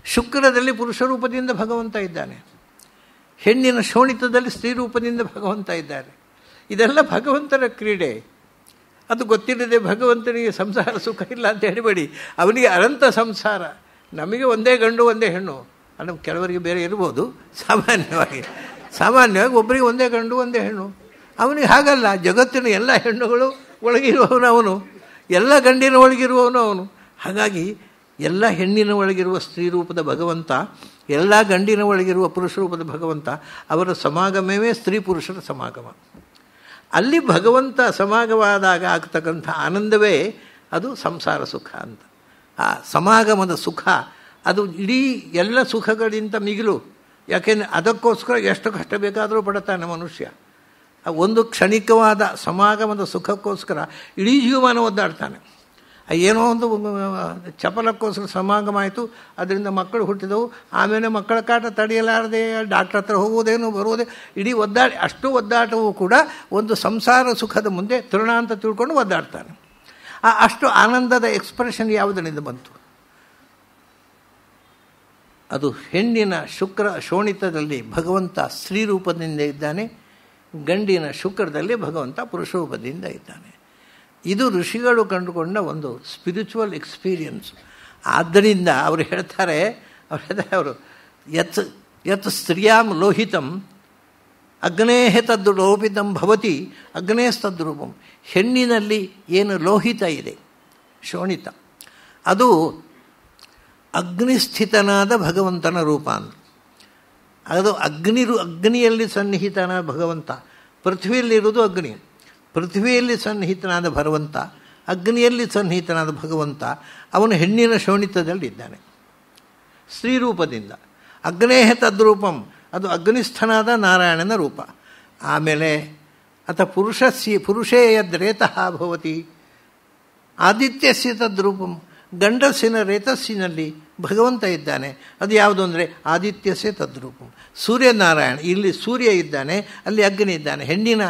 ಶುಕ್ರದಲ್ಲಿ ಪುರುಷ ರೂಪದಿಂದ ಭಗವಂತ ಇದ್ದಾನೆ. ಹೆಣ್ಣಿನ ಶೋಣಿತದಲ್ಲಿ ಸ್ತ್ರೀ ರೂಪದಿಂದ ಭಗವಂತ ಇದ್ದಾರೆ. ಇದೆಲ್ಲ ಭಗವಂತನ ಕ್ರೀಡೆ. ಅದು ಗೊತ್ತಿಲ್ಲದೆ ಭಗವಂತನಿಗೆ ಸಂಸಾರ ಸುಖ ಇಲ್ಲ ಅಂತ ಹೇಳಬೇಡಿ. ಅವನಿಗೆ ಅನಂತ ಸಂಸಾರ. ನಮಗೆ ಒಂದೇ ಗಂಡು, ಒಂದೇ ಹೆಣ್ಣು. ಅಂದರೆ ಕೆಲವರಿಗೆ ಬೇರೆ ಇರ್ಬೋದು. ಸಾಮಾನ್ಯವಾಗಿ. ಸಾಮಾನ್ಯವಾಗಿ ಒಬ್ಬರಿಗೆ ಒಂದೇ ಗಂಡು, ಒಂದೇ ಹೆಣ್ಣು. ಅವನಿಗೆ ಹಾಗಲ್ಲ. ಜಗತ್ತಿನ ಎಲ್ಲ ಹೆಣ್ಣುಗಳು ಒಳಗಿರುವವನು ಅವನು. ಎಲ್ಲ ಗಂಡಿನ ಒಳಗಿರುವವನು ಅವನು. ಹಾಗಾಗಿ ಎಲ್ಲ ಹೆಣ್ಣಿನ ಒಳಗಿರುವ ಸ್ತ್ರೀ ರೂಪದ ಭಗವಂತ, ಎಲ್ಲ ಗಂಡಿನ ಒಳಗಿರುವ ಪುರುಷ ರೂಪದ ಭಗವಂತ, ಅವರ ಸಮಾಗಮವೇ ಸ್ತ್ರೀ ಪುರುಷರ ಸಮಾಗಮ. ಅಲ್ಲಿ ಭಗವಂತ ಸಮಾಗವಾದಾಗ ಆಗ್ತಕ್ಕಂಥ ಆನಂದವೇ ಅದು ಸಂಸಾರ ಸುಖ ಅಂತ. ಆ ಸಮಾಗಮದ ಸುಖ, ಅದು ಇಡೀ ಎಲ್ಲ ಸುಖಗಳಿಂದ ಮಿಗಿಲು. ಯಾಕೆಂದರೆ ಅದಕ್ಕೋಸ್ಕರ ಎಷ್ಟು ಕಷ್ಟ ಬೇಕಾದರೂ ಪಡುತ್ತಾನೆ ಮನುಷ್ಯ. ಒಂದು ಕ್ಷಣಿಕವಾದ ಸಮಾಗಮದ ಸುಖಕ್ಕೋಸ್ಕರ ಇಡೀ ಜೀವಮಾನ ಒದ್ದಾಡ್ತಾನೆ. ಏನೋ ಒಂದು ಚಪಲಕ್ಕೋಸ್ಕರ ಸಮಾಗಮ ಆಯಿತು, ಅದರಿಂದ ಮಕ್ಕಳು ಹುಟ್ಟಿದವು. ಆಮೇಲೆ ಮಕ್ಕಳ ಕಾಟ ತಡೆಯಲಾರದೆ, ಡಾಕ್ಟ್ರ್ ಹತ್ರ ಹೋಗುವುದೇನು ಬರುವುದೇ ಇಡೀ ಒದ್ದಾಡಿ, ಅಷ್ಟು ಒದ್ದಾಟವೂ ಕೂಡ ಒಂದು ಸಂಸಾರ ಸುಖದ ಮುಂದೆ ತೃಣ ಅಂತ ತಿಳ್ಕೊಂಡು ಒದ್ದಾಡ್ತಾನೆ. ಆ ಅಷ್ಟು ಆನಂದದ ಎಕ್ಸ್ಪ್ರೆಷನ್ ಯಾವುದರಿಂದ ಬಂತು? ಅದು ಹೆಣ್ಣಿನ ಶುಕ್ರ ಶೋಣಿತದಲ್ಲಿ ಭಗವಂತ ಸ್ತ್ರೀ ರೂಪದಿಂದ ಇದ್ದಾನೆ, ಗಂಡಿನ ಶುಕ್ರದಲ್ಲಿ ಭಗವಂತ ಪುರುಷ ರೂಪದಿಂದ ಇದ್ದಾನೆ. ಇದು ಋಷಿಗಳು ಕಂಡುಕೊಂಡ ಒಂದು ಸ್ಪಿರಿಚುವಲ್ ಎಕ್ಸ್ಪೀರಿಯನ್ಸ್ ಆದ್ದರಿಂದ ಅವರು ಹೇಳ್ತಾರೆ, ಅವ್ರು ಹೇಳ್ತಾರೆ ಅವರು, ಯತ್ ಯತ್ ಸ್ತ್ರೀಯಾಂ ಲೋಹಿತಂ ಅಗ್ನೇಹ ತದ್ದು ಲೋಪಿತಂ ಭವತಿ, ಅಗ್ನೇಸ್ತದ್ರೂಪಂ. ಹೆಣ್ಣಿನಲ್ಲಿ ಏನು ಲೋಹಿತ ಇದೆ? ಶೋಣಿತ. ಅದು ಅಗ್ನಿಸ್ಥಿತನಾದ ಭಗವಂತನ ರೂಪ ಅದು ಅಗ್ನಿ ಅಗ್ನಿಯಲ್ಲಿ ಸನ್ನಿಹಿತನ ಭಗವಂತ. ಪೃಥ್ವಿಯಲ್ಲಿರುವುದು ಅಗ್ನಿ. ಪೃಥ್ವಿಯಲ್ಲಿ ಸನ್ನಿಹಿತನಾದ ಭಗವಂತ, ಅಗ್ನಿಯಲ್ಲಿ ಸನ್ನಿಹಿತನಾದ ಭಗವಂತ, ಅವನು ಹೆಣ್ಣಿನ ಶೋಣಿತದಲ್ಲಿದ್ದಾನೆ. ಸ್ತ್ರೀರೂಪದಿಂದ. ಅಗ್ನೇಹ ತದ್ರೂಪಂ. ಅದು ಅಗ್ನಿಸ್ಥನಾದ ನಾರಾಯಣನ ರೂಪ. ಆಮೇಲೆ ಅಥ ಪುರುಷಸ್ಯ ಪುರುಷೇ ಯದ್ರೇತಃ ಭವತಿ. ಆದಿತ್ಯಸ್ಯ ತದ್ರೂಪಂ ಗಂಡಸಿನ ರೇತಸ್ಸಿನಲ್ಲಿ ಭಗವಂತ ಇದ್ದಾನೆ. ಅದು ಯಾವುದು ಅಂದರೆ ಆದಿತ್ಯಸ್ಯ ತದ್ರೂಪಂ. ಸೂರ್ಯನಾರಾಯಣ, ಇಲ್ಲಿ ಸೂರ್ಯ ಇದ್ದಾನೆ, ಅಲ್ಲಿ ಅಗ್ನಿ ಇದ್ದಾನೆ. ಹೆಣ್ಣಿನ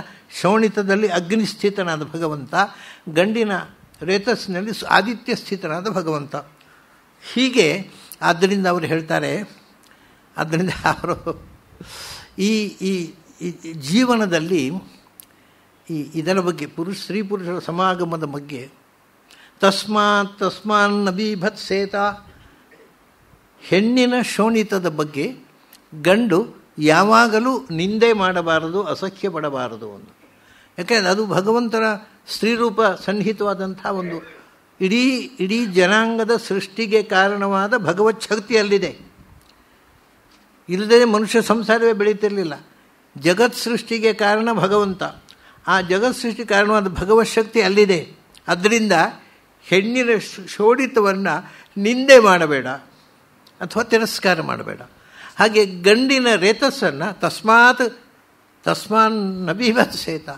ಶೋಣಿತದಲ್ಲಿ ಅಗ್ನಿ ಸ್ಥಿತನಾದ ಭಗವಂತ, ಗಂಡಿನ ರೇತಸ್ಸಿನಲ್ಲಿ ಆದಿತ್ಯ ಸ್ಥಿತನಾದ ಭಗವಂತ. ಹೀಗೆ ಆದ್ದರಿಂದ ಅವರು ಹೇಳ್ತಾರೆ ಆದ್ದರಿಂದ ಅವರು ಈ ಈ ಜೀವನದಲ್ಲಿ ಈ ಇದರ ಬಗ್ಗೆ ಪುರುಷ, ಸ್ತ್ರೀ ಪುರುಷರ ಸಮಾಗಮದ ಬಗ್ಗೆ, ತಸ್ಮಾತ್ ತಸ್ಮಾನ್ ನಬೀಭತ್ಸೇತ ಹೆಣ್ಣಿನ ಶೋಣಿತದ ಬಗ್ಗೆ ಗಂಡು ಯಾವಾಗಲೂ ನಿಂದೆ ಮಾಡಬಾರದು ಅಸಖ್ಯ ಪಡಬಾರದು ಒಂದು. ಯಾಕೆಂದರೆ ಅದು ಭಗವಂತನ ಸ್ತ್ರೀರೂಪ ಸನ್ನಿಹಿತವಾದಂಥ ಒಂದು, ಇಡೀ ಇಡೀ ಜನಾಂಗದ ಸೃಷ್ಟಿಗೆ ಕಾರಣವಾದ ಭಗವತ್ ಶಕ್ತಿ ಅಲ್ಲಿದೆ. ಇಲ್ಲದೇ ಮನುಷ್ಯ ಸಂಸಾರವೇ ಬೆಳೀತಿರಲಿಲ್ಲ. ಜಗತ್ ಸೃಷ್ಟಿಗೆ ಕಾರಣ ಭಗವಂತ. ಆ ಜಗತ್ ಸೃಷ್ಟಿ ಕಾರಣವಾದ ಭಗವತ್ ಶಕ್ತಿ ಅಲ್ಲಿದೆ. ಅದರಿಂದ ಹೆಣ್ಣಿನ ಶೋಡಿತವನ್ನು ನಿಂದೆ ಮಾಡಬೇಡ ಅಥವಾ ತಿರಸ್ಕಾರ ಮಾಡಬೇಡ. ಹಾಗೆ ಗಂಡಿನ ರೇತಸ್ಸನ್ನು ತಸ್ಮಾತ್, ತಸ್ಮಾನ್ ನಬೀಭತ್ಸೇತ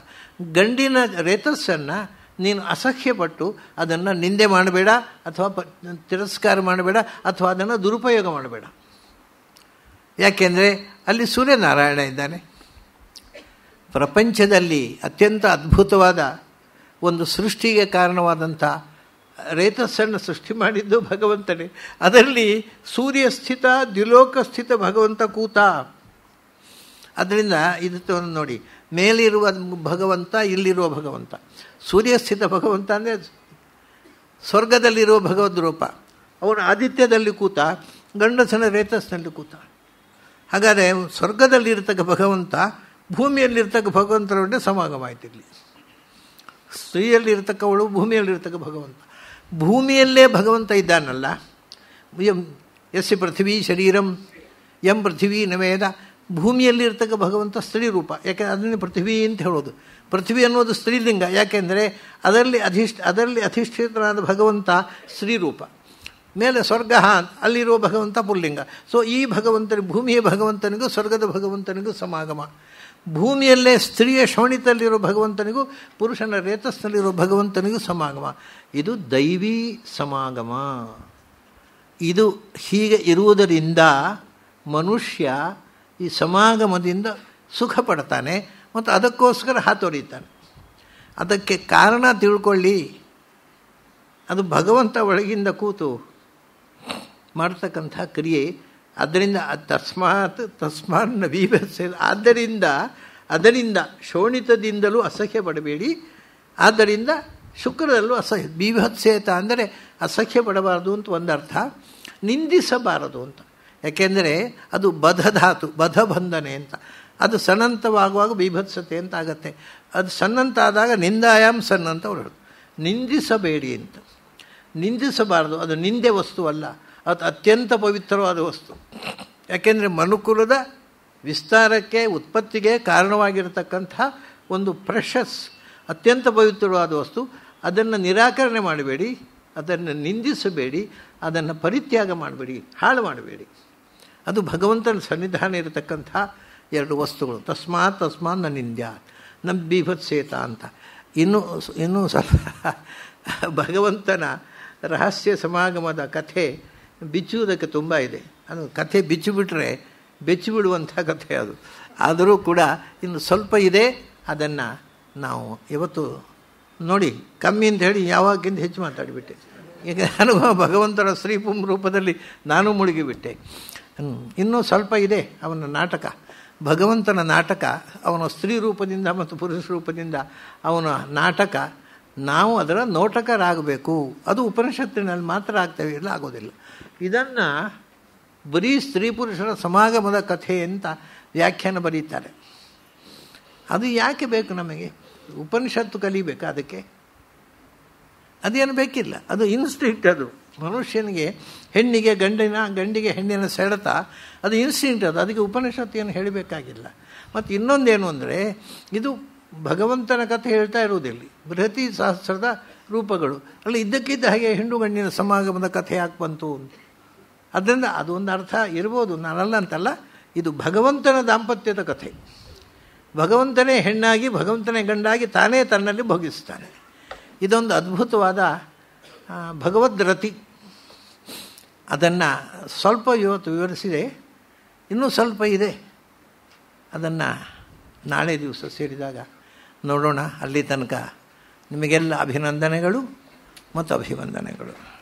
ಗಂಡಿನ ರೇತಸ್ಸನ್ನು ನೀನು ಅಸಹ್ಯಪಟ್ಟು ಅದನ್ನು ನಿಂದೆ ಮಾಡಬೇಡ ಅಥವಾ ಪ, ತಿರಸ್ಕಾರ ಮಾಡಬೇಡ ಅಥವಾ ಅದನ್ನು ದುರುಪಯೋಗ ಮಾಡಬೇಡ. ಯಾಕೆಂದರೆ ಅಲ್ಲಿ ಸೂರ್ಯನಾರಾಯಣ ಇದ್ದಾನೆ. ಪ್ರಪಂಚದಲ್ಲಿ ಅತ್ಯಂತ ಅದ್ಭುತವಾದ ಒಂದು ಸೃಷ್ಟಿಗೆ ಕಾರಣವಾದಂಥ ರೇತಸ್ಸನ್ನು ಸೃಷ್ಟಿ ಮಾಡಿದ್ದು ಭಗವಂತನೇ. ಅದರಲ್ಲಿ ಸೂರ್ಯ ಸ್ಥಿತ ದ್ವಿಲೋಕ ಸ್ಥಿತ ಭಗವಂತ ಕೂತ. ಅದರಿಂದ ಇದು ನೋಡಿ, ಮೇಲಿರುವ ಭಗವಂತ, ಇಲ್ಲಿರುವ ಭಗವಂತ. ಸೂರ್ಯಸ್ಥಿತ ಭಗವಂತ ಅಂದರೆ ಸ್ವರ್ಗದಲ್ಲಿರುವ ಭಗವದ್ ರೂಪ. ಅವನು ಆದಿತ್ಯದಲ್ಲಿ ಕೂತ, ಗಂಡಸನ ರೇತಸ್ನಲ್ಲಿ ಕೂತ. ಹಾಗಾದರೆ ಸ್ವರ್ಗದಲ್ಲಿರತಕ್ಕ ಭಗವಂತ ಭೂಮಿಯಲ್ಲಿರ್ತಕ್ಕ ಭಗವಂತರೊಡನೆ ಸಮಾಗಮ ಆಯ್ತಿರಲಿ. ಸ್ತ್ರೀಯಲ್ಲಿರ್ತಕ್ಕವಳು ಭೂಮಿಯಲ್ಲಿರ್ತಕ್ಕ ಭಗವಂತ. ಭೂಮಿಯಲ್ಲೇ ಭಗವಂತ ಇದ್ದಾನಲ್ಲ. ಎಂ ಎಸ್ಸಿ ಪೃಥ್ವಿ ಶರೀರಂ ಎಂ ಪೃಥ್ವಿ ನವೇದ ಭೂಮಿಯಲ್ಲಿರ್ತಕ್ಕ ಭಗವಂತ ಸ್ತ್ರೀ ರೂಪ. ಯಾಕೆ ಅದನ್ನೇ ಪೃಥ್ವಿ ಅಂತ ಹೇಳೋದು. ಪೃಥ್ವಿ ಅನ್ನೋದು ಸ್ತ್ರೀಲಿಂಗ ಯಾಕೆಂದರೆ ಅದರಲ್ಲಿ ಅಧಿಷ್ಠ, ಅದರಲ್ಲಿ ಅಧಿಷ್ಠಿತನಾದ ಭಗವಂತ ಸ್ತ್ರೀ ರೂಪ. ಮೇಲೆ ಸ್ವರ್ಗ ಅಲ್ಲಿರುವ ಭಗವಂತ ಪುಲ್ಲಿಂಗ. ಸೊ ಈ ಭಗವಂತನ ಭೂಮಿಯ ಭಗವಂತನಿಗೂ, ಸ್ವರ್ಗದ ಭಗವಂತನಿಗೂ ಸಮಾಗಮ. ಭೂಮಿಯಲ್ಲೇ ಸ್ತ್ರೀಯ ಶೋಣಿತಲ್ಲಿರೋ ಭಗವಂತನಿಗೂ ಪುರುಷನ ರೇತಸ್ನಲ್ಲಿರೋ ಭಗವಂತನಿಗೂ ಸಮಾಗಮ. ಇದು ದೈವೀ ಸಮಾಗಮ. ಇದು ಹೀಗೆ ಇರುವುದರಿಂದ ಮನುಷ್ಯ ಈ ಸಮಾಗಮದಿಂದ ಸುಖ ಪಡ್ತಾನೆ ಮತ್ತು ಅದಕ್ಕೋಸ್ಕರ ಹಾತೊರೀತಾನೆ ಅದಕ್ಕೆ ಕಾರಣ ತಿಳ್ಕೊಳ್ಳಿ. ಅದು ಭಗವಂತ ಒಳಗಿಂದ ಕೂತು ಮಾಡ್ತಕ್ಕಂಥ ಕ್ರಿಯೆ ಅದರಿಂದ ತಸ್ಮಾತ್ ತಸ್ಮಾನ್ ಬೀಭತ್ಸೆ ಆದ್ದರಿಂದ, ಅದರಿಂದ ಶೋಣಿತದಿಂದಲೂ ಅಸಹ್ಯ ಪಡಬೇಡಿ. ಆದ್ದರಿಂದ ಶುಕ್ರದಲ್ಲೂ ಅಸಹ್ಯ, ಬೀಭತ್ಸೇತ ಅಂದರೆ ಅಸಹ್ಯ ಪಡಬಾರದು ಅಂತ ಅರ್ಥ. ನಿಂದಿಸಬಾರದು ಅಂತ. ಯಾಕೆಂದರೆ ಅದು ಬಧಧಾತು, ಬಧಬಂಧನೆ ಅಂತ. ಅದು ಸಣ್ಣಂತವಾಗುವಾಗ ಬೀಭತ್ಸತೆ ಅಂತ ಆಗತ್ತೆ. ಅದು ಸಣ್ಣಂತ ಆದಾಗ ನಿಂದಾಯಾಮ್ ಸಣ್ಣ ಅಂತ ಅವರು ನಿಂದಿಸಬೇಡಿ ಅಂತ. ನಿಂದಿಸಬಾರದು. ಅದು ನಿಂದೆ ವಸ್ತು ಅಲ್ಲ. ಅದು ಅತ್ಯಂತ ಪವಿತ್ರವಾದ ವಸ್ತು. ಯಾಕೆಂದರೆ ಮನುಕುಲದ ವಿಸ್ತಾರಕ್ಕೆ, ಉತ್ಪತ್ತಿಗೆ ಕಾರಣವಾಗಿರತಕ್ಕಂಥ ಒಂದು ಪ್ರೆಷಸ್ ಅತ್ಯಂತ ಪವಿತ್ರವಾದ ವಸ್ತು. ಅದನ್ನು ನಿರಾಕರಣೆ ಮಾಡಬೇಡಿ, ಅದನ್ನು ನಿಂದಿಸಬೇಡಿ, ಅದನ್ನು ಪರಿತ್ಯಾಗ ಮಾಡಬೇಡಿ, ಹಾಳು ಮಾಡಬೇಡಿ. ಅದು ಭಗವಂತನ ಸನ್ನಿಧಾನ ಇರತಕ್ಕಂಥ ಎರಡು ವಸ್ತುಗಳು. ತಸ್ಮಾತ್ ತಸ್ಮಾತ್ ನನ್ನ ನಿಂದ್ಯ ನಮ್ಮ ಬೀಭತ್ಸೇತ ಅಂತ. ಇನ್ನೂ ಇನ್ನೂ ಸ್ವಲ್ಪ ಭಗವಂತನ ರಹಸ್ಯ ಸಮಾಗಮದ ಕಥೆ ಬಿಚ್ಚುವುದಕ್ಕೆ ತುಂಬ ಇದೆ. ಅದು ಕಥೆ ಬಿಚ್ಚಿಬಿಟ್ರೆ ಬೆಚ್ಚಿಬಿಡುವಂಥ ಕಥೆ ಅದು. ಆದರೂ ಕೂಡ ಇನ್ನು ಸ್ವಲ್ಪ ಇದೆ, ಅದನ್ನು ನಾವು ಇವತ್ತು ನೋಡಿ, ಕಮ್ಮಿ ಅಂತ ಹೇಳಿ ಯಾವಾಗಿಂದ ಹೆಚ್ಚು ಮಾತಾಡಿಬಿಟ್ಟೆ. ಈಗ ಅನುಭವ ಭಗವಂತನ ಶ್ರೀಪುಂ ರೂಪದಲ್ಲಿ ನಾನು ಮುಳುಗಿಬಿಟ್ಟೆ. ಇನ್ನೂ ಸ್ವಲ್ಪ ಇದೆ ಅವನ ನಾಟಕ. ಭಗವಂತನ ನಾಟಕ, ಅವನ ಸ್ತ್ರೀ ರೂಪದಿಂದ ಮತ್ತು ಪುರುಷ ರೂಪದಿಂದ ಅವನ ನಾಟಕ, ನಾವು ಅದರ ನೋಟಕರಾಗಬೇಕು. ಅದು ಉಪನಿಷತ್ತಿನಲ್ಲಿ ಮಾತ್ರ ಆಗ್ತೇವೆ ಇಲ್ಲ, ಆಗೋದಿಲ್ಲ. ಇದನ್ನು ಬರೀ ಸ್ತ್ರೀ ಪುರುಷರ ಸಮಾಗಮದ ಕಥೆ ಅಂತ ವ್ಯಾಖ್ಯಾನ ಬರೀತಾರೆ. ಅದು ಯಾಕೆ ಬೇಕು ನಮಗೆ? ಉಪನಿಷತ್ತು ಕಲಿಬೇಕು ಅದಕ್ಕೆ. ಅದೇನು ಬೇಕಿಲ್ಲ. ಅದು ಇನ್ಸ್ಟಿಂಕ್ಟ್ ಅದು. ಮನುಷ್ಯನಿಗೆ ಹೆಣ್ಣಿಗೆ ಗಂಡಿನ, ಗಂಡಿಗೆ ಹೆಣ್ಣಿನ ಸೆಳೆತ, ಅದು ಇನ್ಸ್ಟಿಂಕ್ಟ್ ಅದು. ಅದಕ್ಕೆ ಉಪನಿಷತ್ತು ಏನು ಹೇಳಬೇಕಾಗಿಲ್ಲ. ಮತ್ತು ಇನ್ನೊಂದೇನು ಅಂದರೆ, ಇದು ಭಗವಂತನ ಕಥೆ ಹೇಳ್ತಾ ಇರುವುದಿಲ್ಲ. ಬೃಹತಿ ಸಹಸ್ರದ ರೂಪಗಳು. ಅಲ್ಲಿ ಇದ್ದಕ್ಕಿದ್ದ ಹಾಗೆ ಹೆಣ್ಣು ಗಂಡಿನ ಸಮಾಗಮದ ಕಥೆ ಯಾಕೆ ಬಂತು ಅಂತ. ಅದರಿಂದ ಅದು ಒಂದು ಅರ್ಥ ಇರ್ಬೋದು ನಾನಲ್ಲ ಅಂತಲ್ಲ ಇದು ಭಗವಂತನ ದಾಂಪತ್ಯದ ಕಥೆ. ಭಗವಂತನೇ ಹೆಣ್ಣಾಗಿ, ಭಗವಂತನೇ ಗಂಡಾಗಿ ತಾನೇ ತನ್ನಲ್ಲಿ ಭೋಗಿಸ್ತಾನೆ. ಇದೊಂದು ಅದ್ಭುತವಾದ ಭಗವದ್ರತಿ ಅದನ್ನು ಸ್ವಲ್ಪ ಇವತ್ತು ವಿವರಿಸಿದೆ. ಇನ್ನೂ ಸ್ವಲ್ಪ ಇದೆ. ಅದನ್ನು ನಾಳೆ ದಿವಸ ಸೇರಿದಾಗ ನೋಡೋಣ. ಅಲ್ಲಿ ತನಕ ನಿಮಗೆಲ್ಲ ಅಭಿನಂದನೆಗಳು ಮತ್ತು ಅಭಿವಂದನೆಗಳು.